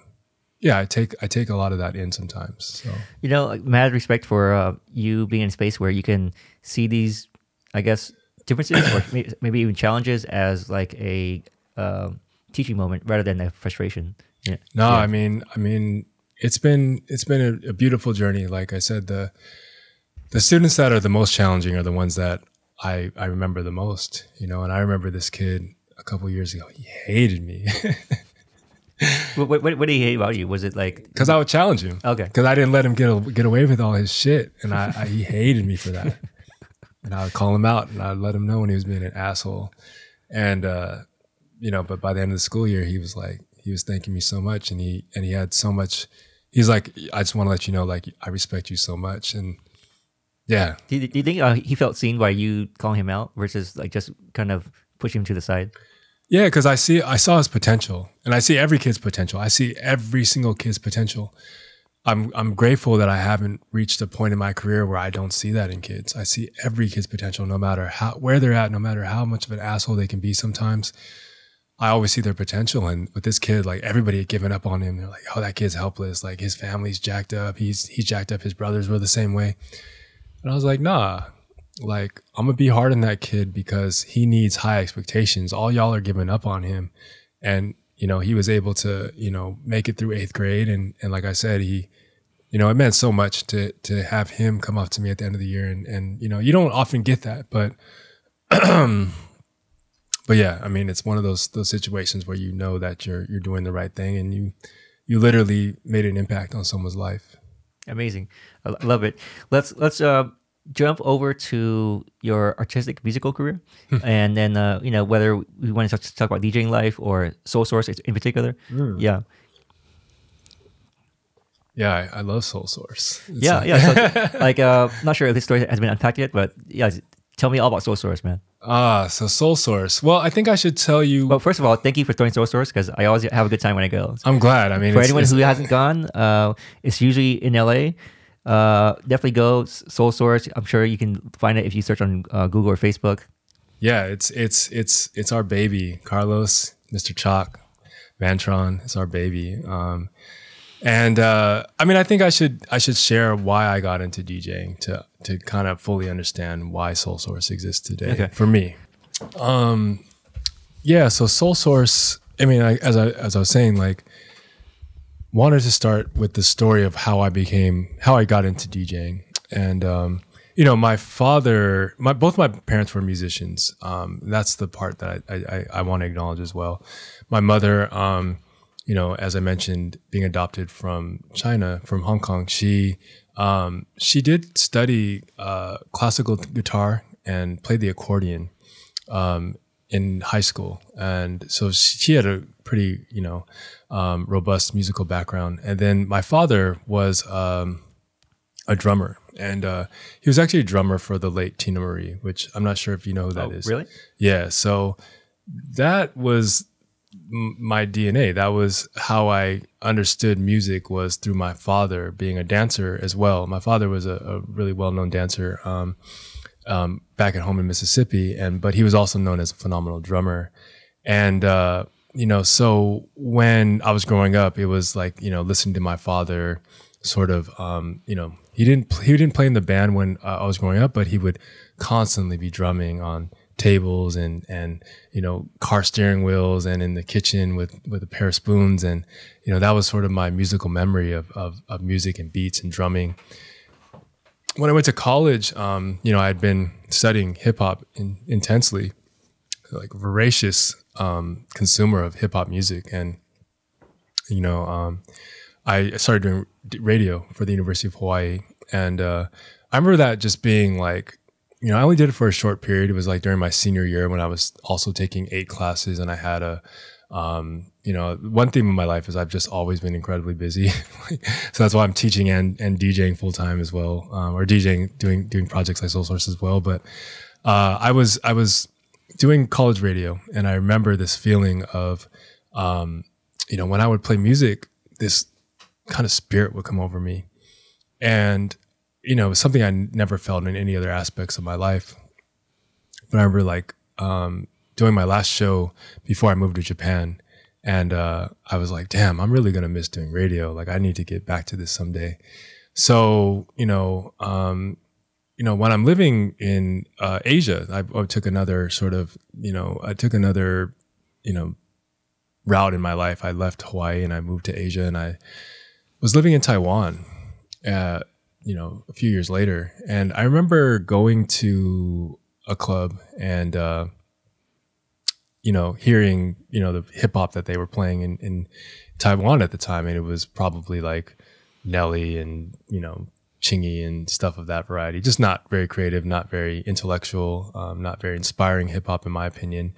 yeah, I take I take a lot of that in sometimes. So You know, mad respect for uh, you being in a space where you can see these, I guess, differences or maybe even challenges as like a um teaching moment rather than a frustration. Yeah. no, Yeah. I mean, I mean, it's been it's been a, a beautiful journey. Like I said, the the students that are the most challenging are the ones that I I remember the most. You know, and I remember this kid a couple years ago. He hated me What, what, what did he hate about you? Was it like because I would challenge him. okay? because I didn't let him get a, get away with all his shit, and I, I he hated me for that. and I would call him out, and I'd let him know when he was being an asshole. And uh, you know, but by the end of the school year, he was like, he was thanking me so much, and he and he had so much. He's like, I just want to let you know, like, I respect you so much, and yeah, Do you, do you think uh, he felt seen by you calling him out versus like just kind of pushing him to the side? Yeah, because I see, I saw his potential, and I see every kid's potential. I see every single kid's potential. I'm I'm grateful that I haven't reached a point in my career where I don't see that in kids. I see every kid's potential, no matter how where they're at, no matter how much of an asshole they can be. Sometimes I always see their potential, and with this kid, like everybody had given up on him. They're like, "Oh, that kid's helpless. Like his family's jacked up. He's he's jacked up. His brothers were the same way." And I was like, "Nah, like I'm gonna be hard on that kid because he needs high expectations. All y'all are giving up on him, and you know he was able to you know make it through eighth grade, and and like I said, he, you know, it meant so much to to have him come up to me at the end of the year, and and you know you don't often get that, but. But yeah, I mean, it's one of those those situations where you know that you're you're doing the right thing, and you you literally made an impact on someone's life. Amazing, I love it. Let's let's uh, jump over to your artistic musical career, and then uh, you know whether we want to talk, talk about DJing life or Soul Source in particular. Yeah, Yeah, I, I love Soul Source. It's yeah, like- yeah. So, like, uh, not sure if this story has been unpacked yet, but yeah, tell me all about Soul Source, man. Ah, so Soul Source. Well, I think I should tell you. Well, first of all, thank you for throwing Soul Source because I always have a good time when I go. I'm glad. I mean, For it's- anyone it's- who hasn't gone, uh, it's usually in LA. Uh, definitely go Soul Source. I'm sure you can find it if you search on uh, Google or Facebook. yeah, it's it's it's it's our baby. Carlos, Mr. Choc, Vantron, it's our baby. Um, and uh, I mean, I think I should I should share why I got into DJing to to kind of fully understand why Soul Source exists today Okay. for me. Um, yeah, so Soul Source. I mean, I, as I as I was saying, like wanted to start with the story of how I became how I got into DJing, and um, you know, my father, my both my parents were musicians. Um, that's the part that I I, I want to acknowledge as well. My mother, um, you know, as I mentioned, being adopted from China, from Hong Kong, she um, she did study uh, classical guitar and played the accordion um, in high school, and so she, she had a pretty you know um, robust musical background. And then my father was um, a drummer, and uh, he was actually a drummer for the late Teena Marie, which I'm not sure if you know who that is. Oh, really? Yeah. So that was my DNA. That was how I understood music was through my father being a dancer as well. My father was a, a really well known dancer um, um, back at home in Mississippi, and but he was also known as a phenomenal drummer. And uh, you know, so when I was growing up, it was like you know listening to my father, sort of um, you know he didn't he didn't play in the band when uh, I was growing up, but he would constantly be drumming on tables and and you know car steering wheels and in the kitchen with with a pair of spoons. And you know that was sort of my musical memory of of, of music and beats and drumming. When I went to college, um, you know, I had been studying hip hop in, intensely, like voracious um, consumer of hip hop music, and you know, um, I started doing radio for the University of Hawaii, and uh, I remember that just being like, you know, I only did it for a short period. It was like during my senior year when I was also taking eight classes, and I had a um, you know, one theme in my life is I've just always been incredibly busy. so that's why I'm teaching and, and DJing full time as well, um, or DJing, doing, doing projects like Soul Source as well. But, uh, I was, I was doing college radio and I remember this feeling of, um, you know, when I would play music, this kind of spirit would come over me. And, you know, something I never felt in any other aspects of my life. But I remember like, um, doing my last show before I moved to Japan. And uh, I was like, damn, I'm really going to miss doing radio. Like, I need to get back to this someday. So, you know, um, you know, when I'm living in uh, Asia, I, I took another sort of, you know, I took another, you know, route in my life. I left Hawaii and I moved to Asia and I was living in Taiwan, uh, you know, a few years later. And I remember going to a club and, uh, you know, hearing, you know, the hip hop that they were playing in, in Taiwan at the time. And it was probably like Nelly and, you know, Chingy and stuff of that variety. Just not very creative, not very intellectual, um, not very inspiring hip hop, in my opinion.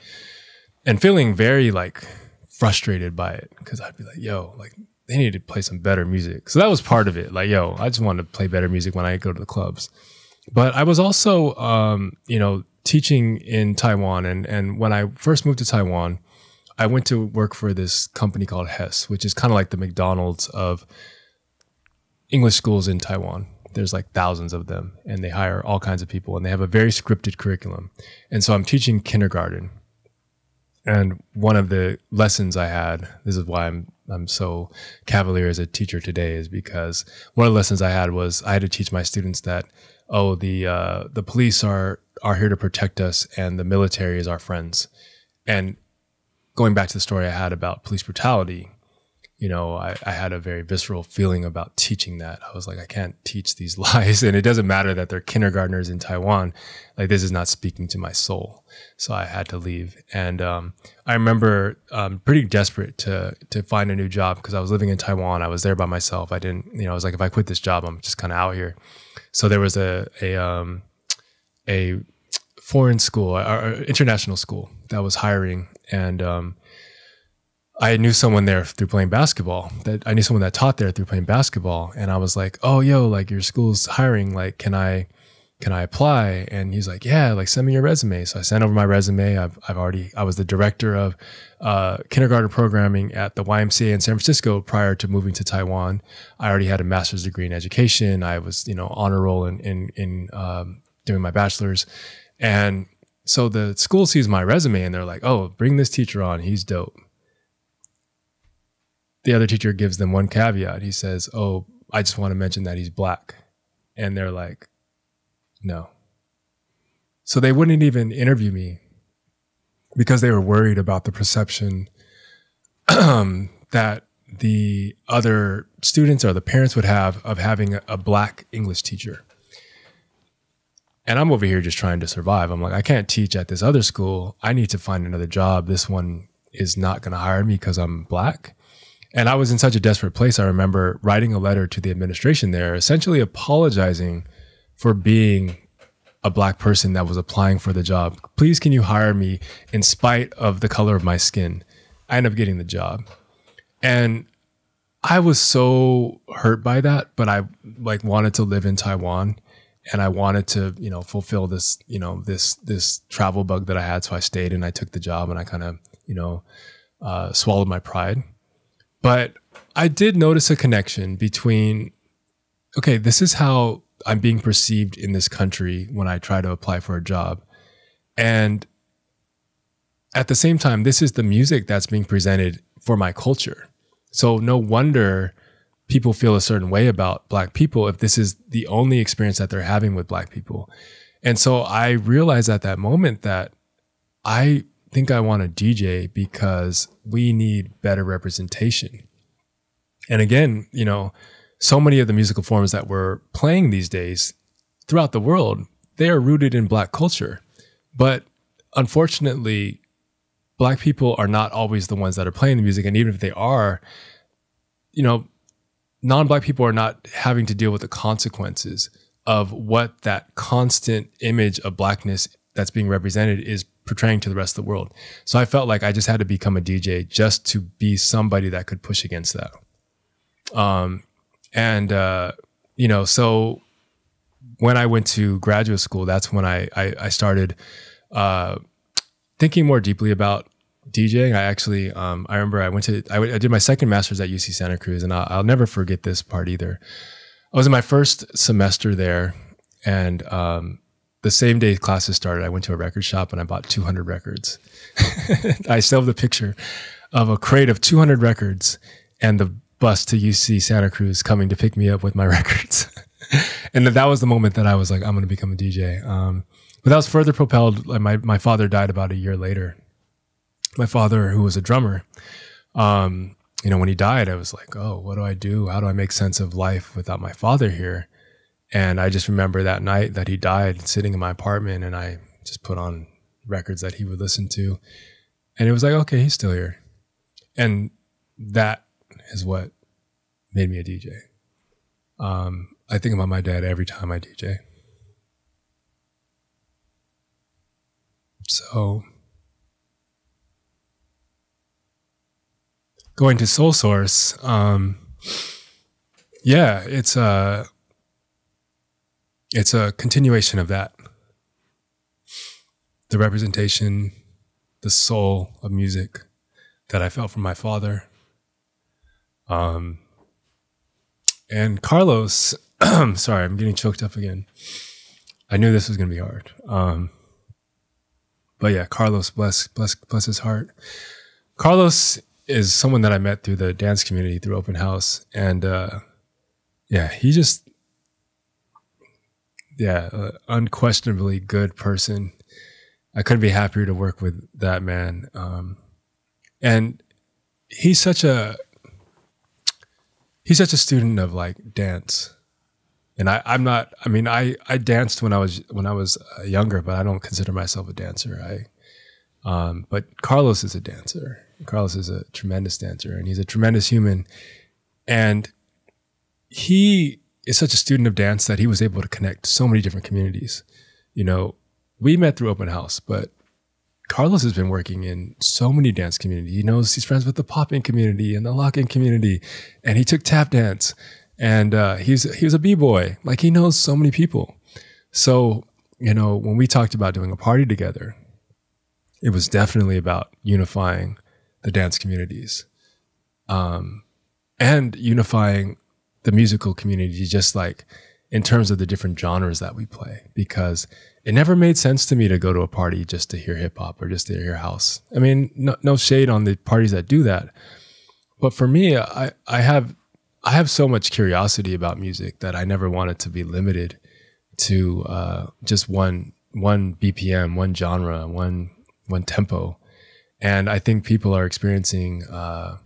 And feeling very like frustrated by it because I'd be like, yo, like they need to play some better music. So that was part of it. Like, yo, I just wanted to play better music when I go to the clubs. But I was also, um, you know, teaching in Taiwan. And, and when I first moved to Taiwan, I went to work for this company called Hess, which is kind of like the McDonald's of English schools in Taiwan. There's like thousands of them, and they hire all kinds of people, and they have a very scripted curriculum. And so I'm teaching kindergarten. And one of the lessons I had, this is why I'm I'm so cavalier as a teacher today, is because one of the lessons I had was I had to teach my students that oh the uh, the police are are here to protect us and the military is our friends. And going back to the story I had about police brutality, you know, I, I, had a very visceral feeling about teaching that. I was like, I can't teach these lies. And it doesn't matter that they're kindergartners in Taiwan. Like, this is not speaking to my soul. So I had to leave. And um, I remember um, pretty desperate to, to find a new job because I was living in Taiwan. I was there by myself. I didn't, you know, I was like, if I quit this job, I'm just kind of out here. So there was a, a, um, a foreign school, or international school that was hiring. And, um, I knew someone there through playing basketball. That I knew someone that taught there through playing basketball, and I was like, "Oh, yo, like your school's hiring. Like, can I, can I apply?" And he's like, "Yeah, like send me your resume." So I sent over my resume. I've I've already I was the director of uh, kindergarten programming at the YMCA in San Francisco prior to moving to Taiwan. I already had a master's degree in education. I was you know honor roll in in, in um, doing my bachelor's, and so the school sees my resume and they're like, "Oh, bring this teacher on. He's dope." The other teacher gives them one caveat. He says, "Oh, I just want to mention that he's black," and they're like, "No." So they wouldn't even interview me because they were worried about the perception um, that the other students or the parents would have of having a, a black English teacher. And I'm over here just trying to survive. I'm like, I can't teach at this other school. I need to find another job. This one is not going to hire me because I'm black. And I was in such a desperate place. I remember writing a letter to the administration there, essentially apologizing for being a black person that was applying for the job. Please, can you hire me in spite of the color of my skin? I end up getting the job. And I was so hurt by that, but I like wanted to live in Taiwan and I wanted to, you know, fulfill this, you know, this this travel bug that I had. So I stayed and I took the job and I kind of, you know, uh, swallowed my pride but I did notice a connection between, okay, this is how I'm being perceived in this country when I try to apply for a job. And at the same time, this is the music that's being presented for my culture. So no wonder people feel a certain way about black people if this is the only experience that they're having with black people. And so I realized at that moment that I think I want to DJ because we need better representation. And again, you know, so many of the musical forms that we're playing these days throughout the world, they are rooted in black culture. But unfortunately, black people are not always the ones that are playing the music. And even if they are, you know, non black people are not having to deal with the consequences of what that constant image of blackness that's being represented is portraying to the rest of the world. So I felt like I just had to become a DJ just to be somebody that could push against that. Um, and uh, you know, so when I went to graduate school, that's when I I, I started uh, thinking more deeply about DJing. I actually um, I remember I went to I, I, did my second master's at UC Santa Cruz, and I'll, I'll, never forget this part either. I was in my first semester there, and um, the same day classes started, I went to a record shop and I bought 200 records. I still have the picture of a crate of 200 records and the bus to UC Santa Cruz coming to pick me up with my records. and that was the moment that I was like, I'm going to become a DJ. Um, but that was further propelled. Like my, my father died about a year later. My father, who was a drummer, um, you know, when he died, I was like, oh, what do I do? How do I make sense of life without my father here? And I just remember that night that he died sitting in my apartment and I just put on records that he would listen to. And it was like, okay, he's still here. And that is what made me a DJ. Um, I think about my dad every time I DJ. So, going to Soul Source, um, yeah, it's a it's a continuation of that. The representation, the soul of music that I felt from my father. Um, and Carlos, sorry, I'm getting choked up again. I knew this was going to be hard. Um, but yeah, Carlos, bless, bless, bless his heart. Carlos is someone that I met through the dance community through open house. And, uh, yeah, he just, yeah, uh, unquestionably good person. I couldn't be happier to work with that man. Um, and he's such a he's such a student of like dance and I, I'm not. I mean, I, I danced when I was when I was uh, younger, but I don't consider myself a dancer. I, um, but Carlos is a dancer. Carlos is a tremendous dancer, and he's a tremendous human. And he is such a student of dance that he was able to connect so many different communities. You know, we met through open house, but Carlos has been working in so many dance communities. He knows he's friends with the popping community and the locking community, and he took tap dance. And uh, he's he was a b boy. Like he knows so many people. So you know, when we talked about doing a party together, it was definitely about unifying the dance communities, um, and unifying the musical community. Just like in terms of the different genres that we play, because it never made sense to me to go to a party just to hear hip hop or just to hear house. I mean, no, no shade on the parties that do that, but for me, I I have I have so much curiosity about music that I never wanted to be limited to uh, just one one BPM, one genre, one one tempo, and I think people are experiencing uh,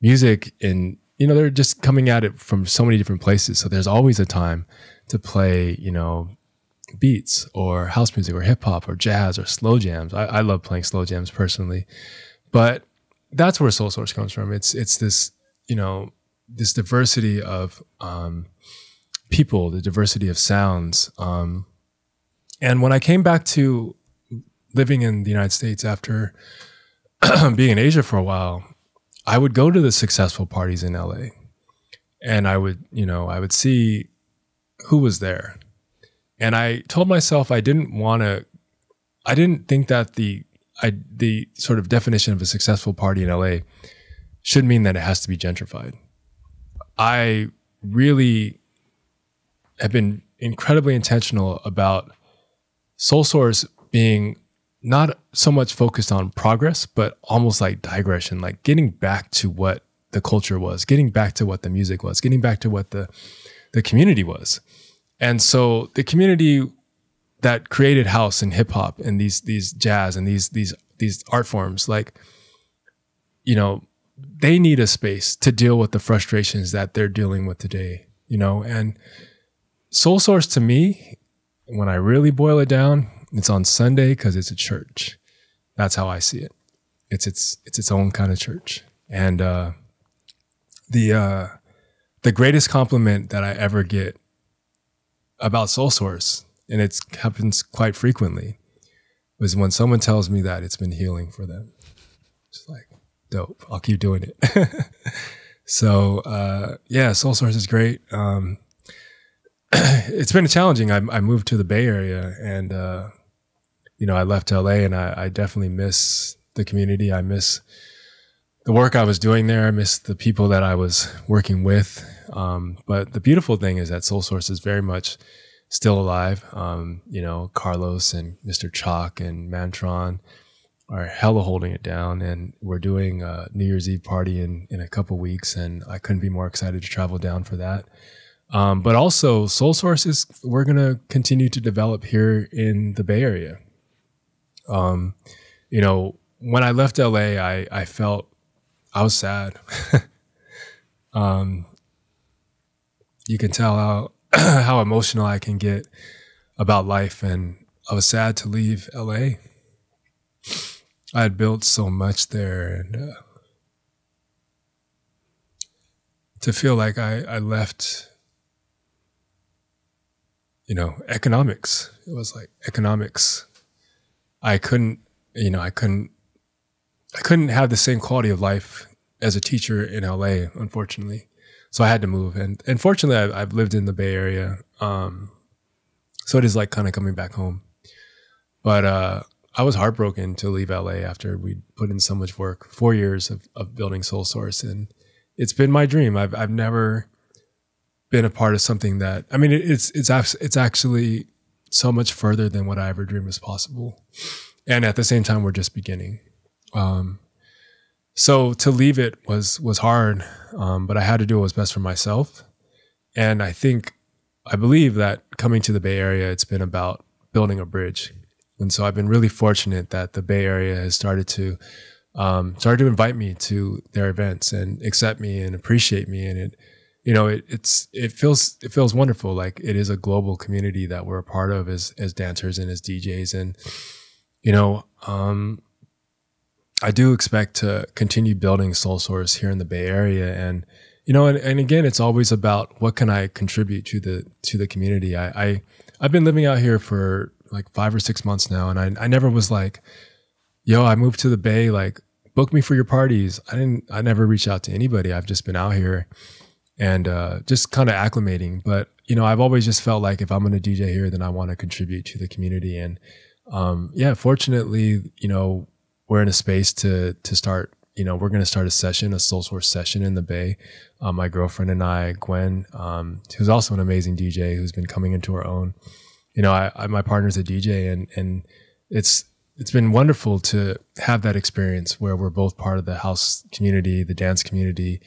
music in you know they're just coming at it from so many different places. So there's always a time to play you know beats or house music or hip hop or jazz or slow jams. I, I love playing slow jams personally, but that's where Soul Source comes from. It's it's this you know this diversity of um, people, the diversity of sounds. Um, and when I came back to living in the United States after being in Asia for a while, I would go to the successful parties in LA, and I would you know I would see who was there and I told myself I didn't want to. I didn't think that the I, the sort of definition of a successful party in LA should mean that it has to be gentrified. I really have been incredibly intentional about Soul Source being not so much focused on progress, but almost like digression, like getting back to what the culture was, getting back to what the music was, getting back to what the the community was. And so the community that created house and hip hop and these these jazz and these these these art forms, like, you know, they need a space to deal with the frustrations that they're dealing with today, you know, and Soul Source to me, when I really boil it down, it's on Sunday because it's a church. That's how I see it. It's its it's its own kind of church. And uh the uh the greatest compliment that I ever get about Soul Source, and it happens quite frequently, was when someone tells me that it's been healing for them. It's like, dope. I'll keep doing it. so uh, yeah, Soul Source is great. Um, it's been challenging. I, I, moved to the Bay Area, and uh, you know, I left LA, and I, I definitely miss the community. I miss the work I was doing there. I miss the people that I was working with. Um, but the beautiful thing is that Soul Source is very much still alive. Um, you know, Carlos and Mr. Choc and Mantron are hella holding it down, and we're doing a New Year's Eve party in in a couple weeks, and I couldn't be more excited to travel down for that. Um, but also, Soul Source is we're gonna continue to develop here in the Bay Area. Um, you know, when I left LA, I I felt I was sad. um, you can tell how how emotional I can get about life, and I was sad to leave LA. I had built so much there, and uh, to feel like I, I left, you know, economics. It was like economics. I couldn't, you know, I couldn't, I couldn't have the same quality of life as a teacher in LA, unfortunately. So I had to move, and and fortunately, I've, I've lived in the Bay Area, um, so it is like kind of coming back home. But uh, I was heartbroken to leave LA after we put in so much work, four years of, of building Soul Source, and it's been my dream. I've I've never been a part of something that I mean, it, it's it's it's actually so much further than what I ever dreamed was possible, and at the same time, we're just beginning. Um, so to leave it was was hard, um, but I had to do what was best for myself, and I think I believe that coming to the Bay Area, it's been about building a bridge and so I've been really fortunate that the Bay Area has started to um, started to invite me to their events and accept me and appreciate me. And it, you know, it, it's it feels it feels wonderful. Like it is a global community that we're a part of as as dancers and as DJs. And you know, um, I do expect to continue building Soul Source here in the Bay Area and you know and, and again it's always about what can i contribute to the to the community i, I i've been living out here for like five or six months now, and I I never was like, yo, I moved to the Bay, like book me for your parties. I didn't. I never reached out to anybody. I've just been out here and uh, just kind of acclimating. But you know, I've always just felt like if I'm going to DJ here, then I want to contribute to the community. And um, yeah, fortunately, you know, we're in a space to to start. You know, we're going to start a session, a Soul Source session in the Bay. Um, my girlfriend and I, Gwen, um, who's also an amazing DJ, who's been coming into her own you know, I, I my partner's a DJ and and it's it's been wonderful to have that experience where we're both part of the house community, the dance community,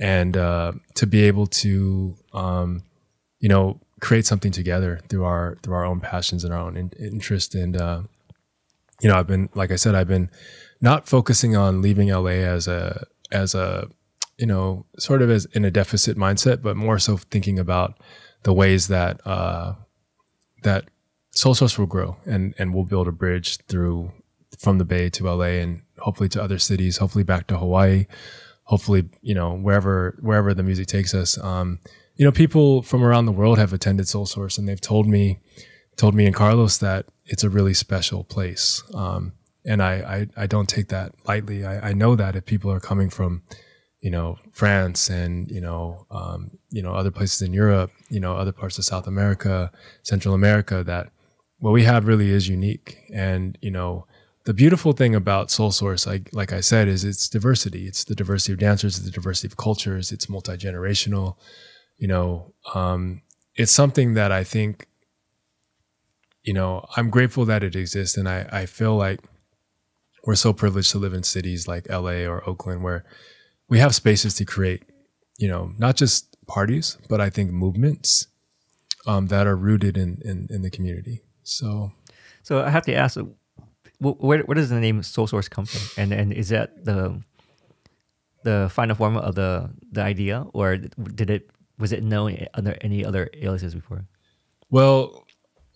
and uh, to be able to, um, you know, create something together through our through our own passions and our own in, interest. And uh, you know, I've been, like I said, I've been not focusing on leaving LA as a as a you know sort of as in a deficit mindset, but more so thinking about the ways that uh, that Soul Source will grow and and we'll build a bridge through from the Bay to LA and hopefully to other cities, hopefully back to Hawaii, hopefully you know wherever wherever the music takes us. Um, you know, people from around the world have attended Soul Source and they've told me told me and Carlos that it's a really special place. Um, and I, I, I don't take that lightly. I, I know that if people are coming from you know France and you know um, you know other places in Europe, you know other parts of South America, Central America, that what we have really is unique. And you know the beautiful thing about Soul Source, like like I said, is its diversity. It's the diversity of dancers, it's the diversity of cultures. It's multi generational. You know, um, it's something that I think. You know, I'm grateful that it exists, and I I feel like we're so privileged to live in cities like LA or Oakland where we have spaces to create, you know, not just parties, but I think movements um, that are rooted in, in, in the community. So, so I have to ask, where where does the name Soul Source come from? And and is that the the final form of the the idea, or did it was it known under any other aliases before? Well,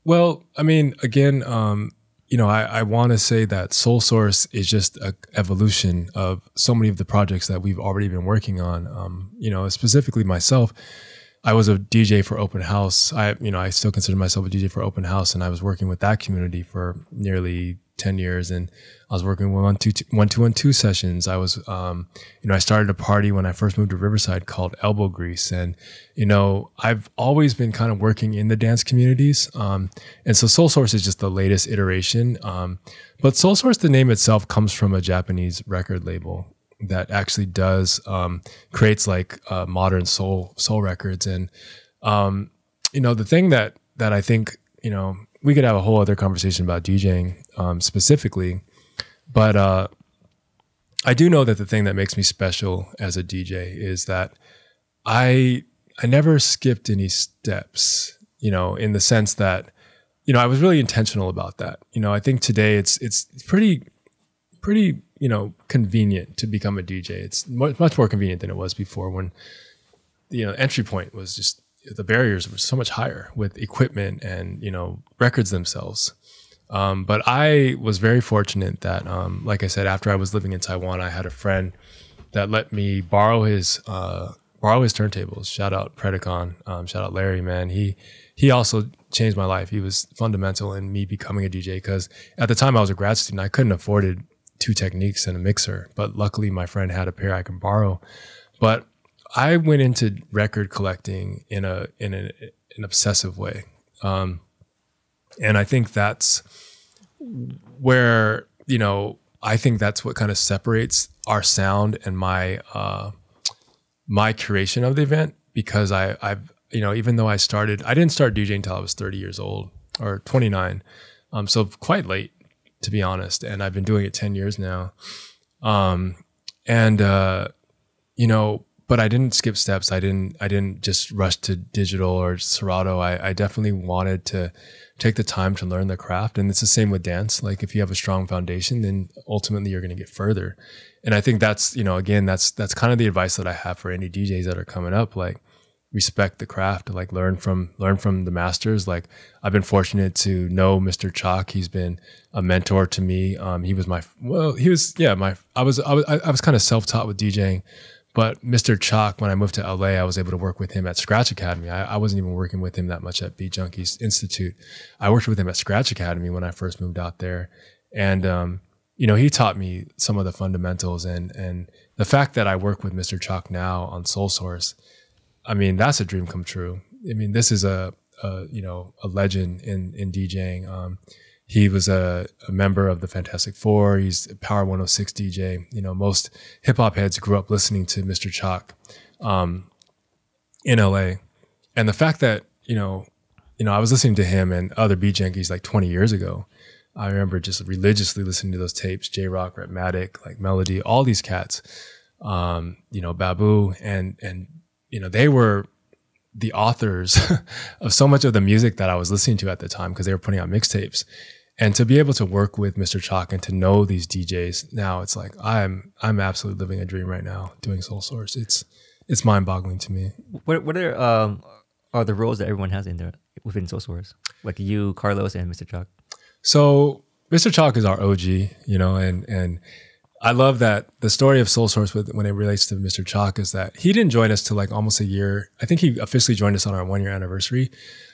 well, I mean, again, um, you know, I, I want to say that Soul Source is just an evolution of so many of the projects that we've already been working on. Um, you know, specifically myself, I was a DJ for Open House. I, you know, I still consider myself a DJ for Open House, and I was working with that community for nearly 10 years and I was working one two, one two one two sessions. I was, um, you know, I started a party when I first moved to Riverside called Elbow Grease. And, you know, I've always been kind of working in the dance communities. Um, and so Soul Source is just the latest iteration. Um, but Soul Source, the name itself comes from a Japanese record label that actually does, um, creates like, uh, modern soul, soul records. And, um, you know, the thing that that I think you know we could have a whole other conversation about DJing um, specifically, but uh, I do know that the thing that makes me special as a DJ is that I I never skipped any steps. You know, in the sense that you know I was really intentional about that. You know, I think today it's it's pretty pretty you know convenient to become a DJ. It's much, much more convenient than it was before when you know entry point was just the barriers were so much higher with equipment and you know records themselves. Um, but I was very fortunate that, um, like I said, after I was living in Taiwan, I had a friend that let me borrow his uh, borrow his turntables. Shout out Predacon. Um, shout out Larry. Man, he he also changed my life. He was fundamental in me becoming a DJ because at the time I was a grad student, I couldn't afford two Technics and a mixer. But luckily, my friend had a pair I can borrow. But I went into record collecting in a in a, an obsessive way, um, and I think that's where you know I think that's what kind of separates our sound and my uh, my curation of the event because I I've you know even though I started I didn't start DJing until I was 30 years old or 29, um, so quite late to be honest. And I've been doing it 10 years now. Um, and, uh, you know, but I didn't skip steps. I didn't, I didn't just rush to digital or Serato. I, I definitely wanted to take the time to learn the craft. And it's the same with dance. Like if you have a strong foundation, then ultimately you're going to get further. And I think that's, you know, again, that's, that's kind of the advice that I have for any DJs that are coming up. Like, respect the craft like learn from learn from the masters like i've been fortunate to know mr choc he's been a mentor to me um, he was my well he was yeah my i was i was, I was kind of self-taught with djing but mr choc when i moved to la i was able to work with him at scratch academy i, I wasn't even working with him that much at beat junkies institute i worked with him at scratch academy when i first moved out there and um, you know he taught me some of the fundamentals and and the fact that i work with mr choc now on soul source I mean, that's a dream come true. I mean, this is a, a you know a legend in in DJing. Um, he was a, a, member of the Fantastic Four. He's a Power 106 DJ. You know, most hip hop heads grew up listening to Mr. Choc um, in LA, and the fact that you know, you know, I was listening to him and other beat junkies like 20 years ago. I remember just religiously listening to those tapes, J Rock, Rhettmatic, like Melo-D, all these cats, um, you know, Babu, and and you know, they were the authors of so much of the music that I was listening to at the time because they were putting out mixtapes. And to be able to work with Mr. Choc and to know these DJs now, it's like I'm I'm absolutely living a dream right now doing Soul Source. It's it's mind boggling to me. What what are um are the roles that everyone has in there within Soul Source? Like you, Carlos, and Mr. Choc. So Mr. Choc is our OG, you know, and and I love that the story of Soul Source with, when it relates to Mr. Choc is that he didn't join us till like almost a year. I think he officially joined us on our one year anniversary,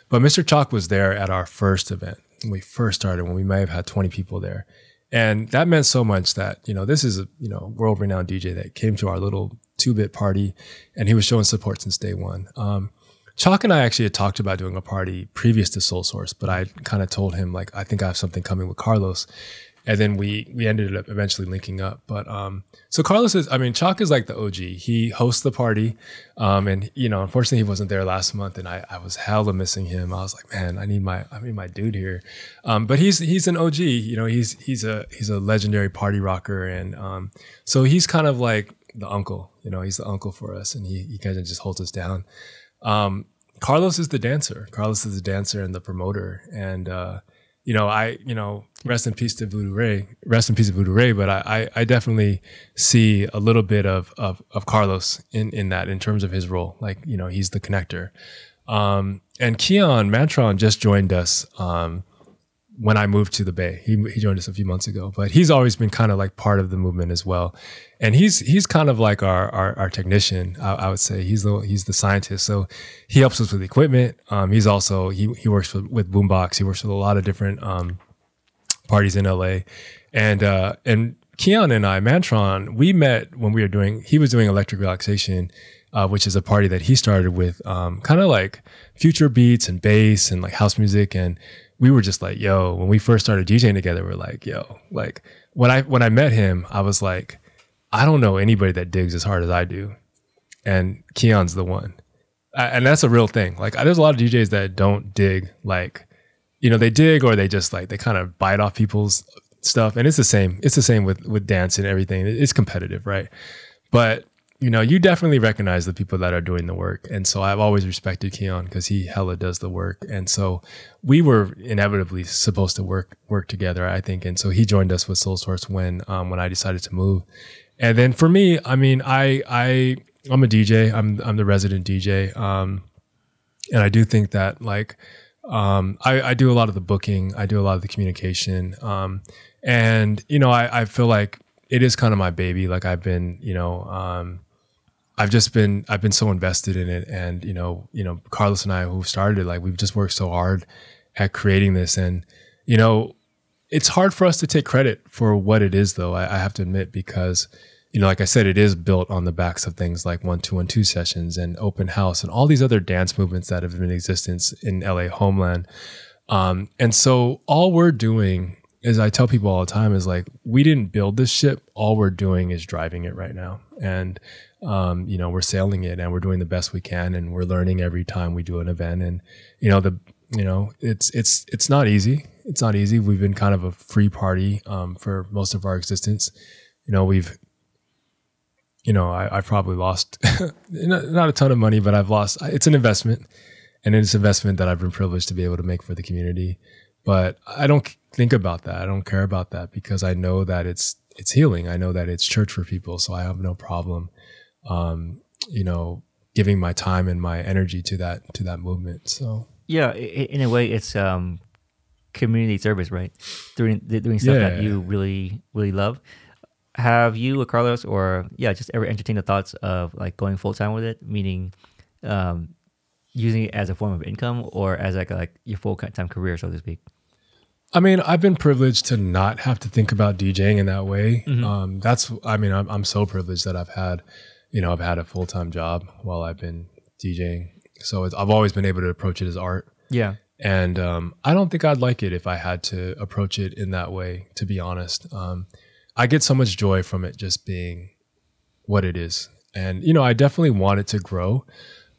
but Mr. Chalk was there at our first event when we first started when we may have had 20 people there. And that meant so much that, you know, this is a, you know, world renowned DJ that came to our little two bit party and he was showing support since day one. Um, Choc and I actually had talked about doing a party previous to Soul Source, but I kind of told him like, I think I have something coming with Carlos and then we we ended up eventually linking up. But um, so Carlos is, I mean, Choc is like the OG. He hosts the party, um, and you know, unfortunately, he wasn't there last month, and I, I was hella missing him. I was like, man, I need my I need my dude here. Um, but he's he's an OG. You know, he's he's a he's a legendary party rocker, and um, so he's kind of like the uncle. You know, he's the uncle for us, and he he kind of just holds us down. Um, Carlos is the dancer. Carlos is the dancer and the promoter, and uh, you know, I, you know, rest in peace to Voodoo Ray, rest in peace to Voodoo Ray, but I, I, I definitely see a little bit of, of, of Carlos in, in that in terms of his role. Like, you know, he's the connector. Um, and Keon Mantron just joined us, um, when I moved to the Bay. He, he joined us a few months ago, but he's always been kind of like part of the movement as well. And he's he's kind of like our our, our technician. I, I, would say he's the he's the scientist. So he helps us with equipment. Um, he's also he he works with, with Boombox. He works with a lot of different um, parties in LA, and uh, and Keon and I, Mantron, we met when we were doing. He was doing electric relaxation. Uh, which is a party that he started with, um, kind of like future beats and bass and like house music, and we were just like, yo, when we first started DJing together, we are like, yo, like when I when I met him, I was like, I don't know anybody that digs as hard as I do. And Keon's the one. and that's a real thing. Like there's a lot of DJs that don't dig like, you know, they dig or they just like they kind of bite off people's stuff. And it's the same. It's the same with with dance and everything. It's competitive, right? But you know, you definitely recognize the people that are doing the work. And so I've always respected Keon because he hella does the work. And so we were inevitably supposed to work work together, I think. And so he joined us with Soul Source when um, when I decided to move. And then for me, I mean, I I I'm a DJ. I'm I'm the resident DJ. Um, and I do think that like um, I, I do a lot of the booking. I do a lot of the communication. Um, and you know, I, I feel like it is kind of my baby. Like I've been, you know, um, I've just been I've been so invested in it, and you know, you know, Carlos and I who started it, like we've just worked so hard at creating this, and you know, it's hard for us to take credit for what it is, though. I, I have to admit because you know, like I said, it is built on the backs of things like one two one two sessions and open house and all these other dance movements that have been in existence in LA homeland. Um, and so all we're doing is I tell people all the time is like we didn't build this ship. All we're doing is driving it right now, and um, you know we're sailing it and we're doing the best we can, and we're learning every time we do an event. And you know the you know it's it's it's not easy. It's not easy. We've been kind of a free party um, for most of our existence. You know we've you know I, have probably lost not a ton of money, but I've lost. It's an investment, and it's an investment that I've been privileged to be able to make for the community. But I don't think about that. I don't care about that because I know that it's it's healing. I know that it's church for people, so I have no problem, um, you know, giving my time and my energy to that to that movement. So yeah, in a way, it's um, community service, right? Doing doing stuff yeah. that you really really love. Have you, or Carlos, or yeah, just ever entertained the thoughts of like going full time with it, meaning um, using it as a form of income or as like a, like your full time career, so to speak? I mean, I've been privileged to not have to think about DJing in that way. Mm-hmm. Um, that's, I mean, I'm, I'm so privileged that I've had, you know, I've had a full time job while I've been DJing. So I've always been able to approach it as art. Yeah. And um, I don't think I'd like it if I had to approach it in that way, to be honest. Um, I get so much joy from it just being what it is. And, you know, I definitely want it to grow.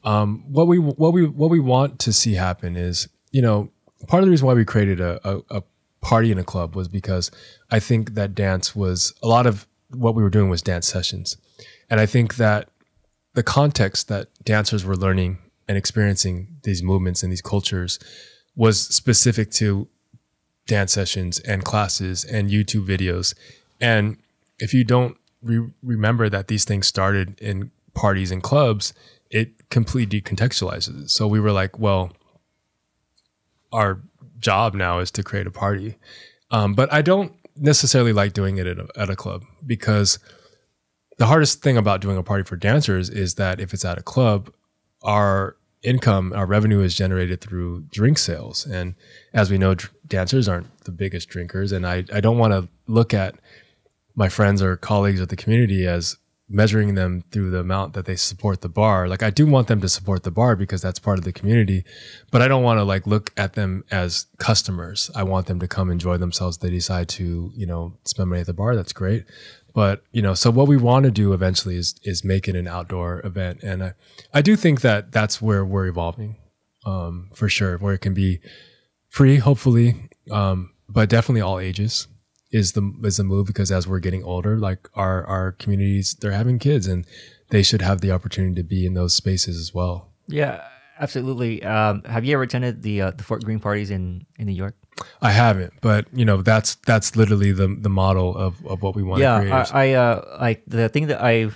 Um, what we what we what we want to see happen is, you know, part of the reason why we created a, a, a party in a club was because I think that dance was a lot of what we were doing was dance sessions. And I think that the context that dancers were learning and experiencing these movements and these cultures was specific to dance sessions and classes and YouTube videos. And if you don't re- remember that these things started in parties and clubs, it completely decontextualizes it. So we were like, well, our job now is to create a party. Um, but I don't necessarily like doing it at a, at a club because the hardest thing about doing a party for dancers is that if it's at a club, our income, our revenue is generated through drink sales. And as we know, dr- dancers aren't the biggest drinkers. And I, I don't want to look at my friends or colleagues of the community as measuring them through the amount that they support the bar. Like I do want them to support the bar because that's part of the community, but I don't want to like look at them as customers. I want them to come enjoy themselves. They decide to, you know, spend money at the bar. That's great. But, you know, so what we want to do eventually is, is make it an outdoor event. And I, I do think that that's where we're evolving, um, for sure, where it can be free, hopefully, um, but definitely all ages is the is the move because as we're getting older, like our our communities, they're having kids and they should have the opportunity to be in those spaces as well. Yeah, absolutely. Um, have you ever attended the uh, the Fort Greene parties in in New York? I haven't, but you know that's that's literally the the model of, of what we want. Yeah, to create. I, I uh, like the thing that I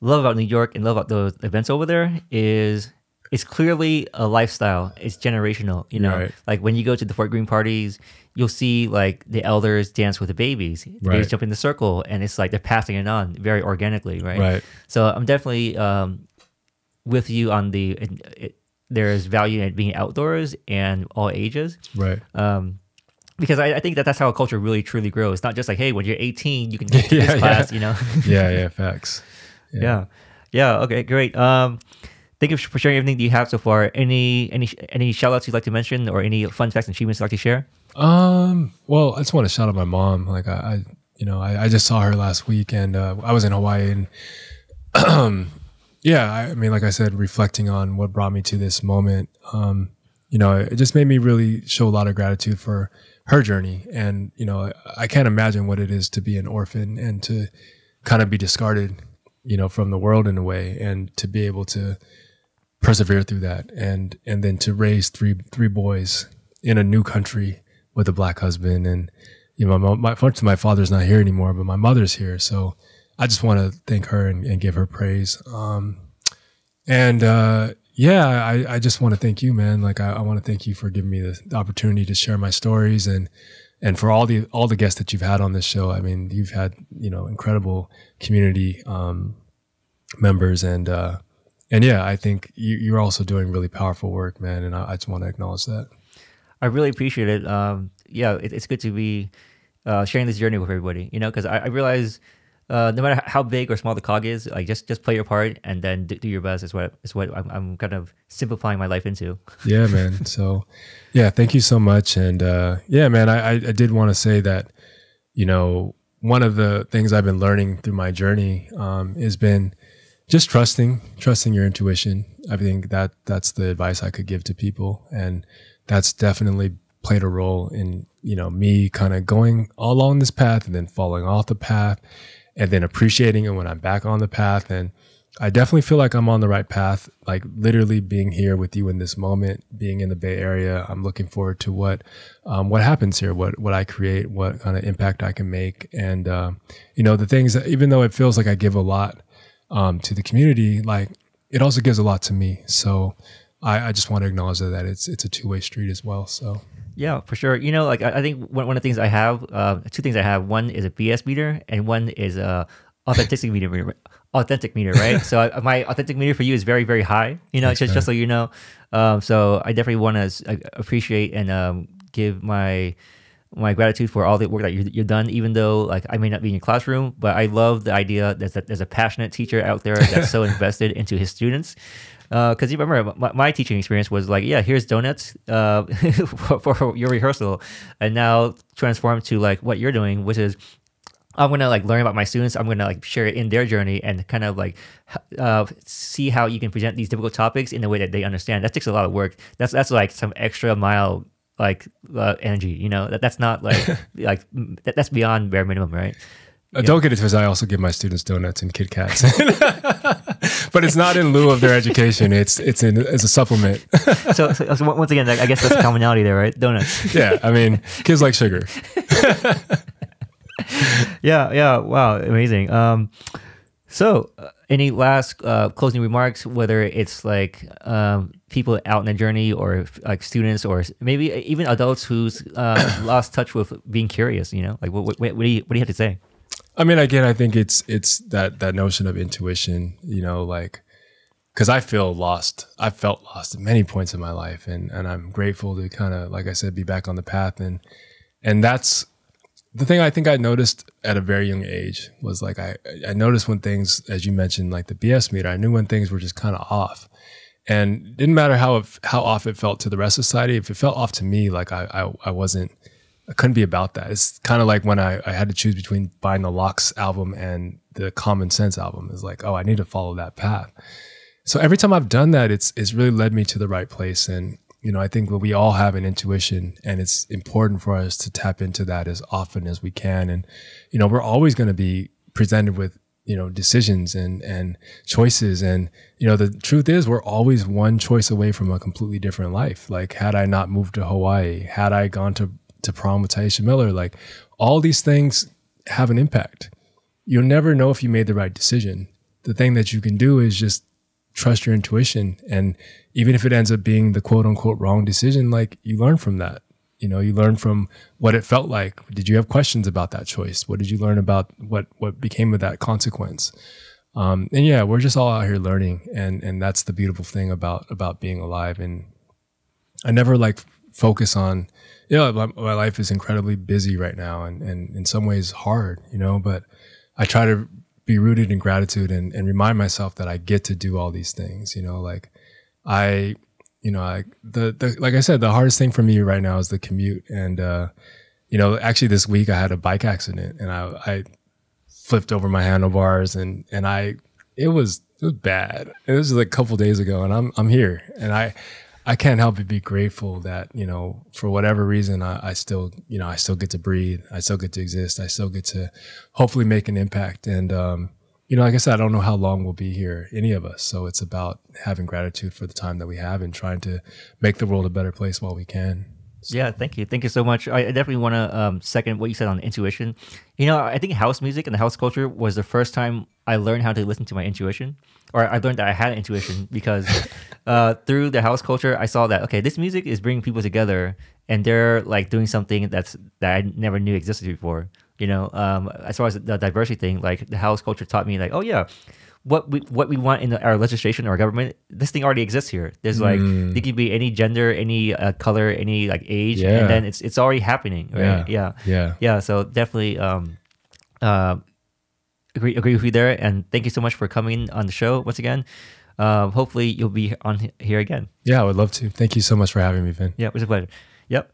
love about New York and love about those events over there is it's clearly a lifestyle. It's generational. You know, right. like when you go to the Fort Greene parties, you'll see like the elders dance with the babies. The right. babies jump in the circle, and it's like they're passing it on very organically, right? Right. So I'm definitely um, with you on the. It, it, there's value in being outdoors and all ages. Right. Um, because I, I, think that that's how a culture really truly grows. It's not just like, hey, when you're 18, you can take yeah, this class, yeah. you know? yeah, yeah, facts. Yeah. yeah. yeah. Okay, great. Um, thank you for sharing everything that you have so far. Any any any shout outs you'd like to mention or any fun facts and achievements you'd like to share? Um, well, I just want to shout out my mom. Like I, I you know, I, I, just saw her last week and uh, I was in Hawaii and, um, yeah, I, mean, like I said, reflecting on what brought me to this moment, um, you know, it just made me really show a lot of gratitude for her journey. And, you know, I can't imagine what it is to be an orphan and to kind of be discarded, you know, from the world in a way and to be able to persevere through that and, and then to raise three, three boys in a new country with a black husband. And, you know, my, my, my father's not here anymore, but my mother's here. So I just want to thank her and, and give her praise. Um, and, uh, yeah, I, I just want to thank you, man. Like I, I want to thank you for giving me the, the opportunity to share my stories and and for all the all the guests that you've had on this show. I mean, you've had you know incredible community um, members and uh, and yeah, I think you, you're also doing really powerful work, man. And I, I just want to acknowledge that. I really appreciate it. Um, yeah, it, it's good to be uh, sharing this journey with everybody. You know, because I, I realize uh, no matter how big or small the cog is, like just just play your part and then do, do your best. Is what is what I'm, I'm, kind of simplifying my life into. yeah, man. So, yeah, thank you so much. And uh, yeah, man, I I, did want to say that, you know, one of the things I've been learning through my journey um, has been just trusting, trusting your intuition. I think that that's the advice I could give to people, and that's definitely played a role in you know me kind of going all along this path and then falling off the path and then appreciating it when I'm back on the path. And I definitely feel like I'm on the right path. Like literally being here with you in this moment, being in the Bay Area, I'm looking forward to what um, what happens here, what what I create, what kind of impact I can make, and uh, you know the things that even though it feels like I give a lot um, to the community, like it also gives a lot to me. So I, I just want to acknowledge that, it's it's a two way street as well. So. Yeah, for sure. You know, like I, I think one, one of the things I have, uh, two things I have. One is a BS meter, and one is a authenticity meter. Authentic meter, right? so I, my authentic meter for you is very, very high. You know, Thanks, just just so you know. Um, so I definitely want to appreciate and um, give my my gratitude for all the work that you, you've done, even though like I may not be in your classroom, but I love the idea that there's a passionate teacher out there that's so invested into his students because uh, you remember my, my, teaching experience was like, yeah, here's donuts uh, for, for, your rehearsal, and now transform to like what you're doing, which is I'm gonna like learn about my students. I'm gonna like share it in their journey and kind of like uh, see how you can present these difficult topics in a way that they understand. That takes a lot of work. That's that's like some extra mile like uh, energy. You know that that's not like like that, that's beyond bare minimum, right? Uh, don't get it twisted. I also give my students donuts and Kit Kats, but it's not in lieu of their education. It's it's in as a supplement. so, so, so, once again, I guess that's a commonality there, right? Donuts. yeah, I mean, kids like sugar. yeah, yeah. Wow, amazing. Um, so, uh, any last uh, closing remarks? Whether it's like um, people out in the journey, or like students, or maybe even adults who's uh, lost touch with being curious. You know, like what, what, what do you what do you have to say? I mean, again, I think it's it's that that notion of intuition. You know, like because I feel lost. I felt lost at many points in my life, and and I'm grateful to kind of, like I said, be back on the path. And and that's the thing I think I noticed at a very young age was like I I noticed when things, as you mentioned, like the BS meter, I knew when things were just kind of off. And didn't matter how how off it felt to the rest of society. If it felt off to me, like I I, I wasn't I couldn't be about that. It's kind of like when I, I had to choose between buying the LOX album and the Common Sense album. It's like, oh, I need to follow that path. So every time I've done that, it's it's really led me to the right place. And you know, I think we all have an intuition, and it's important for us to tap into that as often as we can. And you know, we're always going to be presented with you know decisions and and choices and you know the truth is we're always one choice away from a completely different life like had i not moved to hawaii had i gone to to prom with Tyisha Miller. Like all these things have an impact. You'll never know if you made the right decision. The thing that you can do is just trust your intuition. And even if it ends up being the quote unquote wrong decision, like you learn from that. You know, you learn from what it felt like. Did you have questions about that choice? What did you learn about what what became of that consequence? Um, and yeah, we're just all out here learning, and and that's the beautiful thing about about being alive. And I never like focus on yeah, my, my, life is incredibly busy right now and, and in some ways hard, you know, but I try to be rooted in gratitude and, and remind myself that I get to do all these things, you know, like I, you know, I, the, the, like I said, the hardest thing for me right now is the commute. And, uh, you know, actually this week I had a bike accident and I, I flipped over my handlebars and, and I, it was It was bad. It was like a couple days ago, and I'm I'm here, and I I can't help but be grateful that you know for whatever reason I, I still you know I still get to breathe, I still get to exist, I still get to hopefully make an impact, and um, you know like I said, I don't know how long we'll be here, any of us. So it's about having gratitude for the time that we have and trying to make the world a better place while we can. Yeah, thank you. Thank you so much. I definitely want to um, second what you said on intuition. You know, I think house music and the house culture was the first time I learned how to listen to my intuition, or I learned that I had intuition because uh, through the house culture, I saw that okay, this music is bringing people together, and they're like doing something that's that I never knew existed before. You know, um, as far as the diversity thing, like the house culture taught me, like, oh yeah, what we what we want in our legislation or government, this thing already exists here. There's like Mm. it can be any gender, any uh, color, any like age, Yeah. and then it's it's already happening. Right? Yeah, Yeah. yeah. So definitely, um, uh, agree agree with you there, and thank you so much for coming on the show once again. Um, hopefully you'll be on here again. Yeah, I would love to. Thank you so much for having me, Vin. Yeah, it was a pleasure. Yep.